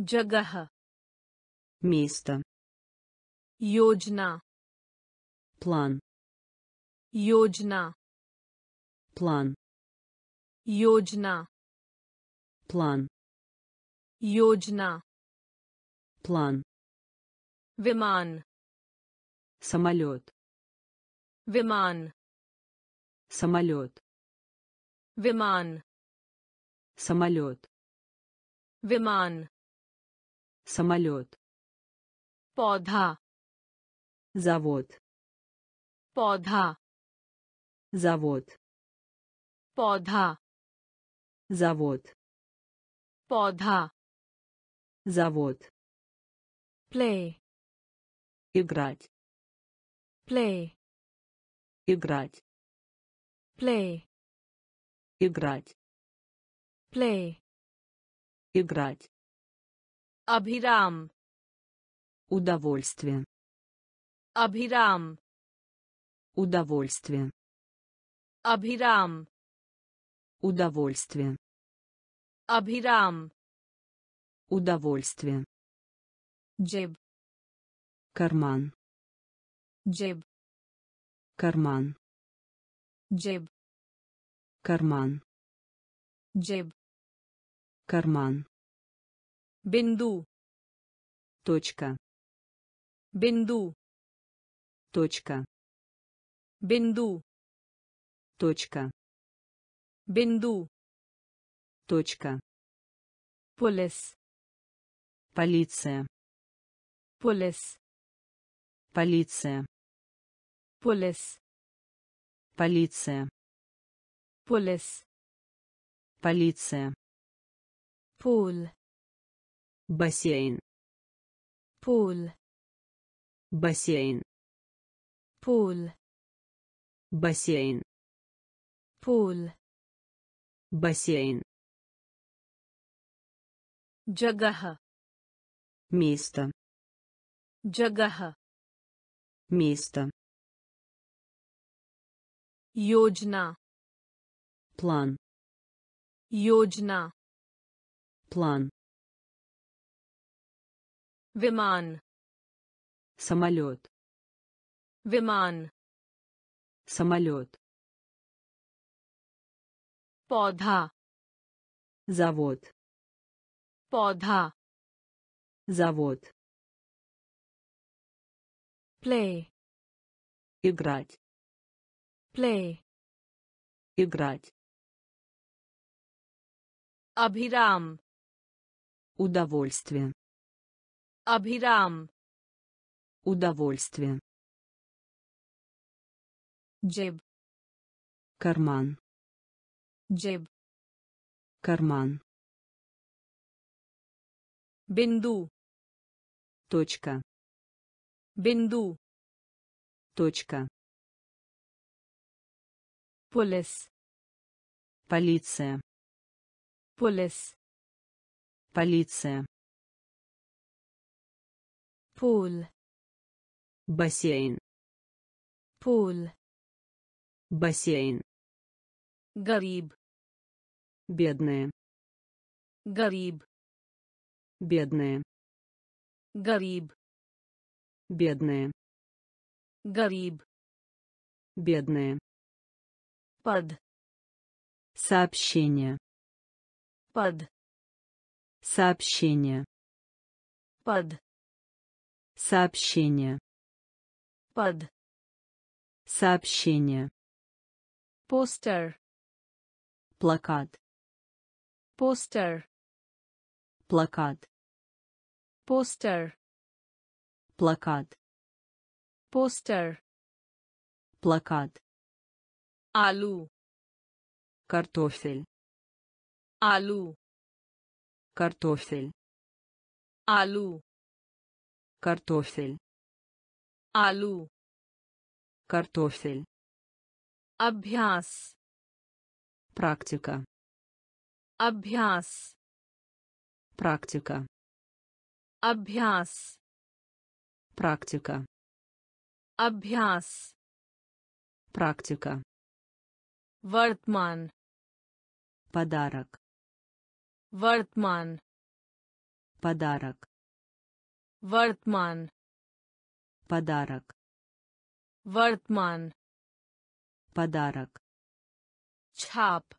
Джагаха. Место. Йоджна. План. Йоджна. План. Йоджна план Йоджна. План. Виман. Самолет. Виман. Самолет. Виман. Самолет. Виман. Самолет. Подха. Завод. Подха. Завод. Подха. Завод. पौधा Завод. प्ले Играть. प्ले Играть. प्ले Играть. प्ले Играть. अभिराम Удовольствие. अभिराम Удовольствие. अभिराम Удовольствие. Абхирам. Удовольствие. Джеб. Карман. Джеб. Карман. Джеб. Карман. Джеб. Карман. Бинду. Точка. Бинду. Точка. Бинду. Точка. Бинду. Точка. Полис. Полиция. Полис. Полиция. Полис. Полиция. Полис. Полиция. Пул. Бассейн. Пул. Бассейн. Пул. Бассейн. Пул. Бассейн. Джагаха. Место. Джагаха. Место. Йоджна. План. Йоджна. План. Виман. Самолет. Виман. Самолет. Подха. Завод. पौधा Завод. प्ले Играть. प्ले Играть. अभिराम Удовольствие. अभिराम Удовольствие. जेब Карман. जेब Карман. Бинду. Точка. Бинду. Точка. Полис. Полиция. Полис. Полиция. Пул. Бассейн. Пул. Бассейн. Гариб. Бедные. Гариб бедные. Гариб. Бедные. Гариб. Бедные. Под сообщение. Под сообщение. Под сообщение. Под сообщение. Постер. Плакат. Постер. Плакат पोस्टर плакат पोस्टर плакат आलू картофель आलू картофель आलू картофель आलू картофель अभ्यास практика अभ्यास практика अभ्यास практика अभ्यास практика वर्तमान подарок वर्तमान подарок वर्तमान подарок वर्तमान подарок छाप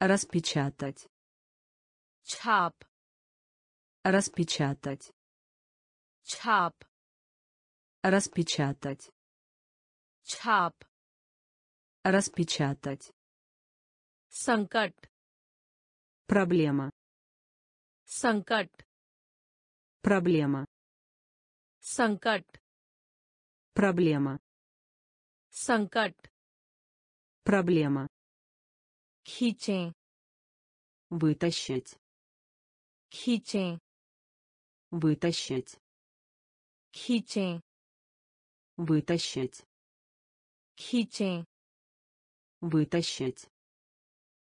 распечатать छाप Распечатать. Чап. Распечатать. Чап. Распечатать. Санкат. Проблема. Санкат. Проблема. Санкат. Проблема. Санкат. Проблема. Хиче. Вытащить. Хиче. Вытащить. Кичень. Вытащить. Кичень. Вытащить.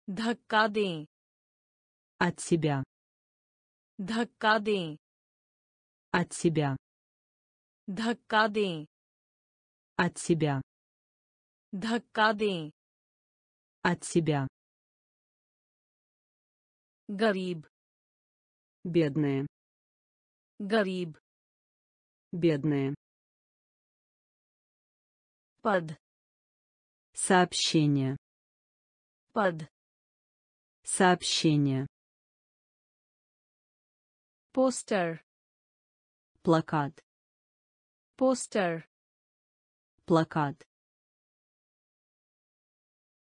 Даккады. От себя. Даккады. От себя. Даккады. От себя. Даккады. От себя. Гариб. Бедные. Гариб. Бедные. Под. Сообщение. Под. Сообщение. Постер. Плакат. Постер. Плакат.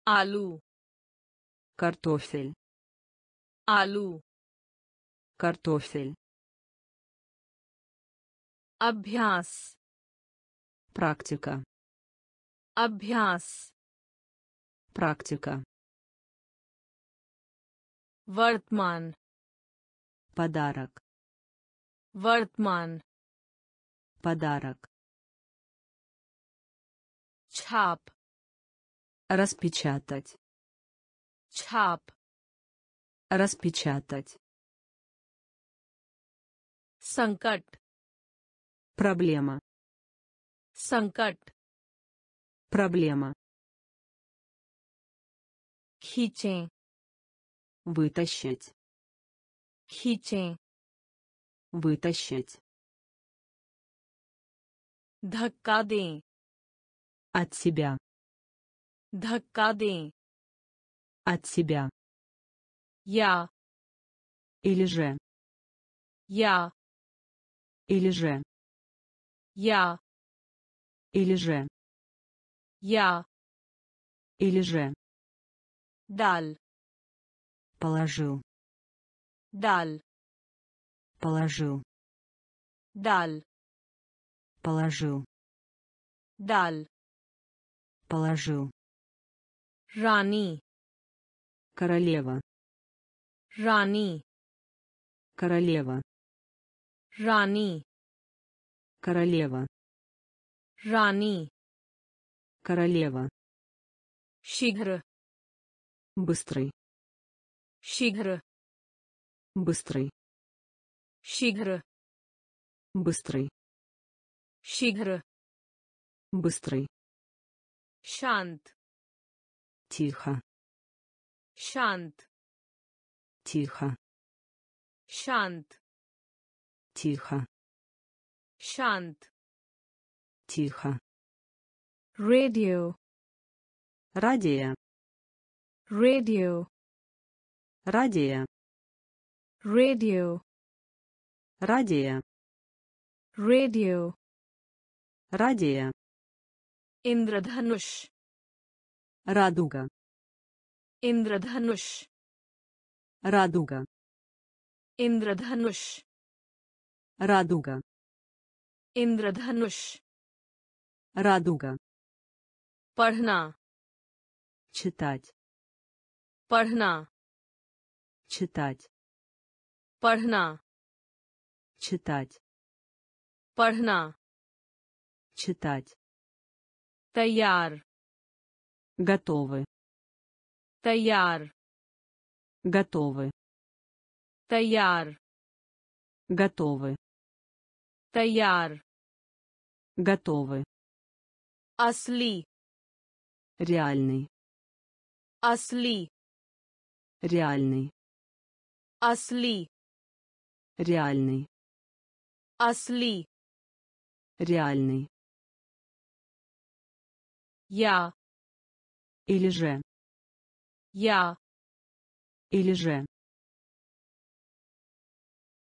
Алу. Картофель. Алу. Картофель. अभ्यास практика अभ्यास практика वर्तमान подарок वर्तमान подарок छाप распечатать छाप распечатать संकट проблема संकट проблема खींचें вытащить खींचें вытащить धक्का दें от себя धक्का दें от себя या или же या или же я. Или же. Я. Или же. Дал. Положил. Дал. Положил. Дал. Положил. Дал. Положил. Рани. Королева. Рани. Королева. Рани королева. Рани королева. Шигр быстрый. Шигр быстрый. Шигр быстрый. Шигр быстрый. Шант тихо. Шант тихо. Шант тихо. Шант. Тихо. Радио. Радия. Радио. Радия. Радио. Радия. Радио. Радия. Индрадхануш. Радуга. Индрадхануш. Радуга. Индрадхануш. Радуга. इंद्रधनुष Радуга. पढ़ना Читать. पढ़ना Читать. पढ़ना Читать. पढ़ना Читать. तैयार Готовы. तैयार Готовы. तैयार Готовы. Таяр. Готовы. Асли. Реальный. Асли. Реальный. Асли. Реальный. Асли. Реальный. Я. Или же. Я. Или же.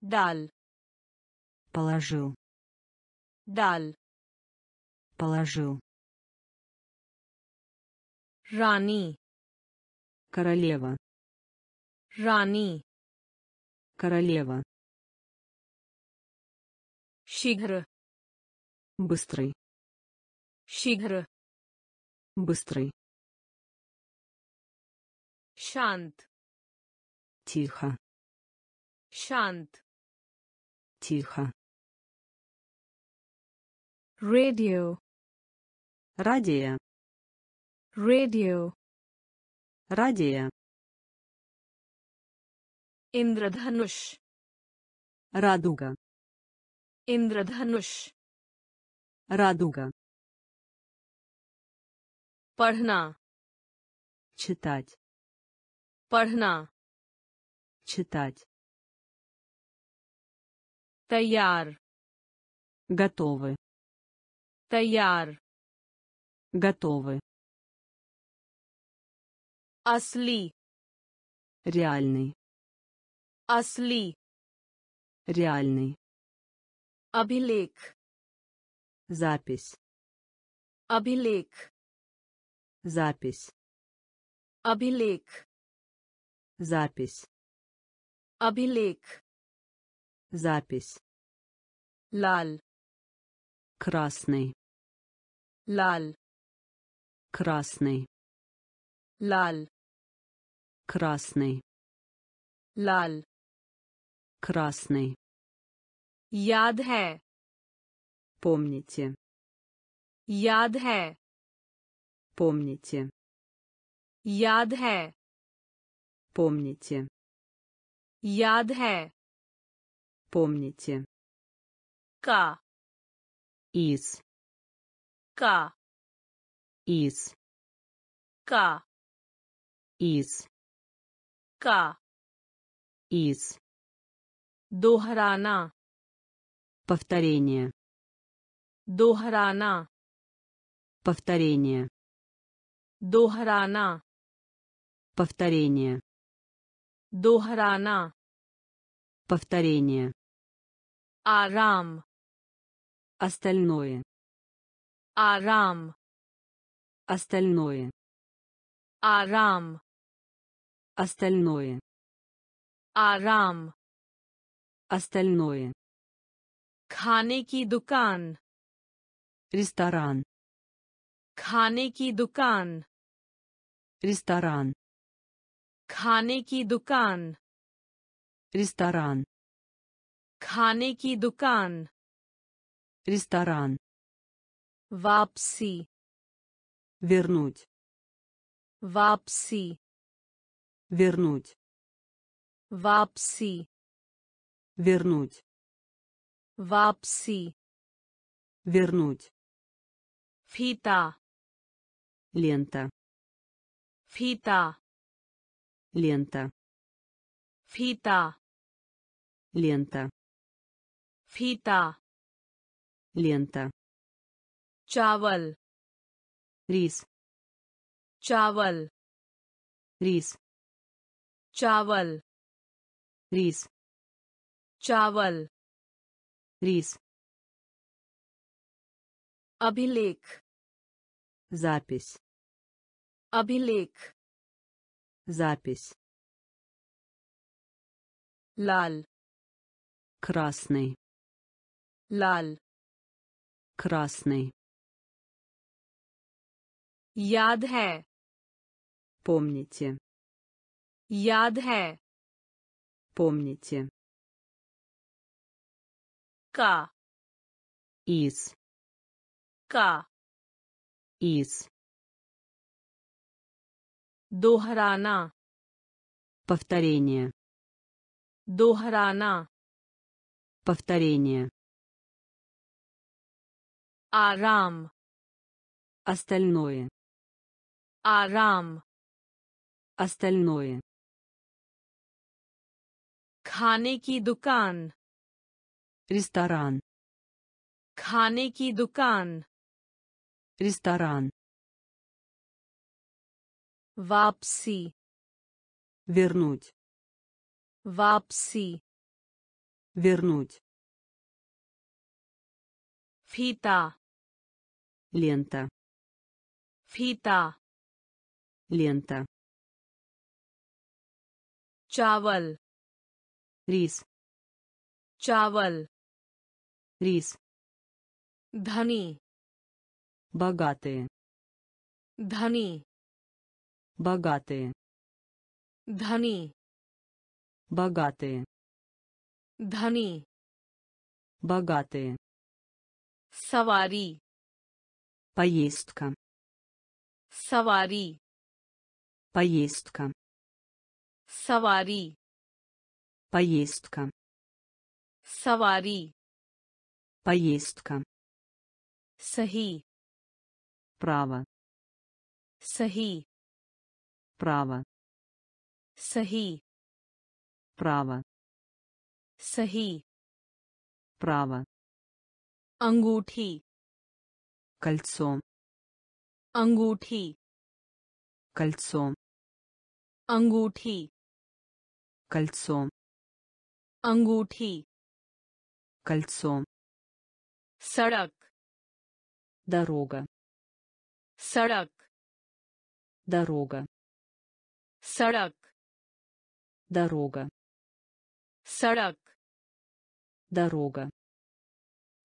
Даль положил. Даль положил. Рани. Королева. Рани. Королева. Шигр. Быстрый. Шигр. Быстрый. Шант. Тихо. Шант. Тихо रेडियो Радио. रेडियो Радио. इंद्रधनुष Радуга. इंद्रधनुष Радуга. पढ़ना Читать. पढ़ना Читать. तैयार Готовы. Таяр. Готовы. Осли. Реальный. Осли. Реальный. Абилек. Запись. Абилек. Запись. Абилек. Запись. Абилек. Запись. Лал. Красный. लाल Красный. लाल Красный. लाल Красный. याद है Помните. याद है Помните. याद है Помните. याद है Помните. का Из. Ка, Из. ка, Из. ка, Из. Дохрана. Повторение. Дохрана. Повторение. Дохрана. Повторение. Дохрана. Повторение. Арам. Остальное. आराम Остальное. आराम Остальное. आराम Остальное. खाने की दुकान Ресторан. खाने की दुकान Ресторан. खाने की दुकान Ресторан. खाने की दुकान Ресторан. Вапси. Вернуть. Вапси. Вернуть. Вапси. Вернуть. Вапси. Вернуть. Фита. Лента. Фита. Лента. Фита. Лента. Фита. Лента. चावल рис, चावल рис, चावल рис, चावल рис, अभिलेख запись, अभिलेख запись, लाल красный, लाल красный, याद है помните, याद है помните, का из, का из, दोहराना повторение, दोहराना повторение, आराम остальное, आराम остальное, खाने की दुकान ресторан, खाने की दुकान ресторан, वापसी вернуть, वापसी вернуть, फीता лента, फीता лента, चावल рис, चावल рис, धनी богатые, धनी богатые, धनी богатые, धनी богатые, सवारी поездка, सवारी поездка, सवारी поездка, सवारी поездка, सही право, सही право, सही право, सही право, अंगूठी кольцо, अंगूठी кольцо. Ангути, кольцо. Ангути, кольцо. Сарак. Дорога. Сарак. Дорога. Сарак. Дорога. Сарак. Дорога.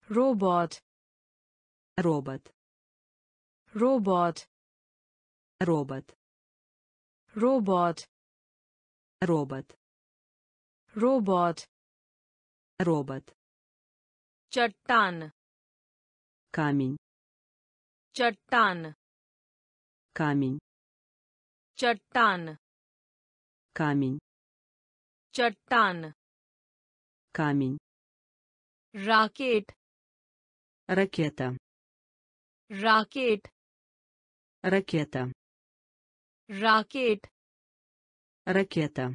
Робот. Робот. Робот. Робот робот робот. Робот робот. Чаттан камень. Чаттан камень. Чаттан камень. Чаттан камень. Ракет. Ракета. Ракет. Ракета ракет ракета.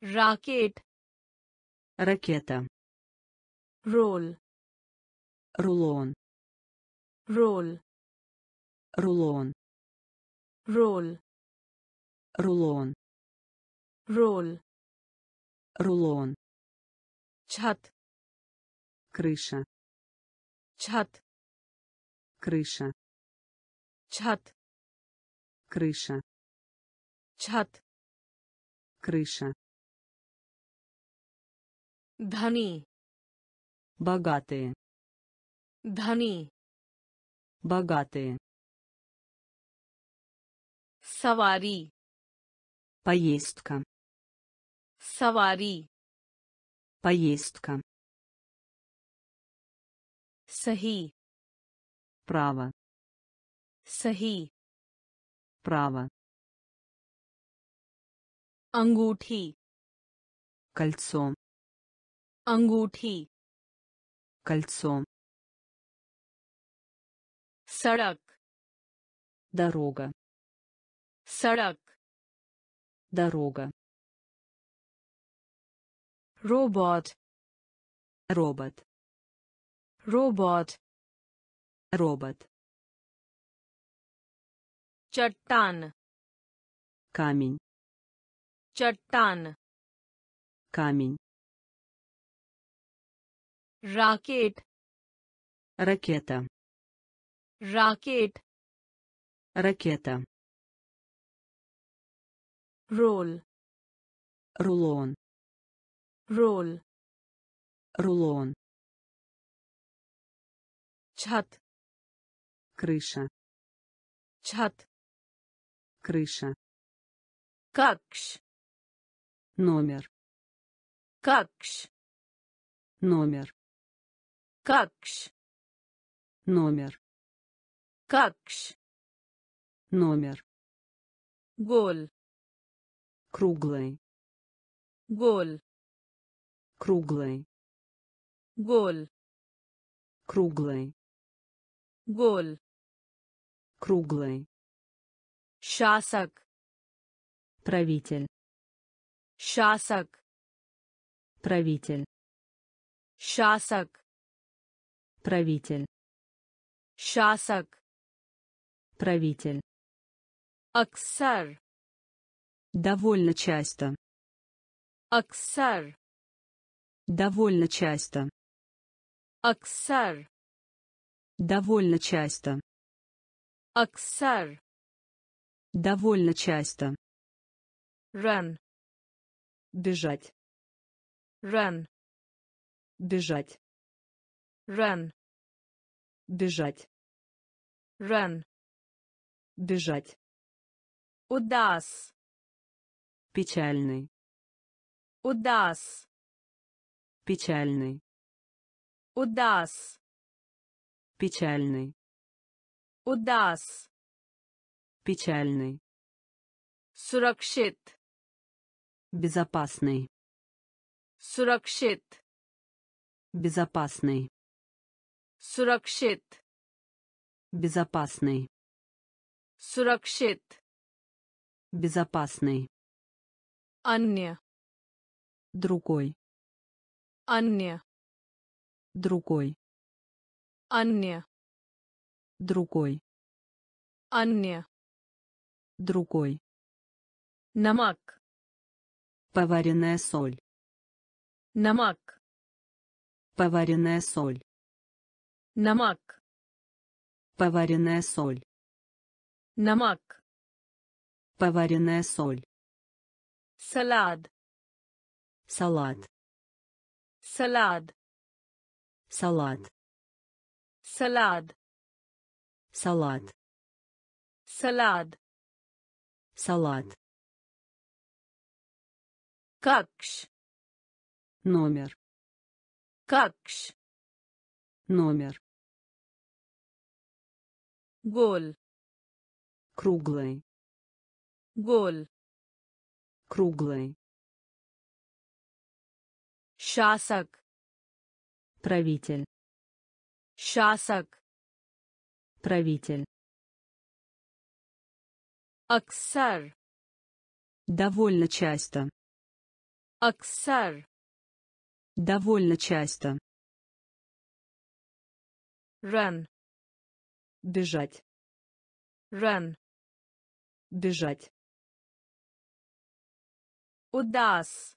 Ракет ракета. Ролл рулон. Ролл рулон. Ролл рулон. Ролл рулон. Чат крыша. Чат крыша. Чат крыша, छत крыша, धनी богатые, धनी богатые, सवारी поездка, सवारी поездка, सही право, सही право, अंगूठी кольцо, अंगूठी кольцо, सड़क дорога, सड़क дорога, robot робот robot робот Чертан. Камень. Чертан. Камень. Ракет. Ракета. Ракет. Ракета. Ролл. Рулон. Ролл. Рулон. Чат. Крыша. Чат крыша. Какш. Номер. Какш. Номер. Какш. Номер. Какш. Номер. Гол круглый. Гол круглый. Гол круглый. Гол круглый. शासक правитель शासक правитель शासक правитель शासक правитель अक्सर довольно часто अक्सर довольно часто अक्सर довольно часто अक्सर Довольно часто. Run. Бежать. Run. Бежать. Run. Бежать. Run. Бежать. Удас. Печальный. Удас. Печальный. Удас. Печальный. Удас печальный सुरक्षित безопасный सुरक्षित безопасный सुरक्षित безопасный सुरक्षित безопасный अन्य другой अन्य другой अन्य другой अन्य другой. Намак. Поваренная соль. Намак. Поваренная соль. Намак. Поваренная соль. Намак. Поваренная соль. Салат. Салат. Салат. Салат. Салат. Салат. Салат салат. Какш. Номер. Какш. Номер. Гол круглый. Гол круглый. Шасак. Правитель. Шасак. Правитель. Aksar. Довольно часто. Aksar. Довольно часто. Ран Бежать. Ран Бежать. Удас.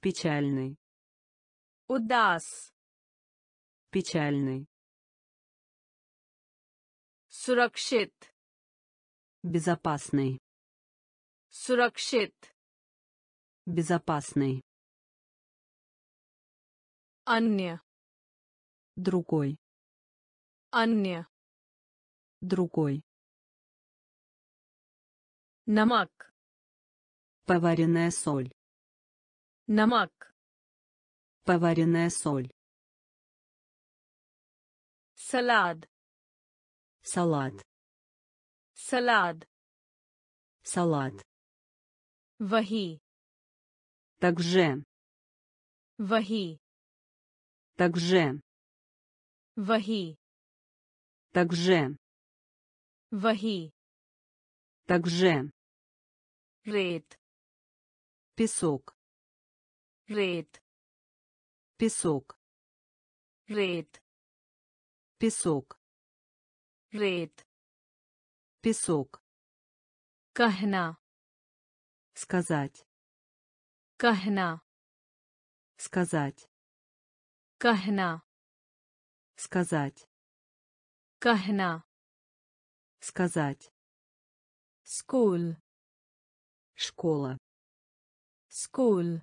Печальный. Удас. Печальный. Суракшит безопасный सुरक्षित безопасный अन्य другой अन्य другой नमक поваренная соль नमक поваренная соль सलाद салат салат салат. вахи также вахи также вахи также вахи также рейд песок. рейд песок. рейд песок. рейд песок कहना сказать कहना сказать कहना сказать कहना сказать स्कूल школа स्कूल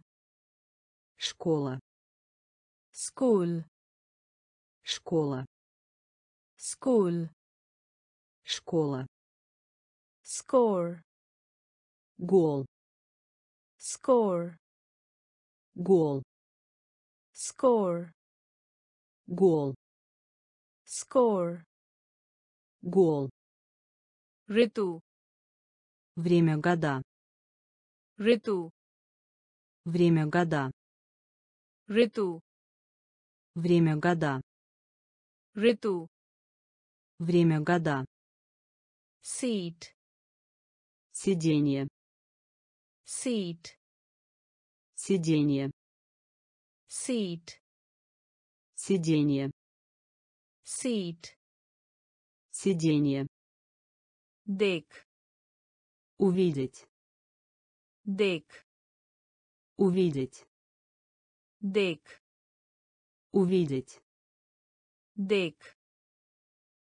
школа स्कूल школа स्कूल школа स्कोर. гол Скор. гол Скор. гол Скор. гол риту время года. Риту время года. Риту время года. Риту время года. Сид. Сиденье. Seat. Сиденье. Seat. Сиденье. Seat. Сиденье. Дек. Увидеть. Дек. Увидеть. Дек. Увидеть. Дек.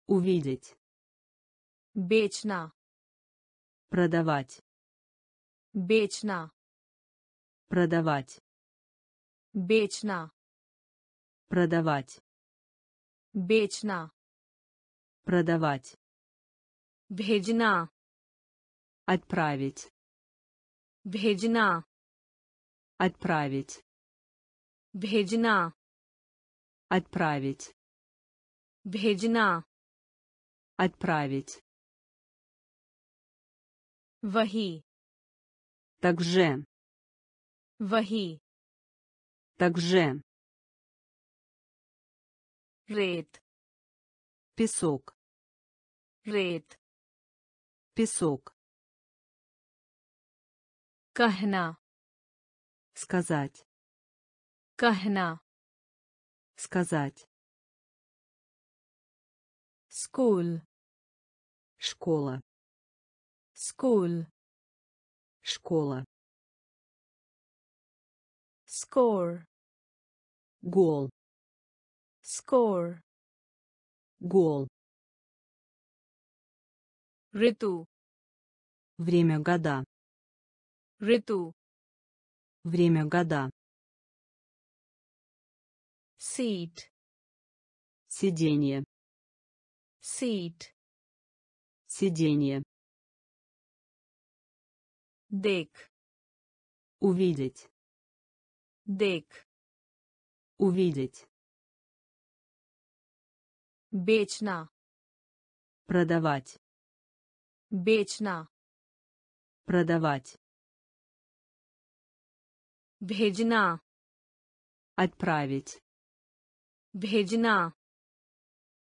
Увидеть. Бечна продавать бечна продавать бечна продавать бечна продавать бежна отправить бежна отправить бежна отправить бежна отправить Ваги. Также. Ваги. Также. Рейд. Песок. Рейд. Песок. कहना. Сказать. कहना. Сказать. स्कूल. Школа. स्कूल. Школа. स्कोर. Гол. स्कोर. Гол. Риту. Время года. Риту. Время года. Seat. Сиденье. Seat. Сиденье. Дек. Увидеть. Дек. Увидеть. Бечна. Продавать. Бечна. Продавать. Бхеджна. Отправить. Бхеджна.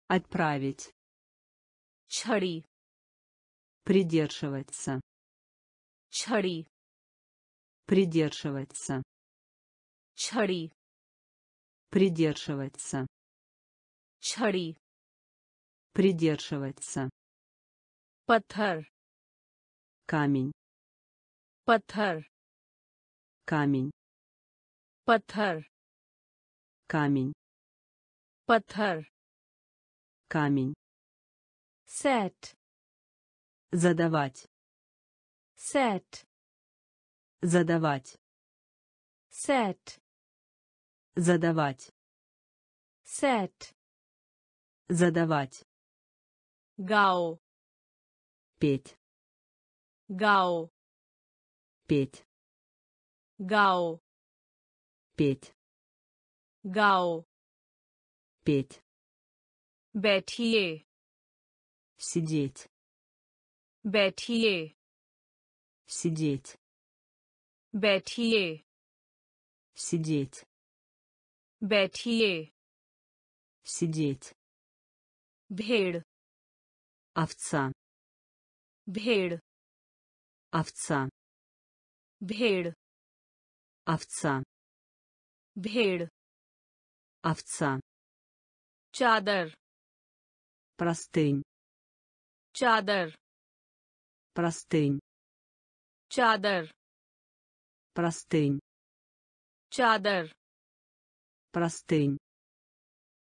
Отправить. Чари. Придерживаться. Чари. Придерживаться. Чари. Придерживаться. Чари. Придерживаться. Патар. Камень. Патар. Камень. Патар. Камень. Патар. Камень. Сет. Задавать. Set. Задавать. Set. Задавать. Set. Задавать. Гау. Петь. Гау. Петь. Гау. Петь. Гау. Петь. Бетье. Сидеть. Бетье сидеть बैठिए сидеть बैठिए сидеть भेड़ овца भेड़ овца भेड़ овца भेड़ Овца. चादर Простынь. चादर Простынь. Чадар. Простынь. Чадар. Простынь.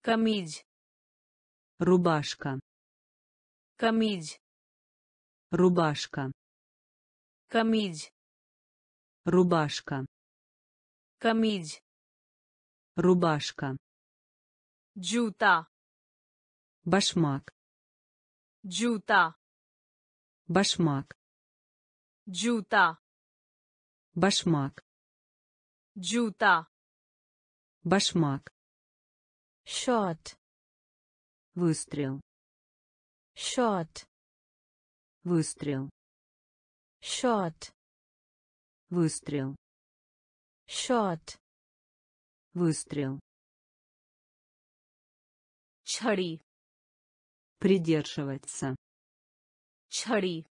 Камидж. Рубашка. Камидж. Рубашка. Камидж. Рубашка. Камидж. Рубашка. Джута. Башмак. Джута. Башмак. Джута. Башмак. Джута. Башмак. Шот. Выстрел. Шот. Выстрел. Шот. Выстрел. Шот. Выстрел. Чари. Придерживаться. Чари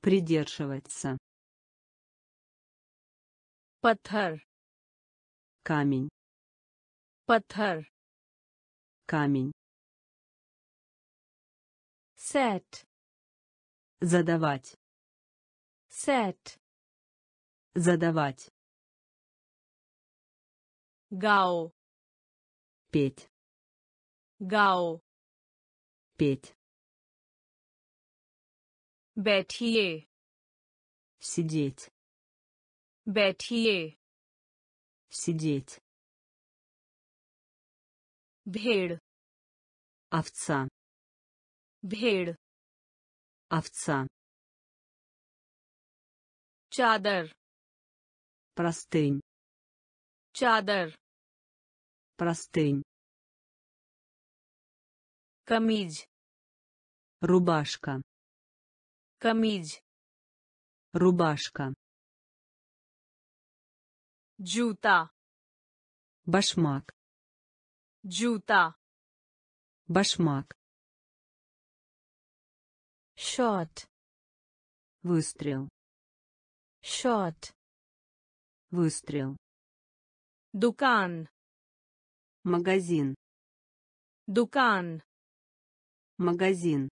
придерживаться. Патхар камень. Патхар камень. Сет. Задавать. Сет. Задавать. Гау. Петь. Гау. Петь. बैठिए Сидеть. बैठिए Сидеть. भेड़ Овца. भेड़ Овца. चादर Простынь. चादर Простынь. कमीज Рубашка. Камидь. Рубашка. Джута. Башмак. Джута. Башмак. Шот. Выстрел. Шот. Выстрел. Дукан. Магазин. Дукан. Магазин.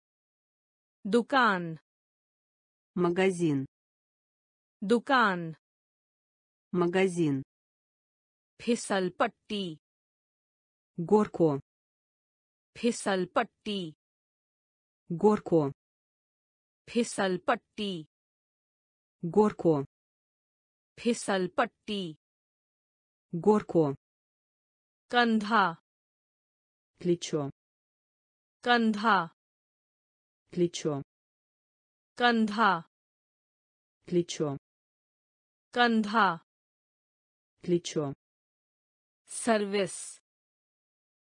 Дукан Магазин. दुकान Магазин. फिसल पट्टी Горко. फिसल पट्टी Горко. फिसल पट्टी Горко. फिसल पट्टी Горко. कंधा Плечо. कंधा Плечо. Кандха. Плечо. Кандха. Плечо. Сервис.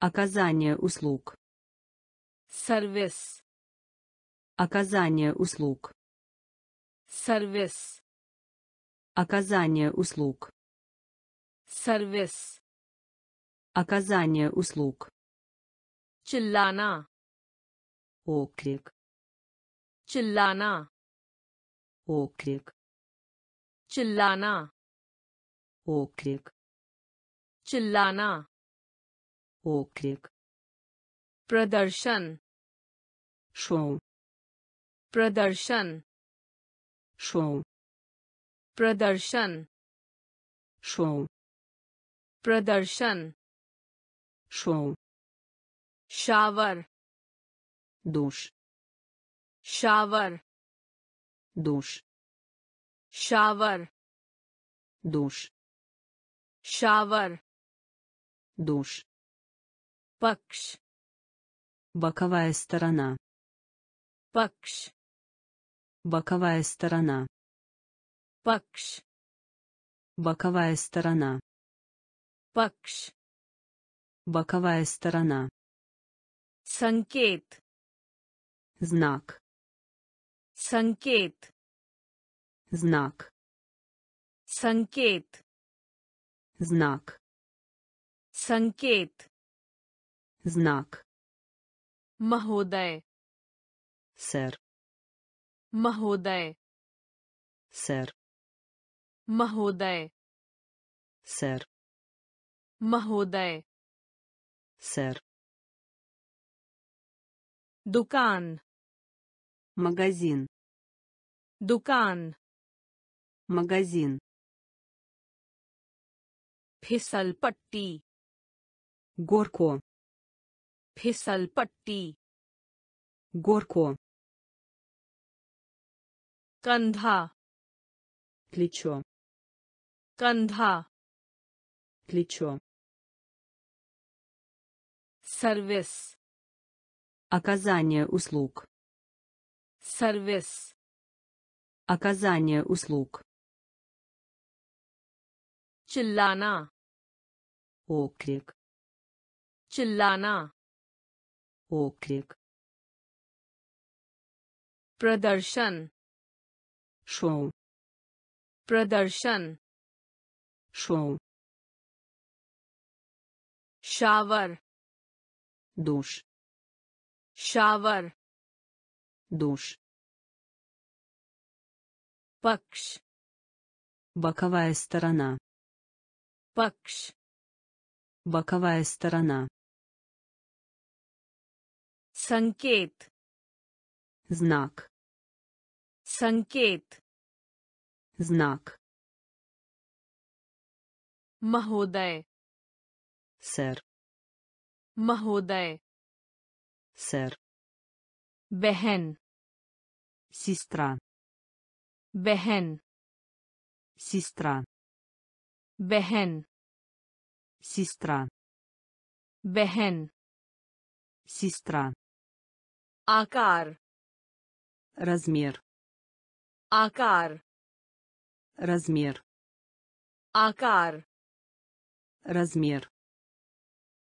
Оказание услуг. Сервис. Оказание услуг. Сервис. Оказание услуг. Сервис. Оказание услуг. Чиллана. Окрик. चिल्लाना। ओक्रिक चिल्लाना। ओक्रिक चिल्लाना। ओक्रिक प्रदर्शन। शो प्रदर्शन। शो प्रदर्शन। शो प्रदर्शन। Show shower. दोष। Шавар. Душ. Шавар. Душ. Шавар. Душ. Пакш. Боковая сторона. Пакш. Боковая сторона. Пакш. Боковая сторона. Пакш. Боковая сторона. Санкет. Знак. संकेत Знак. संकेत Знак. संकेत Знак. महोदय Сэр. महोदय Сэр. महोदय Сэр. महोदय сэр, दुकान магазин, दुकान магазин, फिसल पट्टी горко, फिसल पट्टी горко, कंधा плечо, कंधा плечо, सर्विस оказание услуг, Сервис. Оказание услуг. Челлана. Окрик. Челлана. Окрик. Прадаршан. Шоу. Прадаршан. Шоу. Шавар. Душ. Шавар душ, पक्ष боковая сторона, पक्ष боковая сторона, संकेत знак, संकेत знак, महोदय сэр, महोदय сэр, बहन сестра. Бехен сестра. Бехен сестра. Бехен сестра. Акар. Размер. Акар. Размер. Акар. Размер.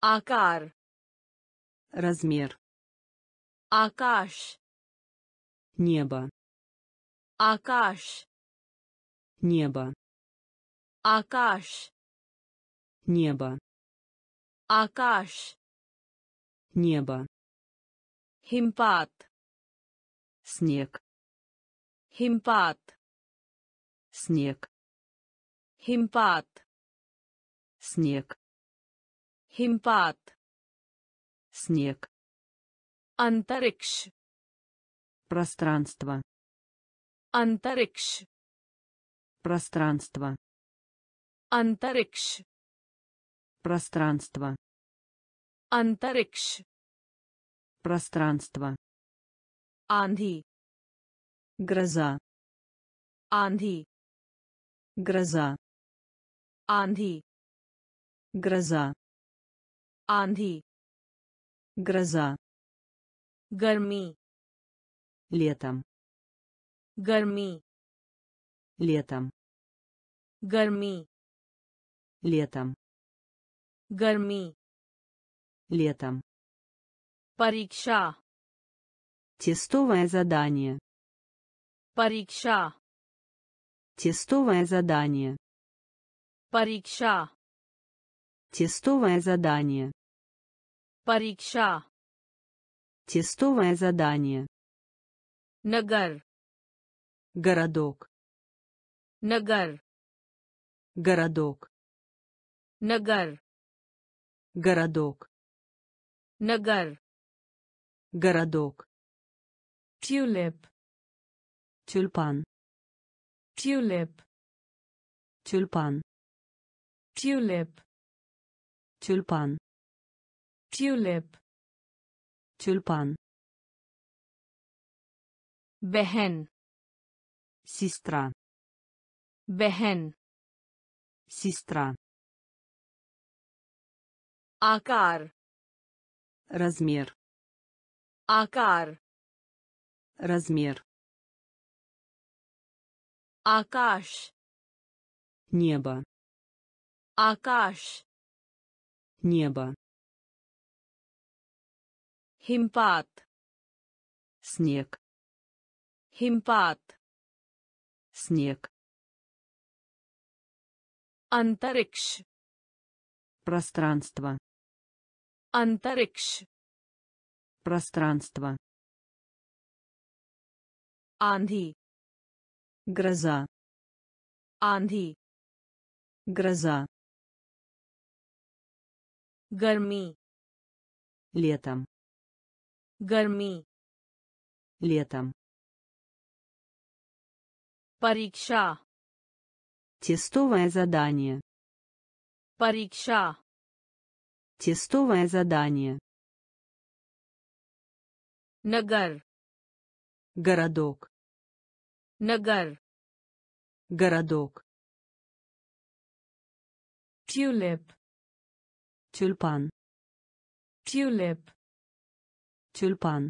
Акар. Размер. Акаш небо. Акаш. Небо. Акаш. Небо. Акаш. Небо. Химпат. Снег. Химпат. Снег. Химпат. Снег. Химпат. Снег. Антарикш пространство, अंतरिक्ष пространство, अंतरिक्ष пространство, अंतरिक्ष пространство, आंधी гроза, आंधी гроза, आंधी гроза, आंधी гроза, गर्मी летом. Гарми летом. Гарми летом. Гарми летом. Парикша тестовое задание. Парикша тестовое задание. Парикша тестовое задание. Парикша тестовое задание. Нагар. Городок. Нагар. Городок. Нагар. Городок. Нагар. Городок. Тюлеп. Тюльпан. Тюлеп. Тюльпан. Тюлеп. Тюльпан. Тюлеп. Тюльпан. Бехен. Сестра. Бехен. Сестра. Акар. Размер. Акар. Размер. Акаш. Небо. Акаш. Небо. Химпат. Снег. Химпат. Снег. Антарикш. Пространство. Антарикш. Пространство. Анди. Гроза. Анди. Гроза. Гарми. Летом. Гарми. Летом. Парикша. Тестовое задание. Парикша. Тестовое задание. Нагар. Городок. Нагар. Городок. Тюлеп. Тюльпан. Тюлеп. Тюльпан.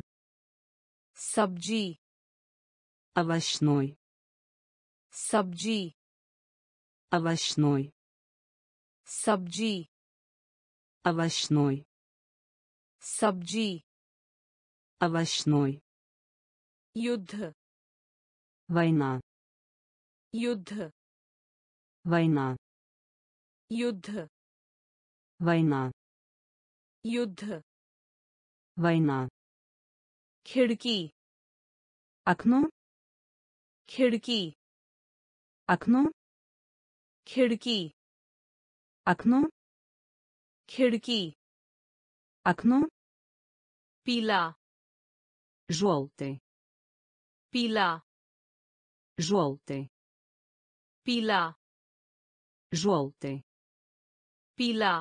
Сабджи. Овощной. सब्जी овощной सब्जी овощной सब्जी овощной युद्ध война युद्ध война युद्ध война युद्ध война खिड़की окно खिड़की окно खिड़की окно खिड़की окно पीला желтый पीला желтый पीला желтый पीला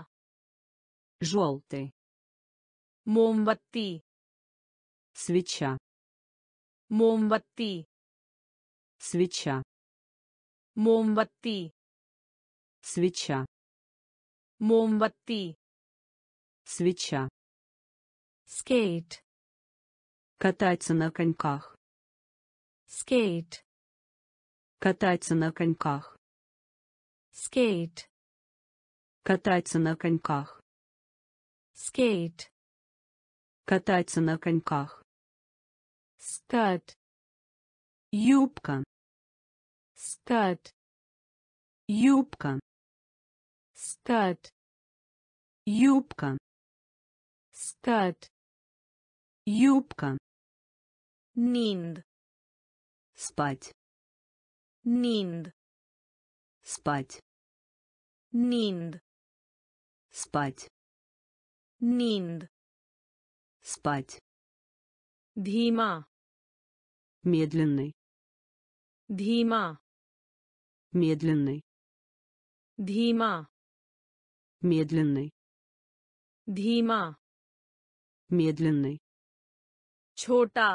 желтый मोमबत्ती свеча मोमबत्ती свеча मोमबत्ती. Свеча. मोमबत्ती. Свеча. स्केट. Кататься на коньках. स्केट. Кататься на коньках. स्केट. Кататься на коньках. स्केट. Кататься на коньках. Скат. Юбка скат юбка скат юбка скат юбка नींद спать नींद спать नींद спать नींद спать धीमा медленный धीमा медленный धीमा медленный धीमा медленный छोटा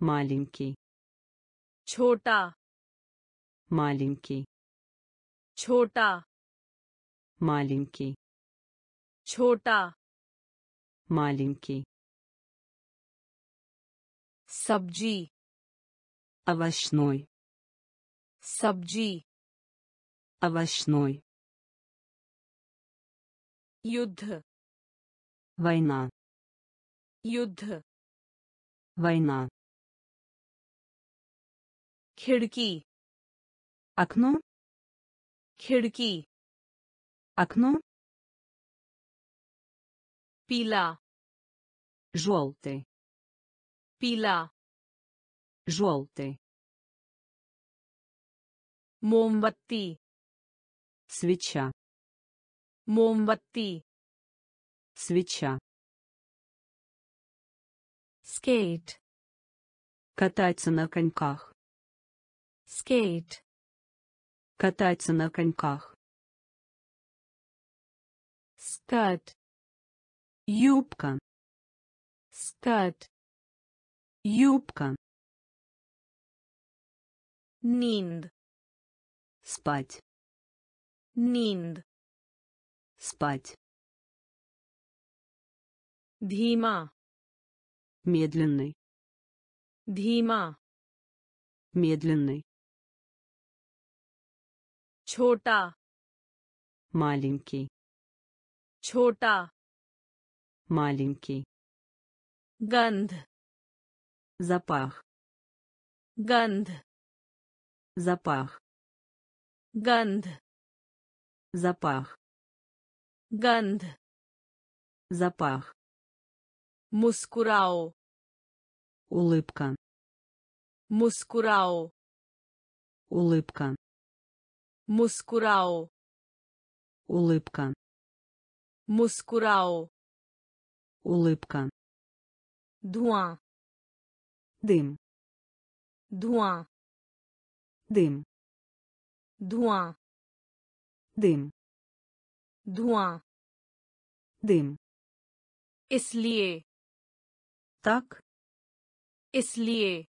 маленький छोटा маленький छोटा маленький छोटा маленький सब्जी овощной Сабджи. Овощной. Юдх. Война. Юдх. Война. Кирки. Окно. Кирки. Окно. Пила. Желтый. Пила. Желтый. Момбатти. Свеча. Момбатти. Свеча. स्केट. Кататься на коньках. स्केट. Кататься на коньках. स्कर्ट. Юбка. स्कर्ट. Юбка. नींद спать नींद спать Дима. Медленный. Дима. Медленный. Чота. Маленький. Чота. Маленький. Ганд. Запах. Ганд. Запах. Ганд. Запах. Ганд. Запах. мускурау Улыбка. мускурау Улыбка. мускурау Улыбка. мускурау Улыбка. Дуа. Дым. Дуа. Дым. Дуа. Дым. Дуа. Дым. Ислие. Так. Ислие.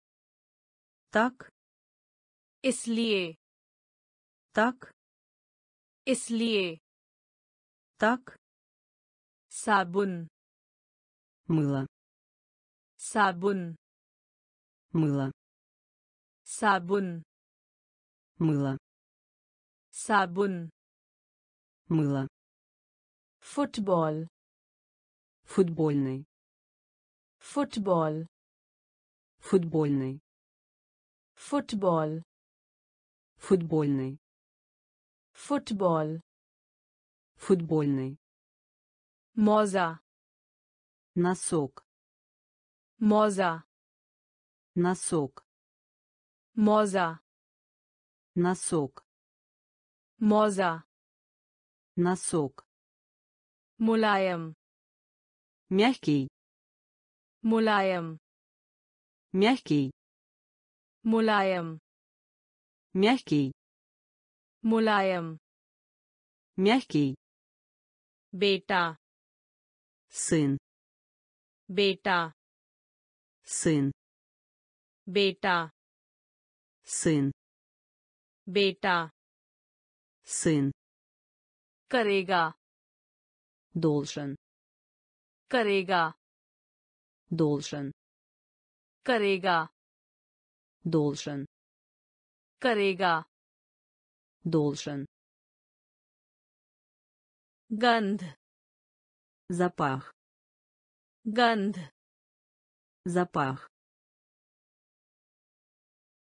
Так. Ислие. Так. Ислие. Так. Сабун. Мыло. Сабун. Мыло. Сабун. Мыло сабун, Мыло. Футбол. Футбольный. Футбол. Футбольный. Футбол. Футбольный. Футбол. Футбольный. Моза. Носок. Моза. Носок. Моза. Носок. Моза. Носок. Мулаем. Мягкий. Мулаем. Мягкий. Мулаем. Мягкий. Мулаем. Мягкий. Бета. Сын. Бета. Сын. Бета. Сын. Бета Сын. करेगा Должен. करेगा Должен. करेगा Должен. करेगा Должен. गंध Запах. गंध Запах.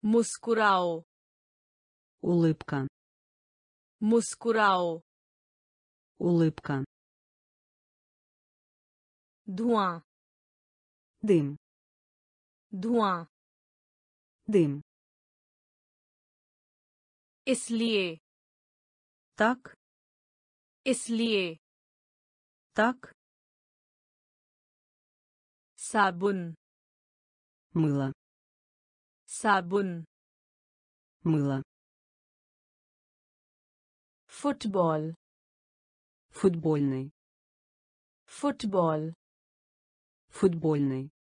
मुस्कुराओ Улыбка. मुस्कुराओ Улыбка. धुआं Дым. धुआं Дым. इसलिए Так. इसलिए Так. साबुन Мыло. साबुन Мыло. футбол футбольный. Футбол футбольный.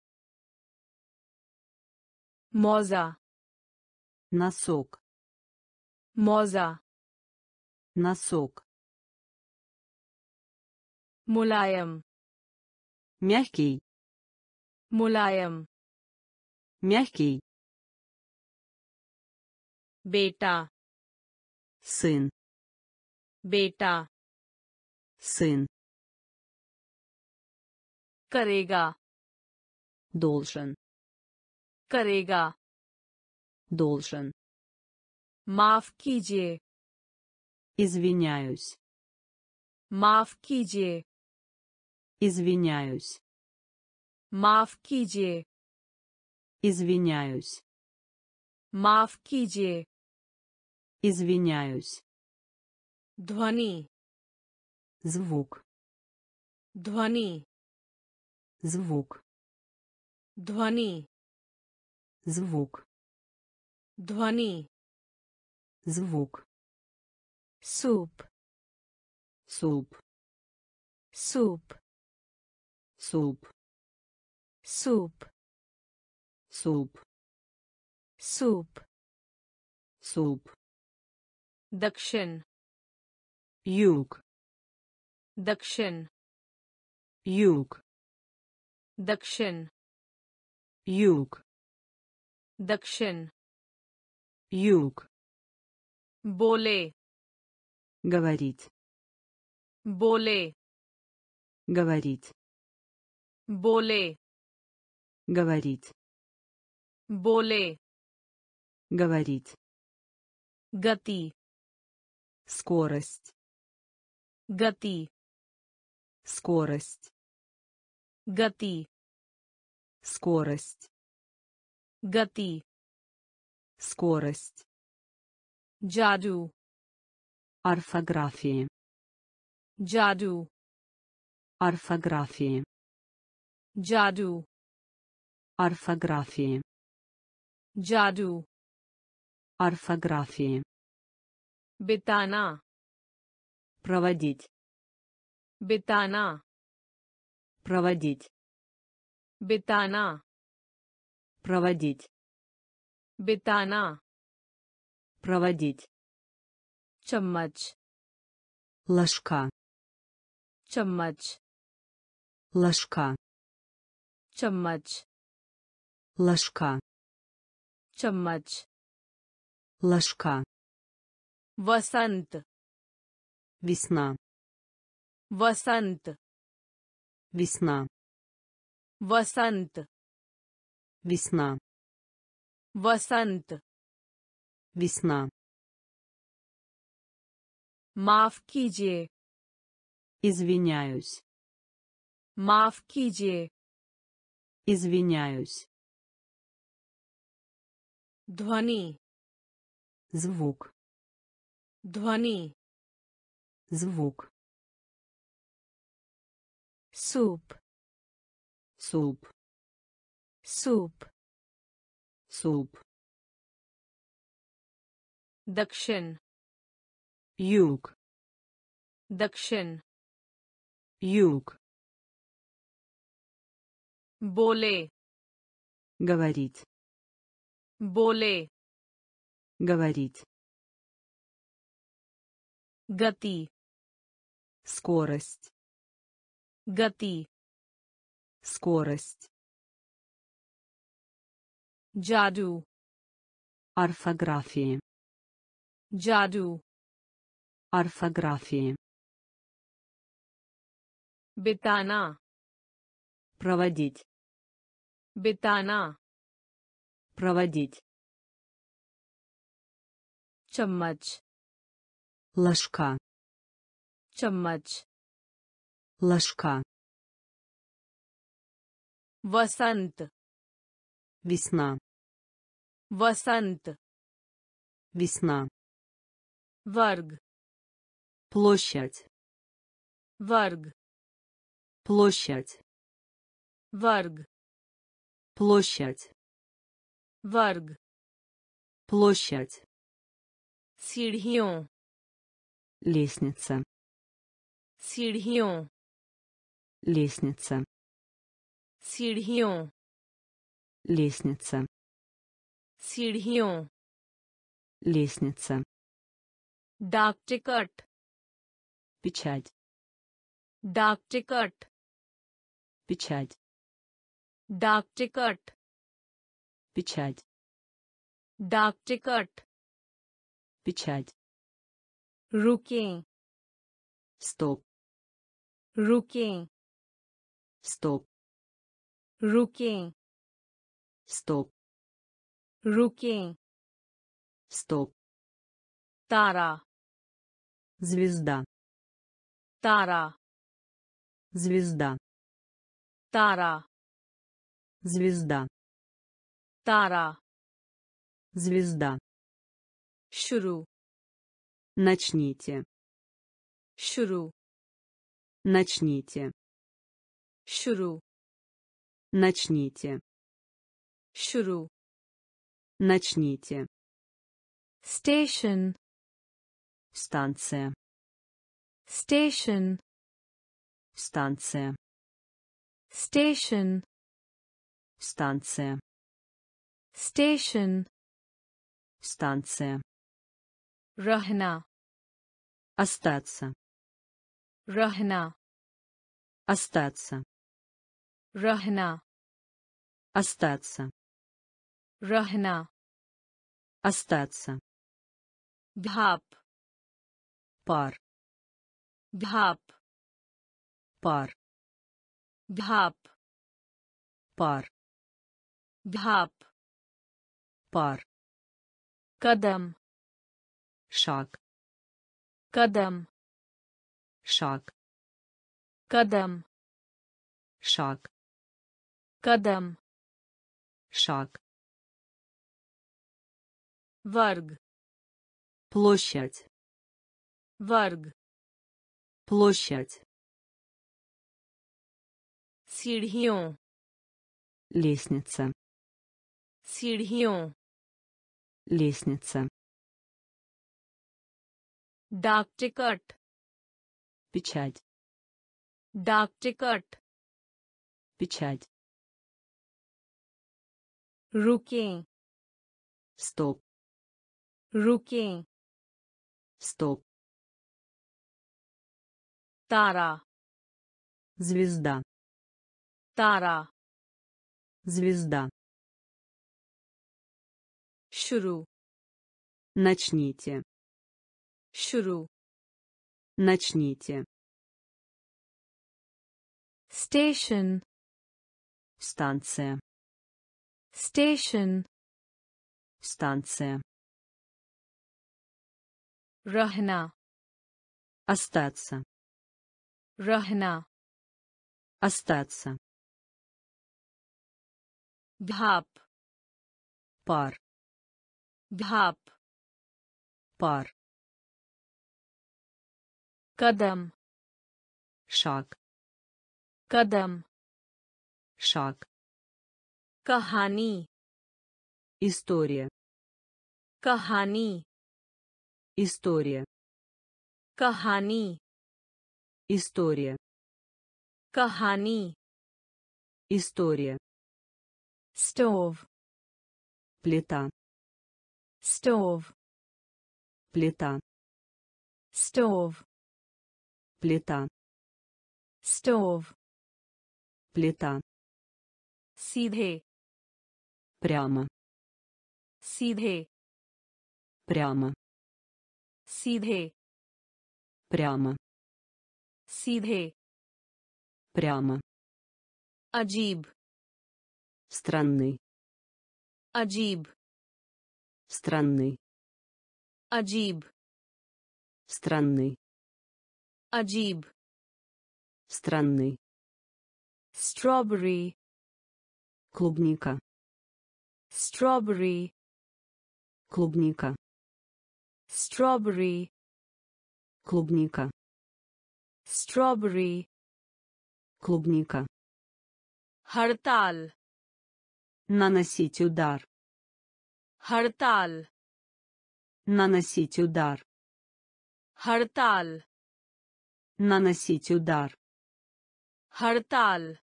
Моза. Носок. Моза. Носок. Мулаем мягкий. Мулаем мягкий. Бета. Сын. बेटा Сын. करेगा Должен. करेगा Должен. माफ कीजिए Извиняюсь. माफ कीजिए Извиняюсь. माफ कीजिए Извиняюсь. माफ कीजिए Извиняюсь. ध्वनि Звук. ध्वनि Звук. ध्वनि Звук. ध्वनि Звук. सूप Суп. सूप Суп. सूप Суп. सूप Суп. दक्षिण Юг. दक्षिण Юг. दक्षिण Юг. दक्षिण Юг. बोले Говорить. बोले Говорить. बोले Говорить. बोले Говорить. गति Скорость. Гати. Скорость. Гати. Скорость. Гати. Скорость. Джаду. Орфографии. Джаду. Орфографии. Джаду. Орфографии. Джаду. Орфографии. битана проводить. Битана проводить. Битана проводить. Битана проводить. Чаммач ложка. Чаммач ложка. Чаммач ложка. Чаммач ложка. Васант. весна वसंत весна वसंत весна वसंत весна माफ कीजिए извиняюсь माफ कीजिए извиняюсь ध्वनि звук ध्वनि звук सूप суп सूप суп दक्षिण юг दक्षिण юг बोले говорить बोले говорить गति скорость. Гати. Скорость. Джаду. Орфографии. Джаду. Орфографии. Бетана. Проводить. Бетана. Проводить. Чаммач. ложка. चम्मच ложка वसंत весна वसंत весна वर्ग площадь वर्ग площадь वर्ग площадь वर्ग площадь सीढ़ियों лестница सीढ़ियों лестница सीढ़ियों лестница सीढ़ियों лестница डाक टिकट печать डाक टिकट печать डाक टिकट печать डाक टिकट печать रुकें стоп रुकें стоп रुकें стоп रुकें стоп तारा звезда तारा звезда तारा звезда तारा звезда शुरू начните शुरू Начните. Шуру. Начните. Шуру. Начните. Station. Станция. Station. Станция. Station. Станция. Station. Станция. Рахна. Остаться. Рахна. Остаться. Рахна. Остаться. Рахна. Остаться. Бхап. Пар. Бхап. Пар. Бхап. Пар. Бхап. Пар. Кадам. Шаг. Кадам шаг. Кадам. Шаг. Кадам. Шаг. Варг. Площадь. Варг. Площадь. Сирхион лестница. Сирхион лестница. Дактикат печать. Дактикат печать. Руки стоп. Руки стоп. Тара звезда. Тара звезда. Шуру начните. Шуру Начните. Station. Станция. Station. Станция. Рахна. Остаться. Рахна. Остаться. Бхап. Пар. Бхап. Пар. Кадам. Шаг. Кадам. Шаг. Кахани. История. Кахани. История. Кахани. История. Кахани. История. Стов. Плита. Стов. Плита. Стов плита. Стов плита. Сидхе прямо. Сидхе прямо. Сидхе прямо. Сидхе прямо. Аджиб странный. Аджиб странный. Аджиб странный. Аджиб. Странный. Strawberry. Клубника. Strawberry. Клубника. Strawberry. Клубника. Strawberry. Клубника. Хартал. Наносить удар. Хартал. Наносить удар. Хартал. Наносить удар. Хартал.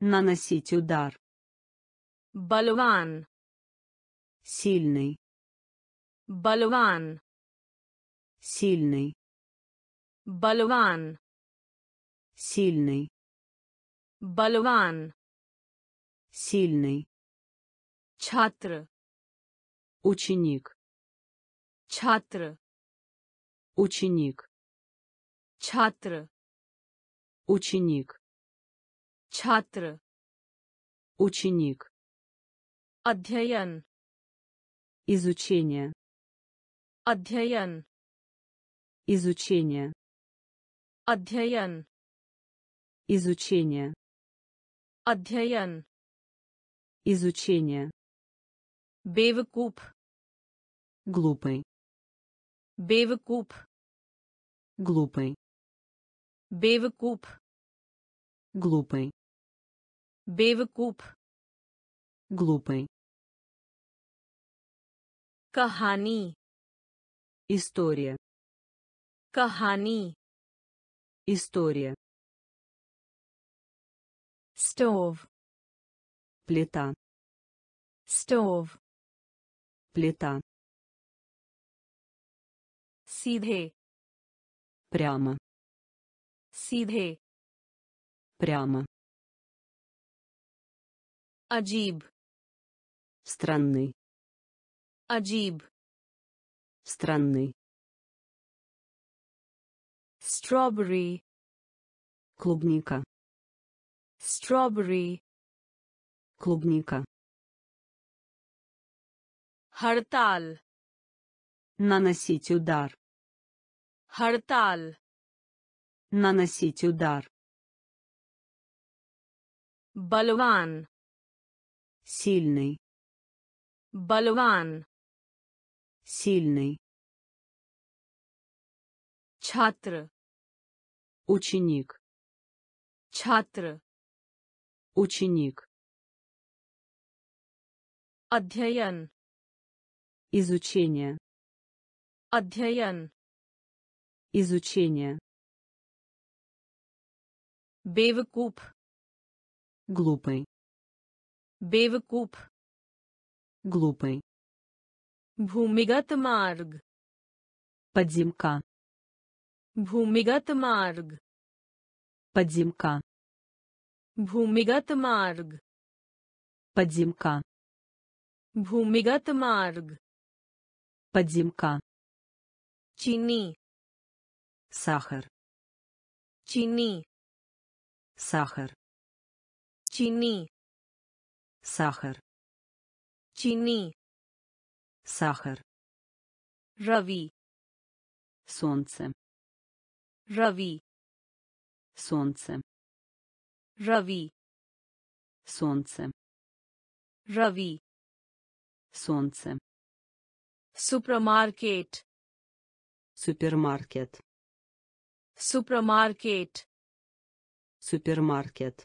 Наносить удар. Балван. Сильный. Балван. Сильный. Балван. Сильный. Балван. Сильный. Чатр. Ученик. Чатр. Ученик. Чатра. Ученик. Чатра. Ученик. Адхьян. Изучение. Адхьян. Изучение. Адхьян. Изучение. Адхьян. Изучение. Бевкуп. Глупый. Бевкуп. Глупый. Бевекуп. Глупый. Бевекуп. Глупый. Кахани. История. Кахани. История. Стов. Плита. Стов. Плита. Сидхе. Прямо. सीधे прямо, अजीब странный, अजीब странный, स्ट्रॉबेरी клубника, स्ट्रॉबेरी клубника, हड़ताल наносить удар, हड़ताल Наносить удар. Балван. Сильный. Балван. Сильный. Чатр. Ученик. Чатр. Ученик. Адьяян. Изучение. Адьяян. Изучение. Бейвекуп. Глупый. Бейвекуп. Глупый. Бхумигат марг. Подземка. Бхумигат марг. Подземка. Бхумигат марг. Подземка. Бхумигат марг. Подземка. Чини. Сахар. Чини сахар. Чини. Сахар. Чини. Сахар. Рави. Солнце. Рави. Солнце. Рави. Солнце. Рави. Солнце. सुपरमार्केट. Супермаркет. सुपरमार्केट. Супермаркет. सुपरमार्केट. Супермаркет. सुपरमार्केट. Супермаркет.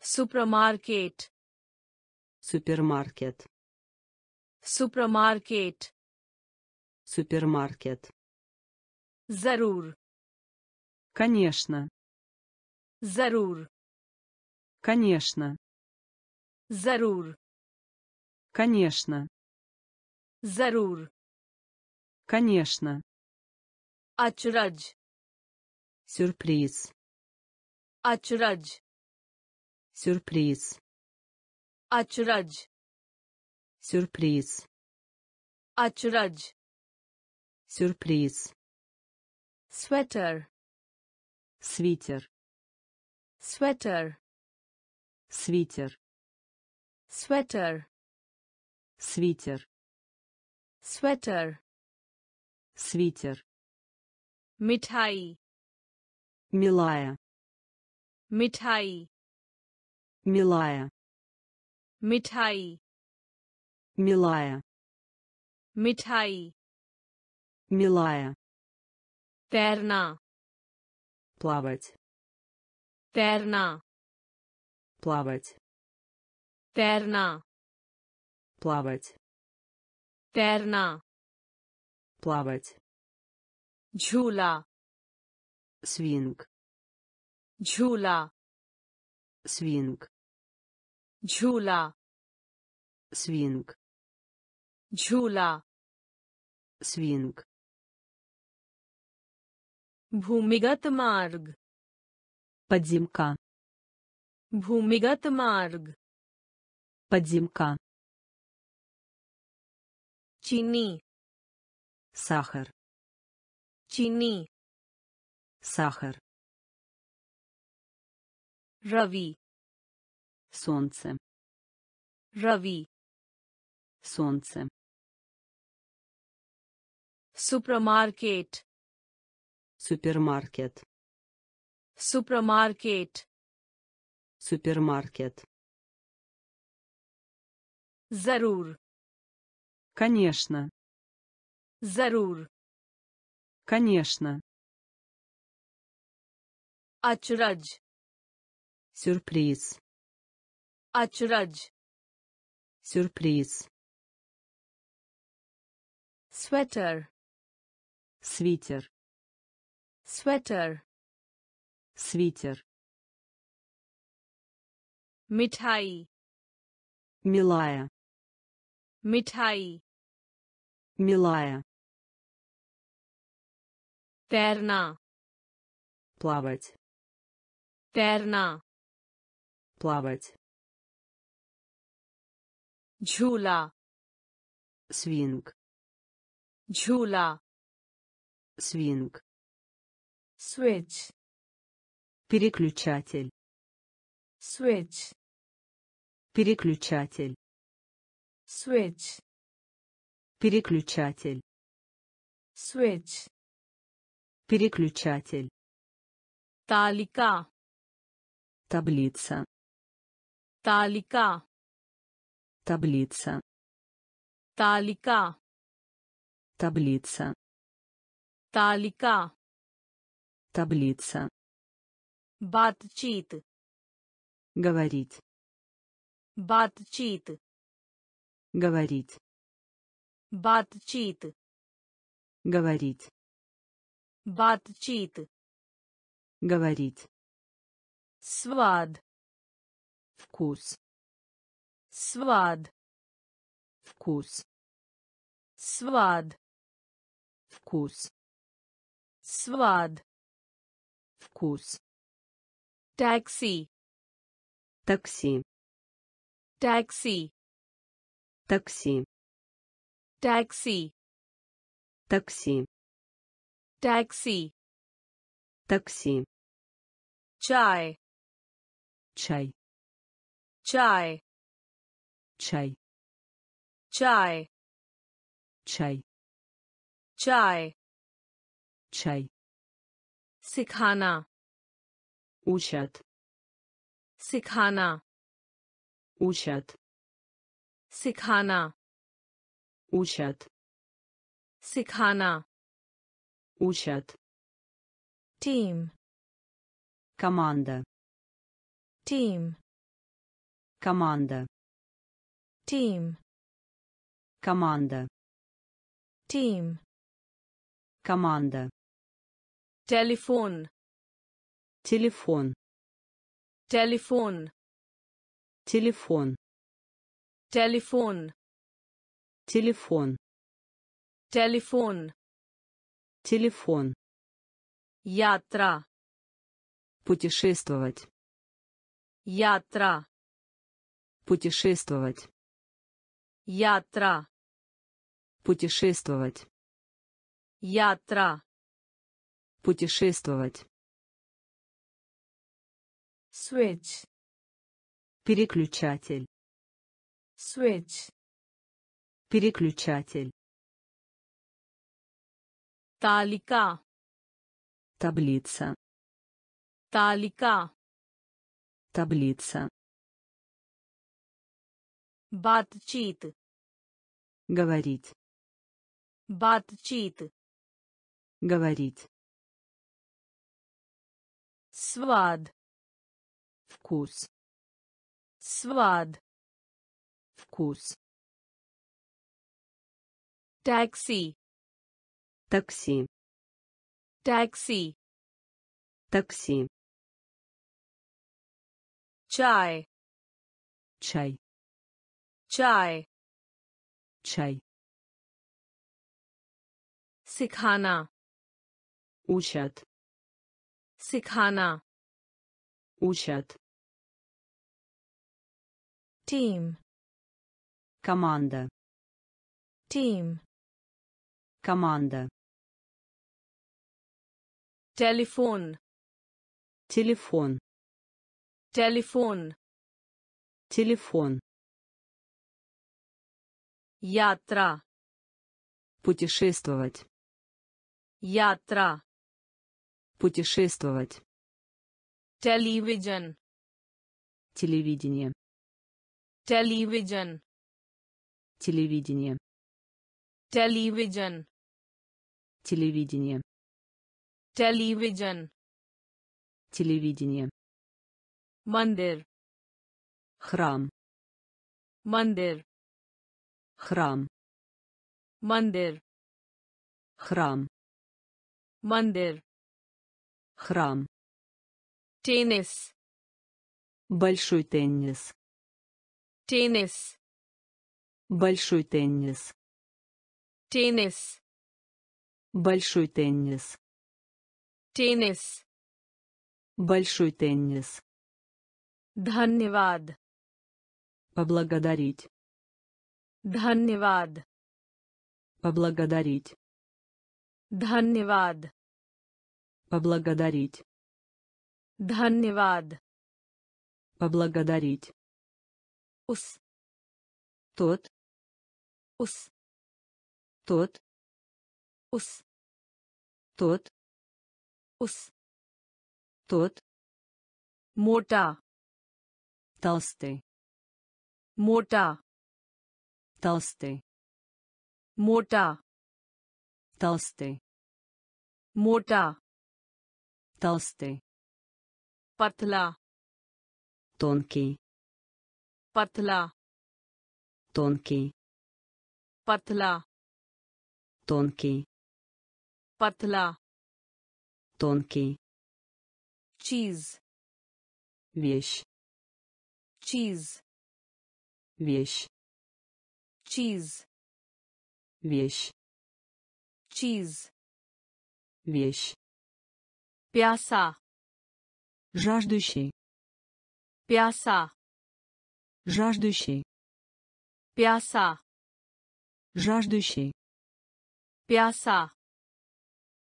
ज़रूर. Конечно. ज़रूर. Конечно. Зарур. Конечно. Зарур. Конечно. Ачрадж. Сюрприз. Açrac. Sürpriz. Açrac. Sürpriz. Açrac. Sürpriz. Sweater. Свитер. Sweater. Свитер. Sweater. Свитер. Sweater. Свитер. Митай. Милая. मिठाई Милая. मिठाई Милая. मिठाई Милая. तैरना Плавать. तैरना Плавать. तैरना Плавать. तैरना Плавать. झूला Свинг. झूला Свинг. झूला Свинг. झूला Свинг. भूमिगत मार्ग Подземка. भूमिगत मार्ग Подземка. चीनी Сахар. चीनी Сахар. रवि. Солнце. रवि. Солнце. सुपरमार्केट. Супермаркет. सुपरमार्केट. Супермаркет. ज़रूर. Конечно. ज़रूर. Конечно. Ачрадж. Сюрприз. Açrac. Сюрприз. светер, Свитер. светер, Свитер. Митай. Милая. Митай. Милая. Терна. Плавать. Терна плавать Джула. Свинг. Джула. Свинг. Switch. Переключатель. Switch. Переключатель. Switch. Переключатель. Switch. Переключатель. Талика. Таблица. तालिका Таблица. तालिका Таблица. तालिका Таблица. बातचीत Говорить. बातचीत Говорить. बातचीत Говорить. बातचीत Говорить. स्वाद вкус. Свад. Вкус. Свад. Вкус. Свад. Вкус. Такси. Такси. Такси. Такси. Такси. Такси. Такси. Такси. Чай. Чай चाय Чай. चाय Чай. चाय Чай. सिखाना Учат. सिखाना Учат. सिखाना Учат. सिखाना Учат. टीम Команда. टीम Команда. Team. Команда. Team. Команда. Телефон. Телефон. Телефон. Телефон. Телефон. Телефон. Телефон. Телефон. Ятра. Путешествовать. Ятра путешествовать. Ятра. Путешествовать. Ятра. Путешествовать. Switch. Переключатель. Switch. Переключатель. Талика. Таблица. Талика. Таблица. Батчит. Говорить. Батчит. Говорить. Свад. Вкус. Свад. Вкус. Такси. Такси. Такси. Такси. Чай. Чай चाय Чай. सिखाना Учат. सिखाना Учат. टीम Команда. टीम Команда. टेलीफोन Телефон. टेलीफोन Телефон. Ятра. Путешествовать. Ятра. Путешествовать. Телевизион. Телевидение. Телевизион. Телевидение. Телевизион. Телевидение. Телевизион. Телевидение. Мандир. Храм. Мандир храм. Мандир храм. Мандир храм. Теннис. Большой теннис. Теннис. Большой теннис. Теннис. Большой теннис. Теннис. Большой теннис. Дханневад. Поблагодарить. धन्यवाद Поблагодарить. धन्यवाद Поблагодарить. धन्यवाद Поблагодарить. उस Тот. उस Тот. उस Тот. उस Тот. मोटा Толстый. मोटा Толстый. मोटा Толстый. मोटा Толстый. पतला тонкий पतला тонкий पतला тонкий पतला тонкий चीज вещь चीज вещь чиз вещь. Чиз вещь. Пиаса. Жаждущий. Пиаса. Жаждущий. Пиаса. Жаждущий. Пиаса.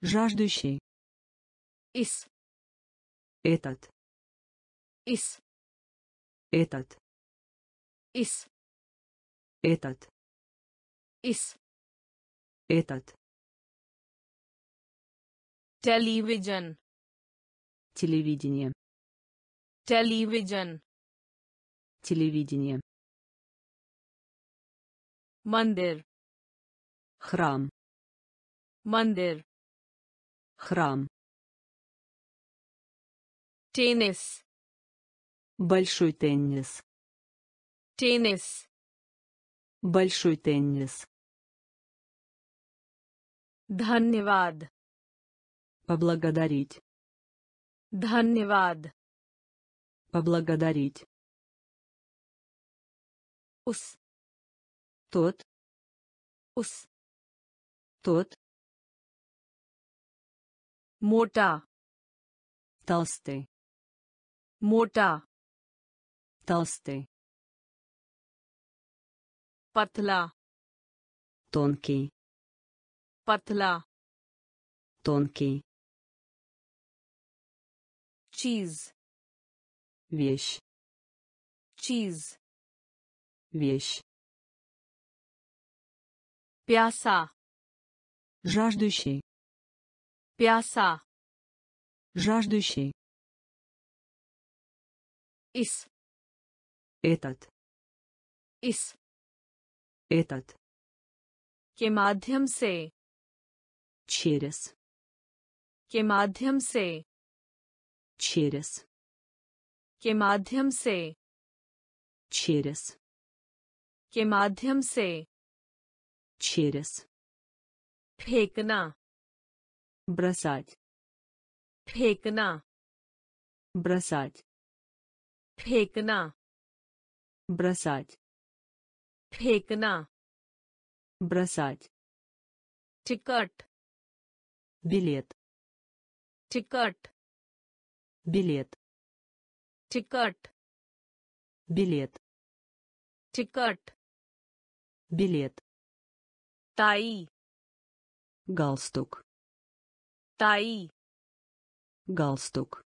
Жаждущий. Из этот. Из этот. Из этот из этот. Телевизион телевидение. Телевизион телевидение. Мандир. Храм. Мандир. Храм. Теннис. Большой теннис. Теннис большой теннис धन्यवाद поблагодарить धन्यवाद поблагодарить उस тот उस тот मोटा толстый मोटा толстый Патла. Тонкий. Патла. Тонкий. Чиз. Вещь. Чиз. Вещь. Пяса. Жаждущий. Пяса. Жаждущий. Из. Этот. Из. этот के माध्यम से через के माध्यम से через के माध्यम से через के माध्यम से через फेंकना бросать फेंकना бросать फेंकना бросать फेंकना бросать टिकट билет टिकट билет टिकट билет टिकट билет ताई галстук ताई галстук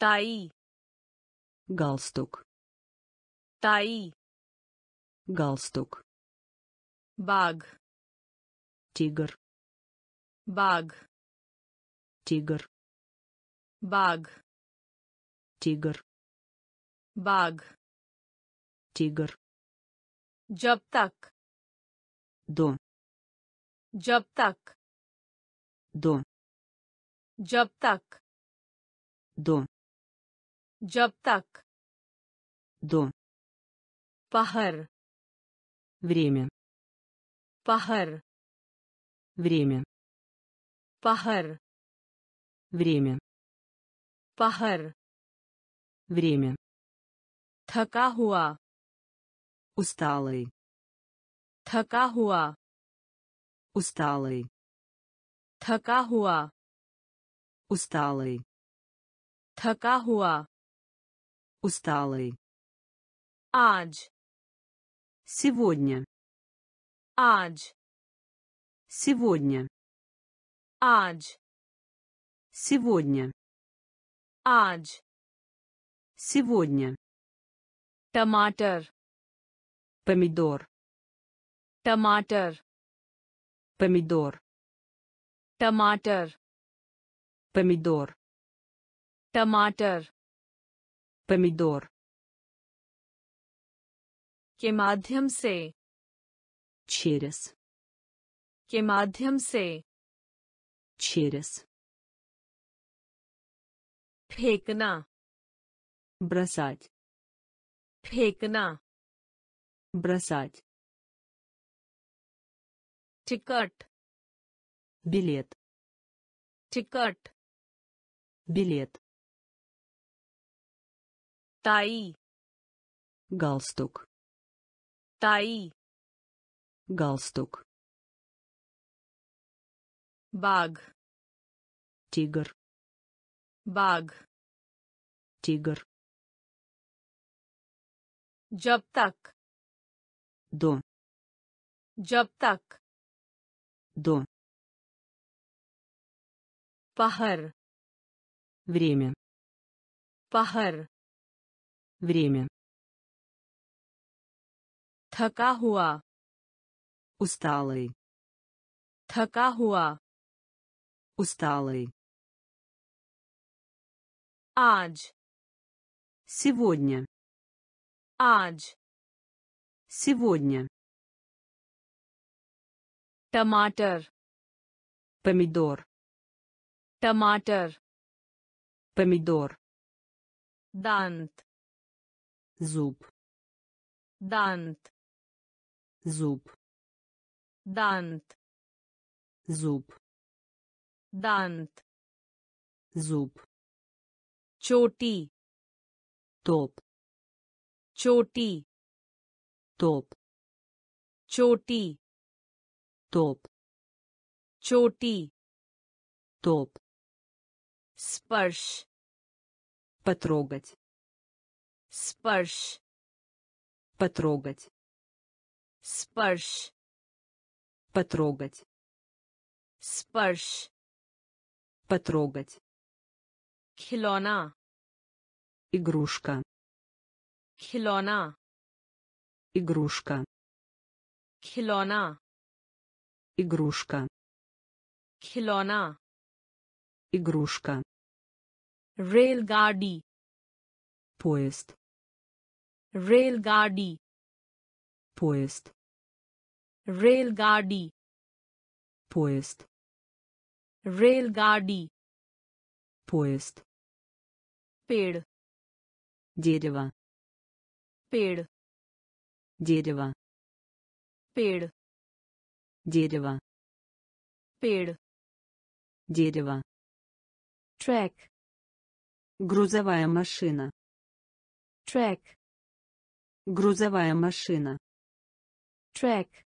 ताई галстук ताई галстук बाघ тигр बाघ тигр बाघ тигр बाघ тигр जब तक до जब तक до जब तक до जब तक до पहर Время. Пахар. Время. Пахар. Время. Пахар. Время. Тхака. Усталый. Тхака. Усталый. Тхака. Усталый. Тхака. Усталый. Адж. Сегодня. Адж. Сегодня. Адж. Сегодня. Адж. Сегодня. томатер, Помидор. томатер, Помидор. томатер, Помидор. Томатор. Помидор. के माध्यम से через के माध्यम से через फेंकना бросать फेंकना бросать टिकट билет टिकट билет टाई галстук टाई галстук बाघ тигр बाघ тигр जब तक до जब तक до पहर время पहर время थका हुआ усталый थका हुआ усталый आज сегодня आज сегодня टमाटर помидор टमाटर помидор दांत зуб दांत зуб दांत зуб दांत зуб चोटी топ चोटी топ चोटी топ चोटी топ स्पर्श потрогать स्पर्श потрогать Спарш. Потрогать. Спарш. Потрогать. килона, Игрушка. килона, Игрушка. килона, Игрушка. килона, Игрушка. Рельгади. Поезд. Рельгади. Поезд. रेलगाड़ी поезд रेलगाड़ी поезд पेड़ дерево पेड़ дерево पेड़ дерево पेड़ дерево ट्रैक грузовая машина ट्रैक грузовая машина ट्रैक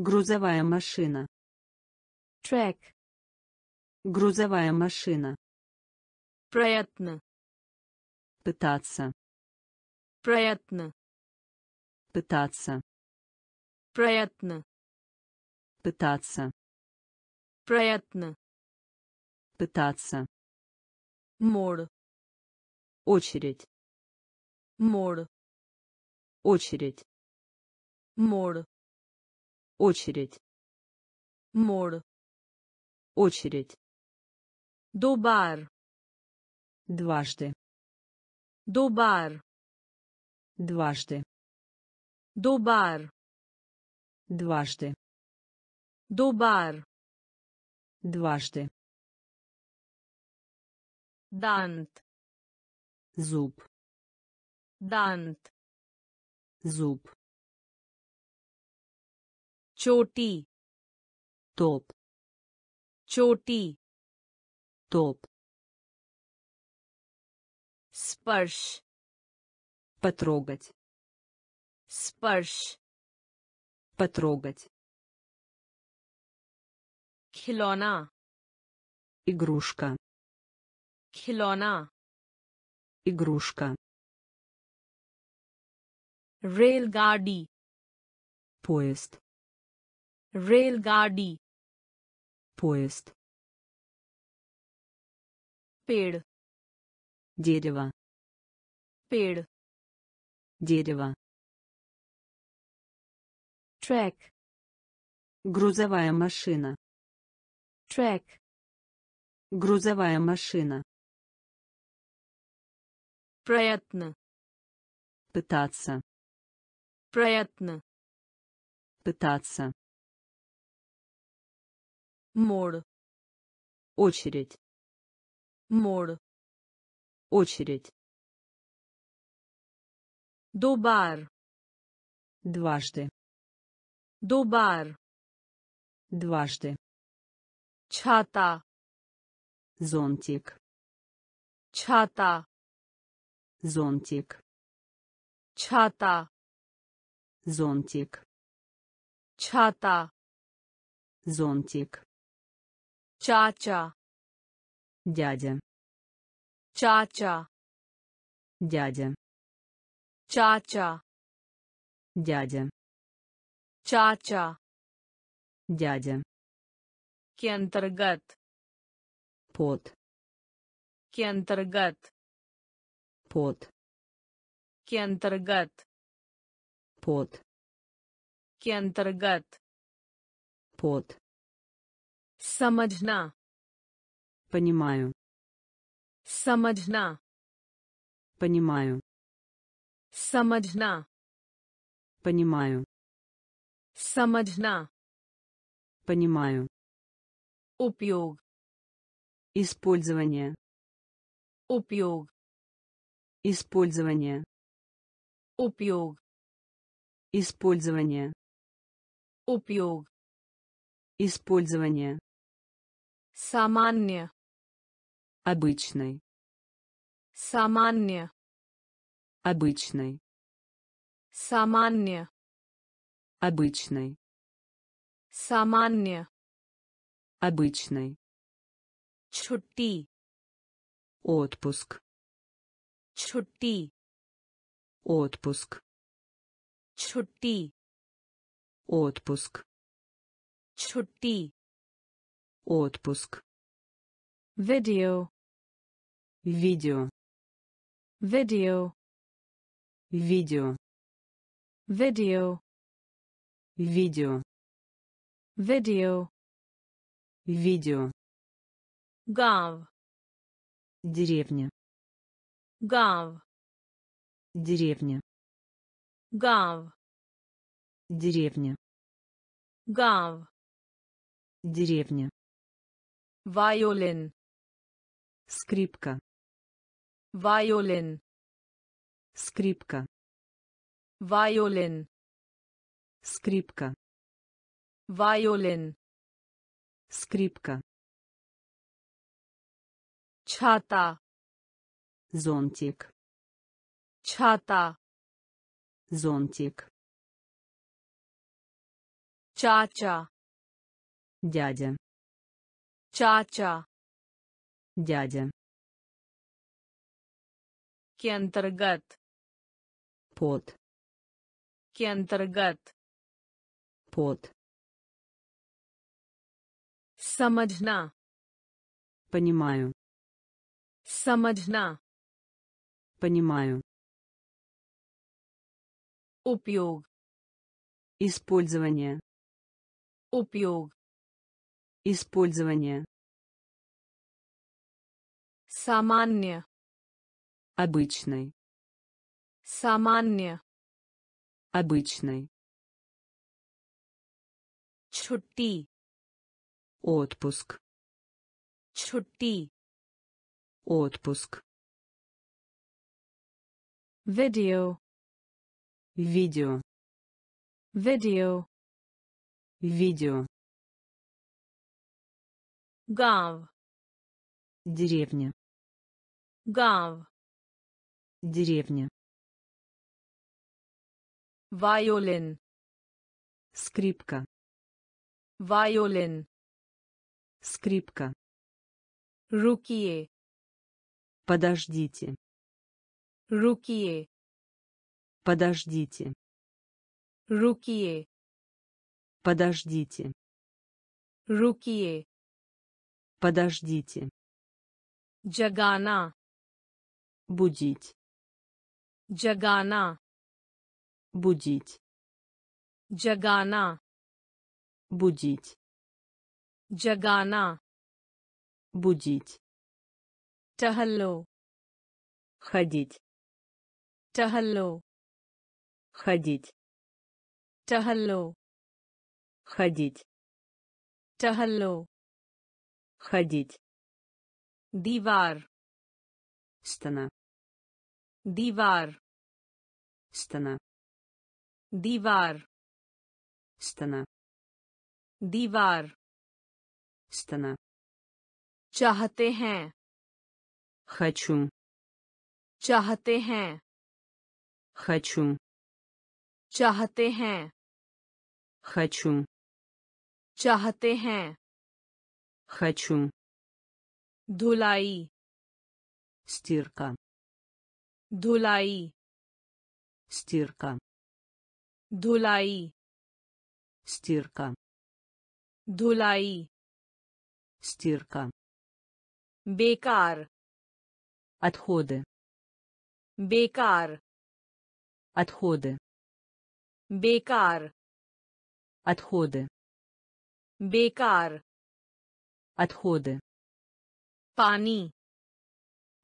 Грузовая машина. Трек. Грузовая машина. Приятно. Пытаться. Приятно. Пытаться. Приятно. Пытаться. Приятно. Пытаться. Мор. Очередь. Мор. Очередь. Мор очередь. Мор. Очередь. Добар. Дважды. Добар. Дважды. Добар. Дважды. Добар. Дважды. Дант. Зуб. Дант. Зуб चोटी топ चोटी топ स्पर्श потрогать स्पर्श потрогать खिलौना игрушка खिलौना игрушка रेलगाड़ी поезд रेलगाड़ी поезд पेड़ дерево पेड़ дерево ट्रैक грузовая машина ट्रैक грузовая машина प्रयत्न пытаться प्रयत्न пытаться мор. Очередь. Мор. Очередь. Добар. Дважды. Добар. Дважды. Чата. Зонтик. Чата. Зонтик. Чата. Зонтик. Чата. Зонтик. Чача. Дядя. Чача. Дядя. Чача. Дядя. Чача. Дядя. Кентергат. Пот. Кентергат. Пот. Кентергат. Пот. Кентергат. Пот. Самаджна. Понимаю. Самаджна. Понимаю. Самаджна. Понимаю. Самаджна. Понимаю. Упьог. Использование. Упьог. Использование. Упьог. Использование. Упьог. Использование. Саманне. Обычный. Саманне. Обычный. Саманне. Обычный. Саманне. Обычный. Чутти. Отпуск. Чутти. Отпуск. Чутти. Отпуск. Чутти. Отпуск. Видео. Видео. Видео. Видео. Видео. Видео. Видео. Видео. Гав. Деревня. Гав. Деревня. Гав. Деревня. Гав. Деревня. Violin. Скрипка. Violin. Скрипка. Violin. Скрипка. Violin. Скрипка. Чата. Зонтик. Чата. Зонтик. Чача. Дядя. Чача. Дядя. Кентергат. Пот. Кентергат. Пот. Самаджна. Понимаю. Самаджна. Понимаю. Упьюг. Использование. Упьюг. Использование. Саманне. Обычный. Саманне. Обычный. Чутти. Отпуск. Чутти. Отпуск. Видео. Видео. Видео. Видео. Гав. Деревня. Гав. Деревня. Вайолин. Скрипка. Вайолин. Скрипка. Рукие. Подождите. Рукие. Подождите. Рукие. Подождите. Рукие. Подождите. Джагана будить Джагана. Будить. Джагана. Будить. Джагана. Будить. Тахалло. Ходить. Тахалло. Ходить. Тахалло. Ходить. Тахалло. Ходить. Дивар. Стена. दीवार стена दीवार стена दीवार стена चाहते हैं хочу चाहते हैं хочу चाहते हैं хочу चाहते हैं хочу धुलाई стирка धुलाई стирка धुलाई стирка धुलाई стирка बेकार отходы बेकार отходы बेकार отходы बेकार отходы पानी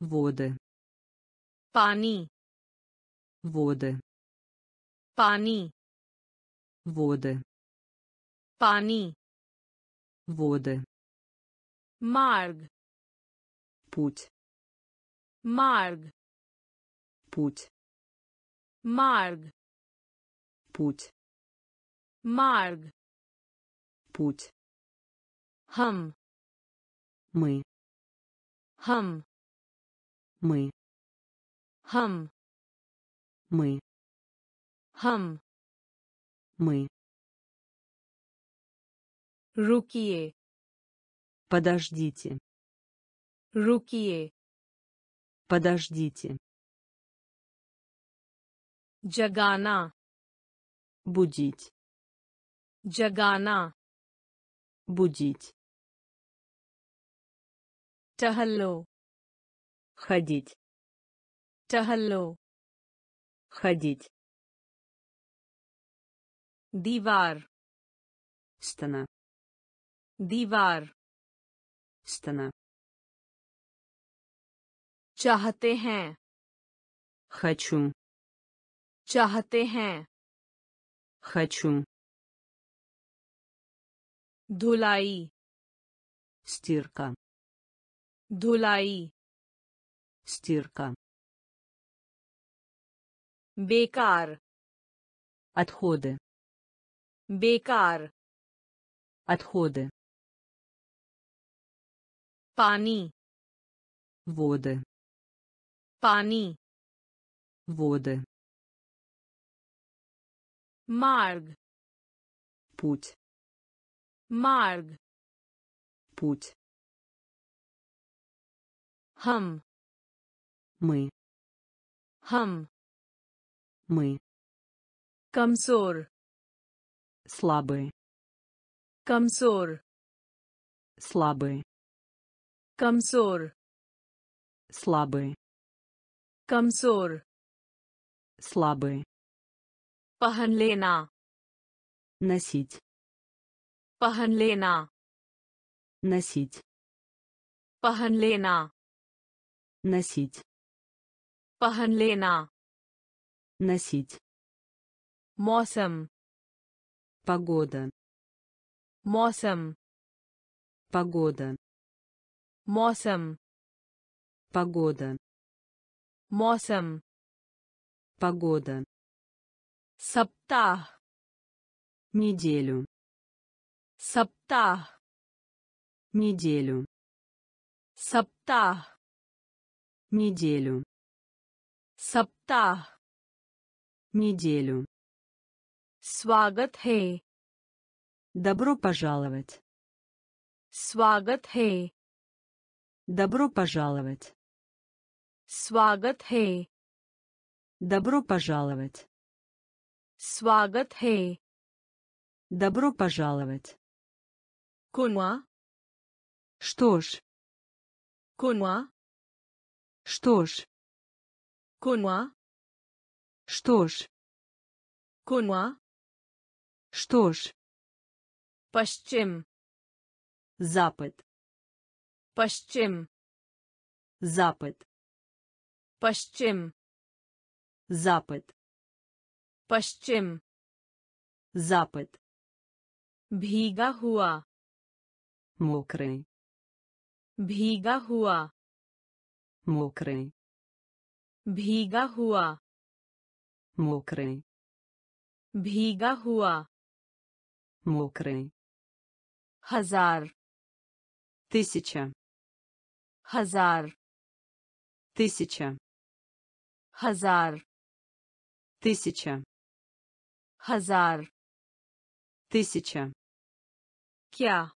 воды Пани. Воды. Пани. Воды. Пани. Воды. Марг. Путь. Марг. Путь. Марг. Путь. Марг. Путь. Хам. Мы. Хам. Мы. Хам. Мы. Хам. Мы. Рукие. Подождите. Рукие. Подождите. Джагана. Будить. Джагана. Будить. Тахалло. Ходить. टहलो ходить दीवार стена दीवार стена चाहते हैं хочу चाहते हैं хочу धुलाई стирка धुलाई стирка Бекар. Отходы. Бекар. Отходы. Пани. Воды. Пани. Воды. Марг. Путь. Марг. Путь. Хам. Мы. Хам. мы कमजोर слабые कमजोर слабые कमजोर слабые कमजोर слабые पहन लेना носить पहन लेना носить पहन लेना носить पहन लेना носить. Мосом погода. Мосом погода. Мосом погода. Мосом погода. Саптах. Неделю. Саптах. Неделю. Саптах. Неделю. Саптах неделю स्वागत है добро пожаловать स्वागत है добро пожаловать स्वागत है добро пожаловать स्वागत है добро пожаловать कुनवा что ж कुनवा что ж कुनवा что ж. Куна. Что ж. Пасчим. Запад. Пасчим. Запад. Пасчим. Запад. Пасчим. Запад. Бхига хуа. Мокрый. Бхига хуа. Мокрый. Бхига хуа мокрый, भीगा हुआ мокрый, हजार тысяча, हजार тысяча, हजार тысяча, हजार тысяча, क्या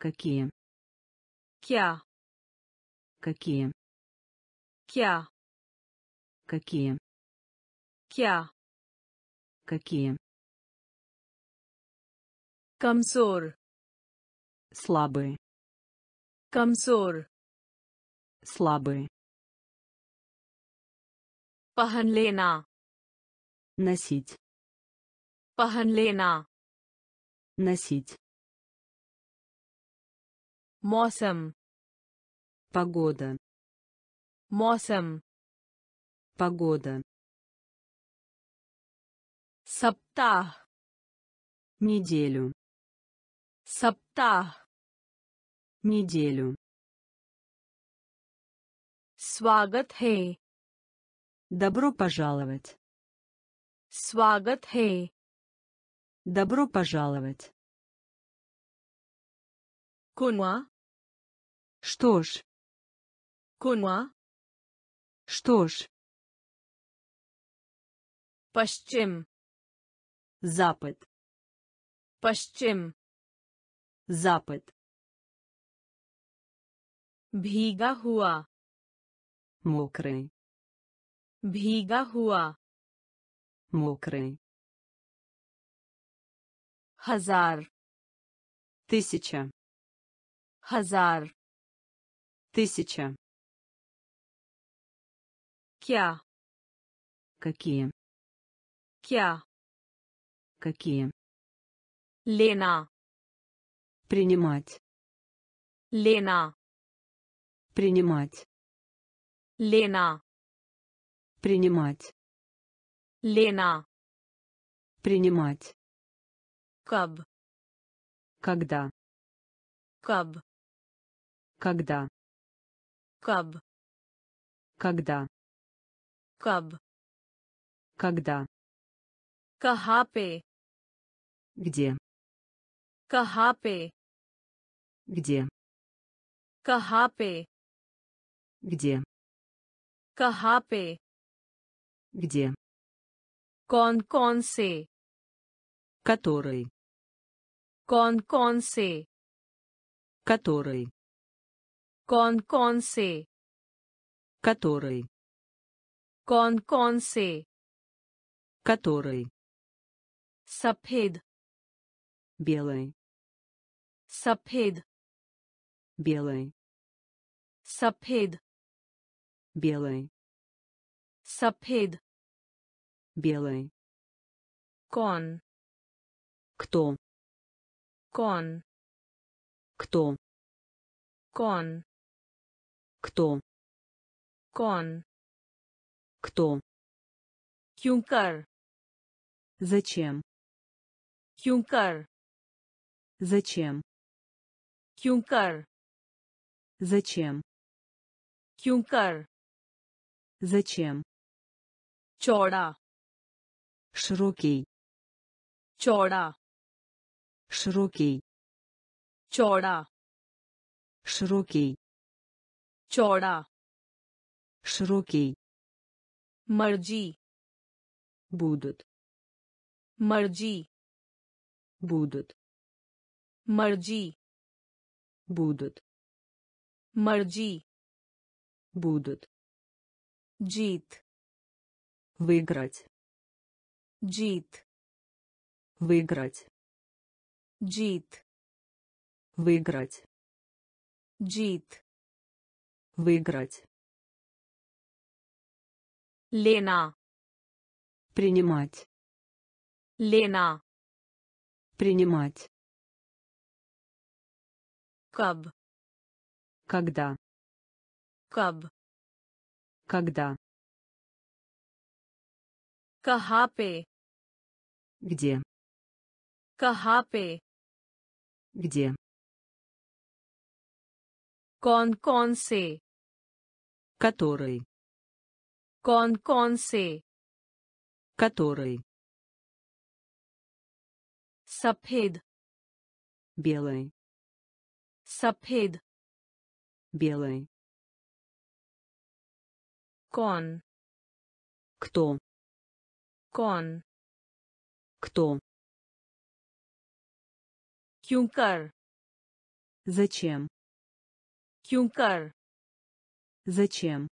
какие, क्या какие, क्या какие, क्या какие, कमजोर слабые, कमजोर слабые, पहन लेना носить, पहन लेना носить, मौसम погода, मौसम погода, Саптах. Неделю. Саптах. Неделю. Свагат хей. Добро пожаловать. Свагат хей. Добро пожаловать. Кунва. Что ж. Кунва. Что ж. Пасчим. Запад. Пасчим. Запад. Бхига хуа. Мокрый. Бхига хуа. Мокрый. Хазар. Тысяча. Хазар. Тысяча. Кя. Какие? Кя. Какие? Лена. Принимать. Лена. Принимать. Лена. Принимать. Лена. Принимать. Каб. Когда. Каб. Когда. Каб. Когда. Каб. Когда. Кахапе где, कहाँ पे где, कहाँ पे где, कहाँ पे где, कौन कौन से который, कौन कौन से который, कौन कौन से который, कौन कौन से который, सफेद белый сапед. Белый сапед. Белый сапед. Белый кон. Кто? Кон. Кто? Кон. Кто? Кон. Кто? Юнкар. Зачем? Юнкар. Зачем? Кюнкар. Зачем? Кюнкар. Зачем? Чора. Широкий. Чора. Широкий. Чора. Широкий. Чора. Широкий. Марджи. Будут. Марджи. Будут. Марджи. Будут. Марджи. Будут. Джит. Выиграть. Джит. Выиграть. Джит. Выиграть. Джит. Выиграть. Лена. Принимать. Лена. Принимать. Каб. Когда. Каб. Когда. Кахапе. Где? Кахапе. Где? Кон кон. Который. Кон кон. Который. Сапед. Белый. सफेद Белый. कौन Кто? कौन Кто? क्यों कर Зачем? क्यों कर Зачем?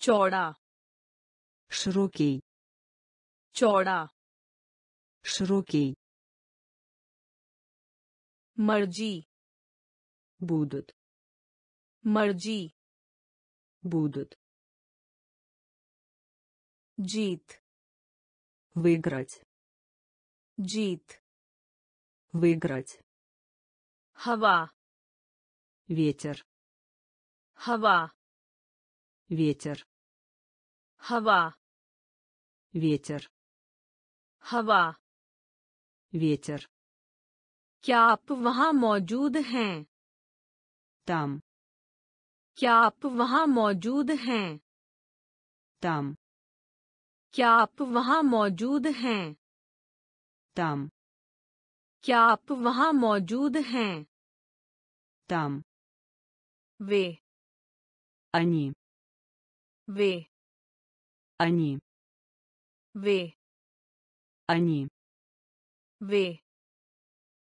चौड़ा Широкий. चौड़ा Широкий. Марджи. Будут. Марджи. Будут. Джит. Выиграть. Джит. Выиграть. Хава. Ветер. Хава. Ветер. Хава. Ветер. Хава. Ветер. क्या आप वहां मौजूद हैं Там. क्या आप वहां मौजूद हैं Там. क्या आप वहां मौजूद हैं Там. क्या आप वहां मौजूद हैं Там. वे Они. वे Они. वे Они. वे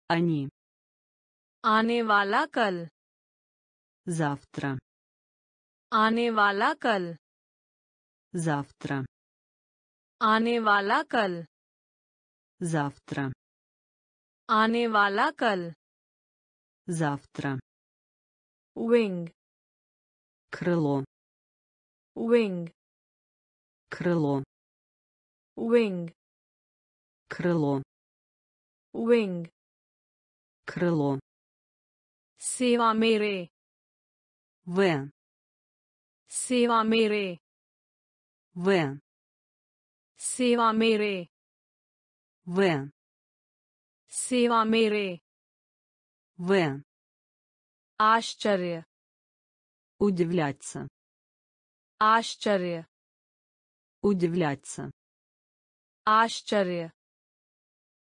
Они. आने वाला कल Завтра. आने वाला कल Завтра. आने वाला कल Завтра. आने वाला कल Завтра. विंग Крыло. विंग Крыло. विंग Крыло. विंग Крыло. सेवा मेरे В. सेवा मेरे В. सेवा मेरे В. सेवा मेरे В. आश्चर्य Удивляться. आश्चर्य Удивляться. आश्चर्य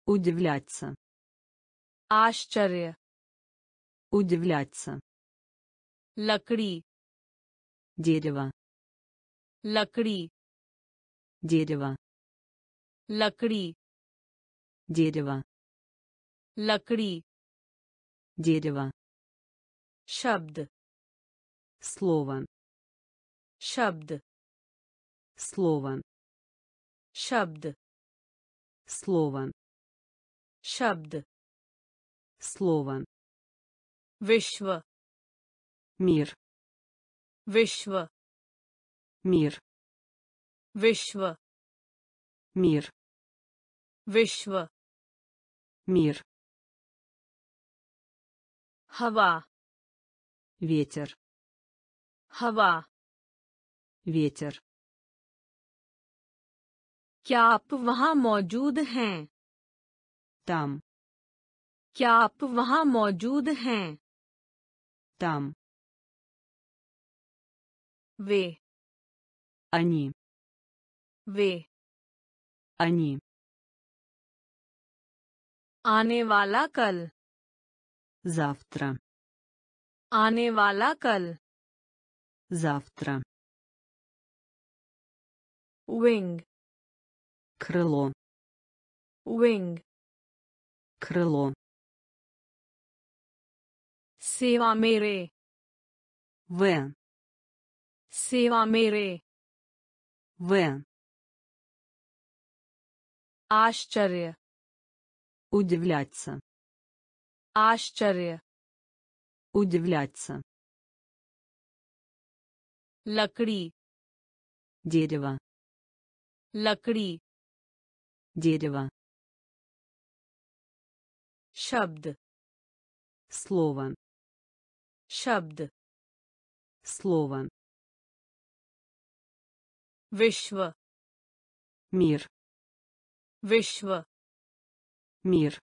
Удивляться. Ашчаре. Удивляться. Лакри. Дерево. Лакри. Дерево. Лакри. Дерево. Лакри. Дерево. Шабд. Слово. Шабд. Слово. Шабд. Слово. Шабд Слово. विश्व Мир. विश्व Мир. विश्व Мир. विश्व Мир. हवा Ветер. हवा Ветер. क्या आप वहां मौजूद हैं Там. क्या आप वहां मौजूद हैं Там. वे Они. वे Они. आने वाला कल Завтра. आने वाला कल Завтра. विंग Крыло. विंग Крыло. सेवा मेरे В. सेवा मेरे В. आश्चर्य Удивляться. आश्चर्य Удивляться. लकड़ी Дерево. लकड़ी Дерево. शब्द Слово. शब्द Слово. विश्व Мир. विश्व Мир.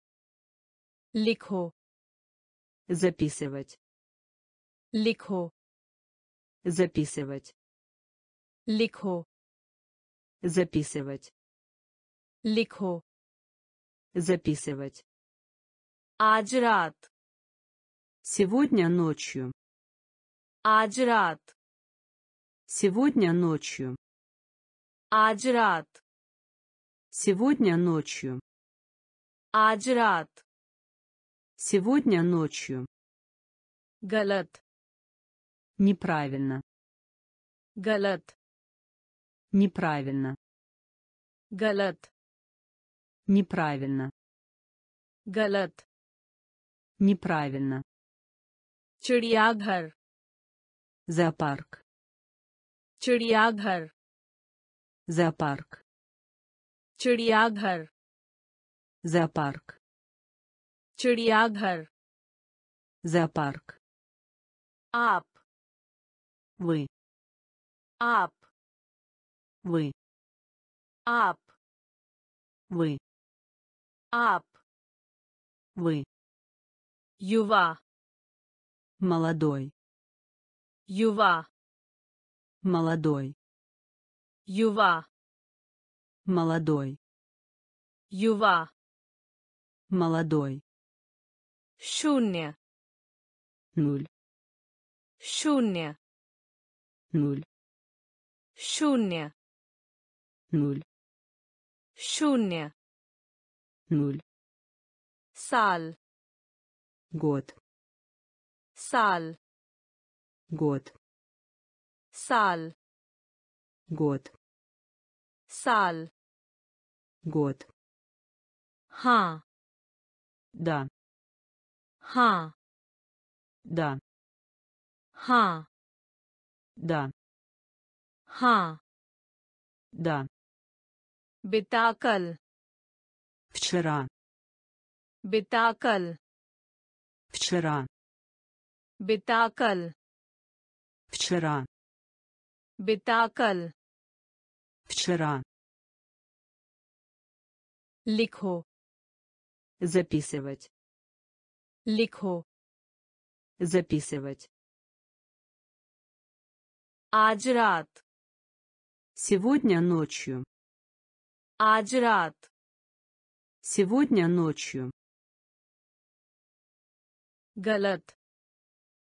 लिखो Записывать. लिखो Записывать. लिखो Записывать. लिखो Записывать. आज रात Сегодня ночью. аджрат Сегодня ночью. аджрат Сегодня ночью. аджрат Сегодня ночью. Галат. Неправильно. Галат. Неправильно. Галат. Неправильно. Галат. Неправильно. चिड़ियाघर Зоопарк. चिड़ियाघर Зоопарк. चिड़ियाघर Зоопарк. चिड़ियाघर Зоопарк. आप Вы. आप Вы. आप Вы. आप Вы. युवा молодой. Юва. Молодой. Юва. Молодой. Юва. Молодой. Шунья нуль. Шунья нуль. Шунья нуль. Шунья нуль. Сал год. Сал. Год. Сал. Год. Сал. Год. Ха. Да. Ха. Да. Ха. Да. Ха. Да. Битакал. Вчера. Битакал. Вчера. Битакал. Вчера. Битакал. Вчера. Ликхо. Записывать. Ликхо. Записывать. Аджрат. Сегодня ночью. Аджрат. Сегодня ночью. Галат.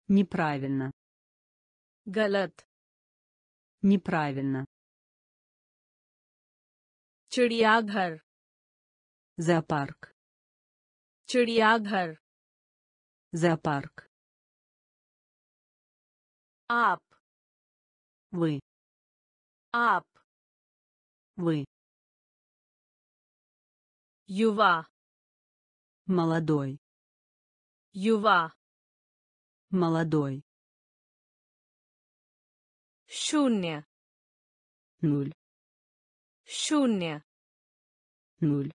Неправильно. गलत Неправильно. चिड़ियाघर Зоопарк. चिड़ियाघर Зоопарк. आप Вы. आप Вы. युवा Молодой. युवा молодой. Шунья нуль. Шунья нуль.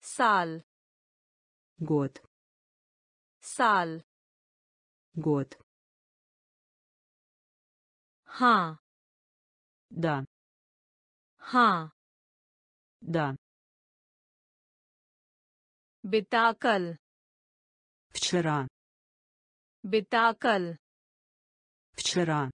Сал. Год. Сал. Год. Ха. Да. Ха. Да. Битакал вчера. Битакал вчера.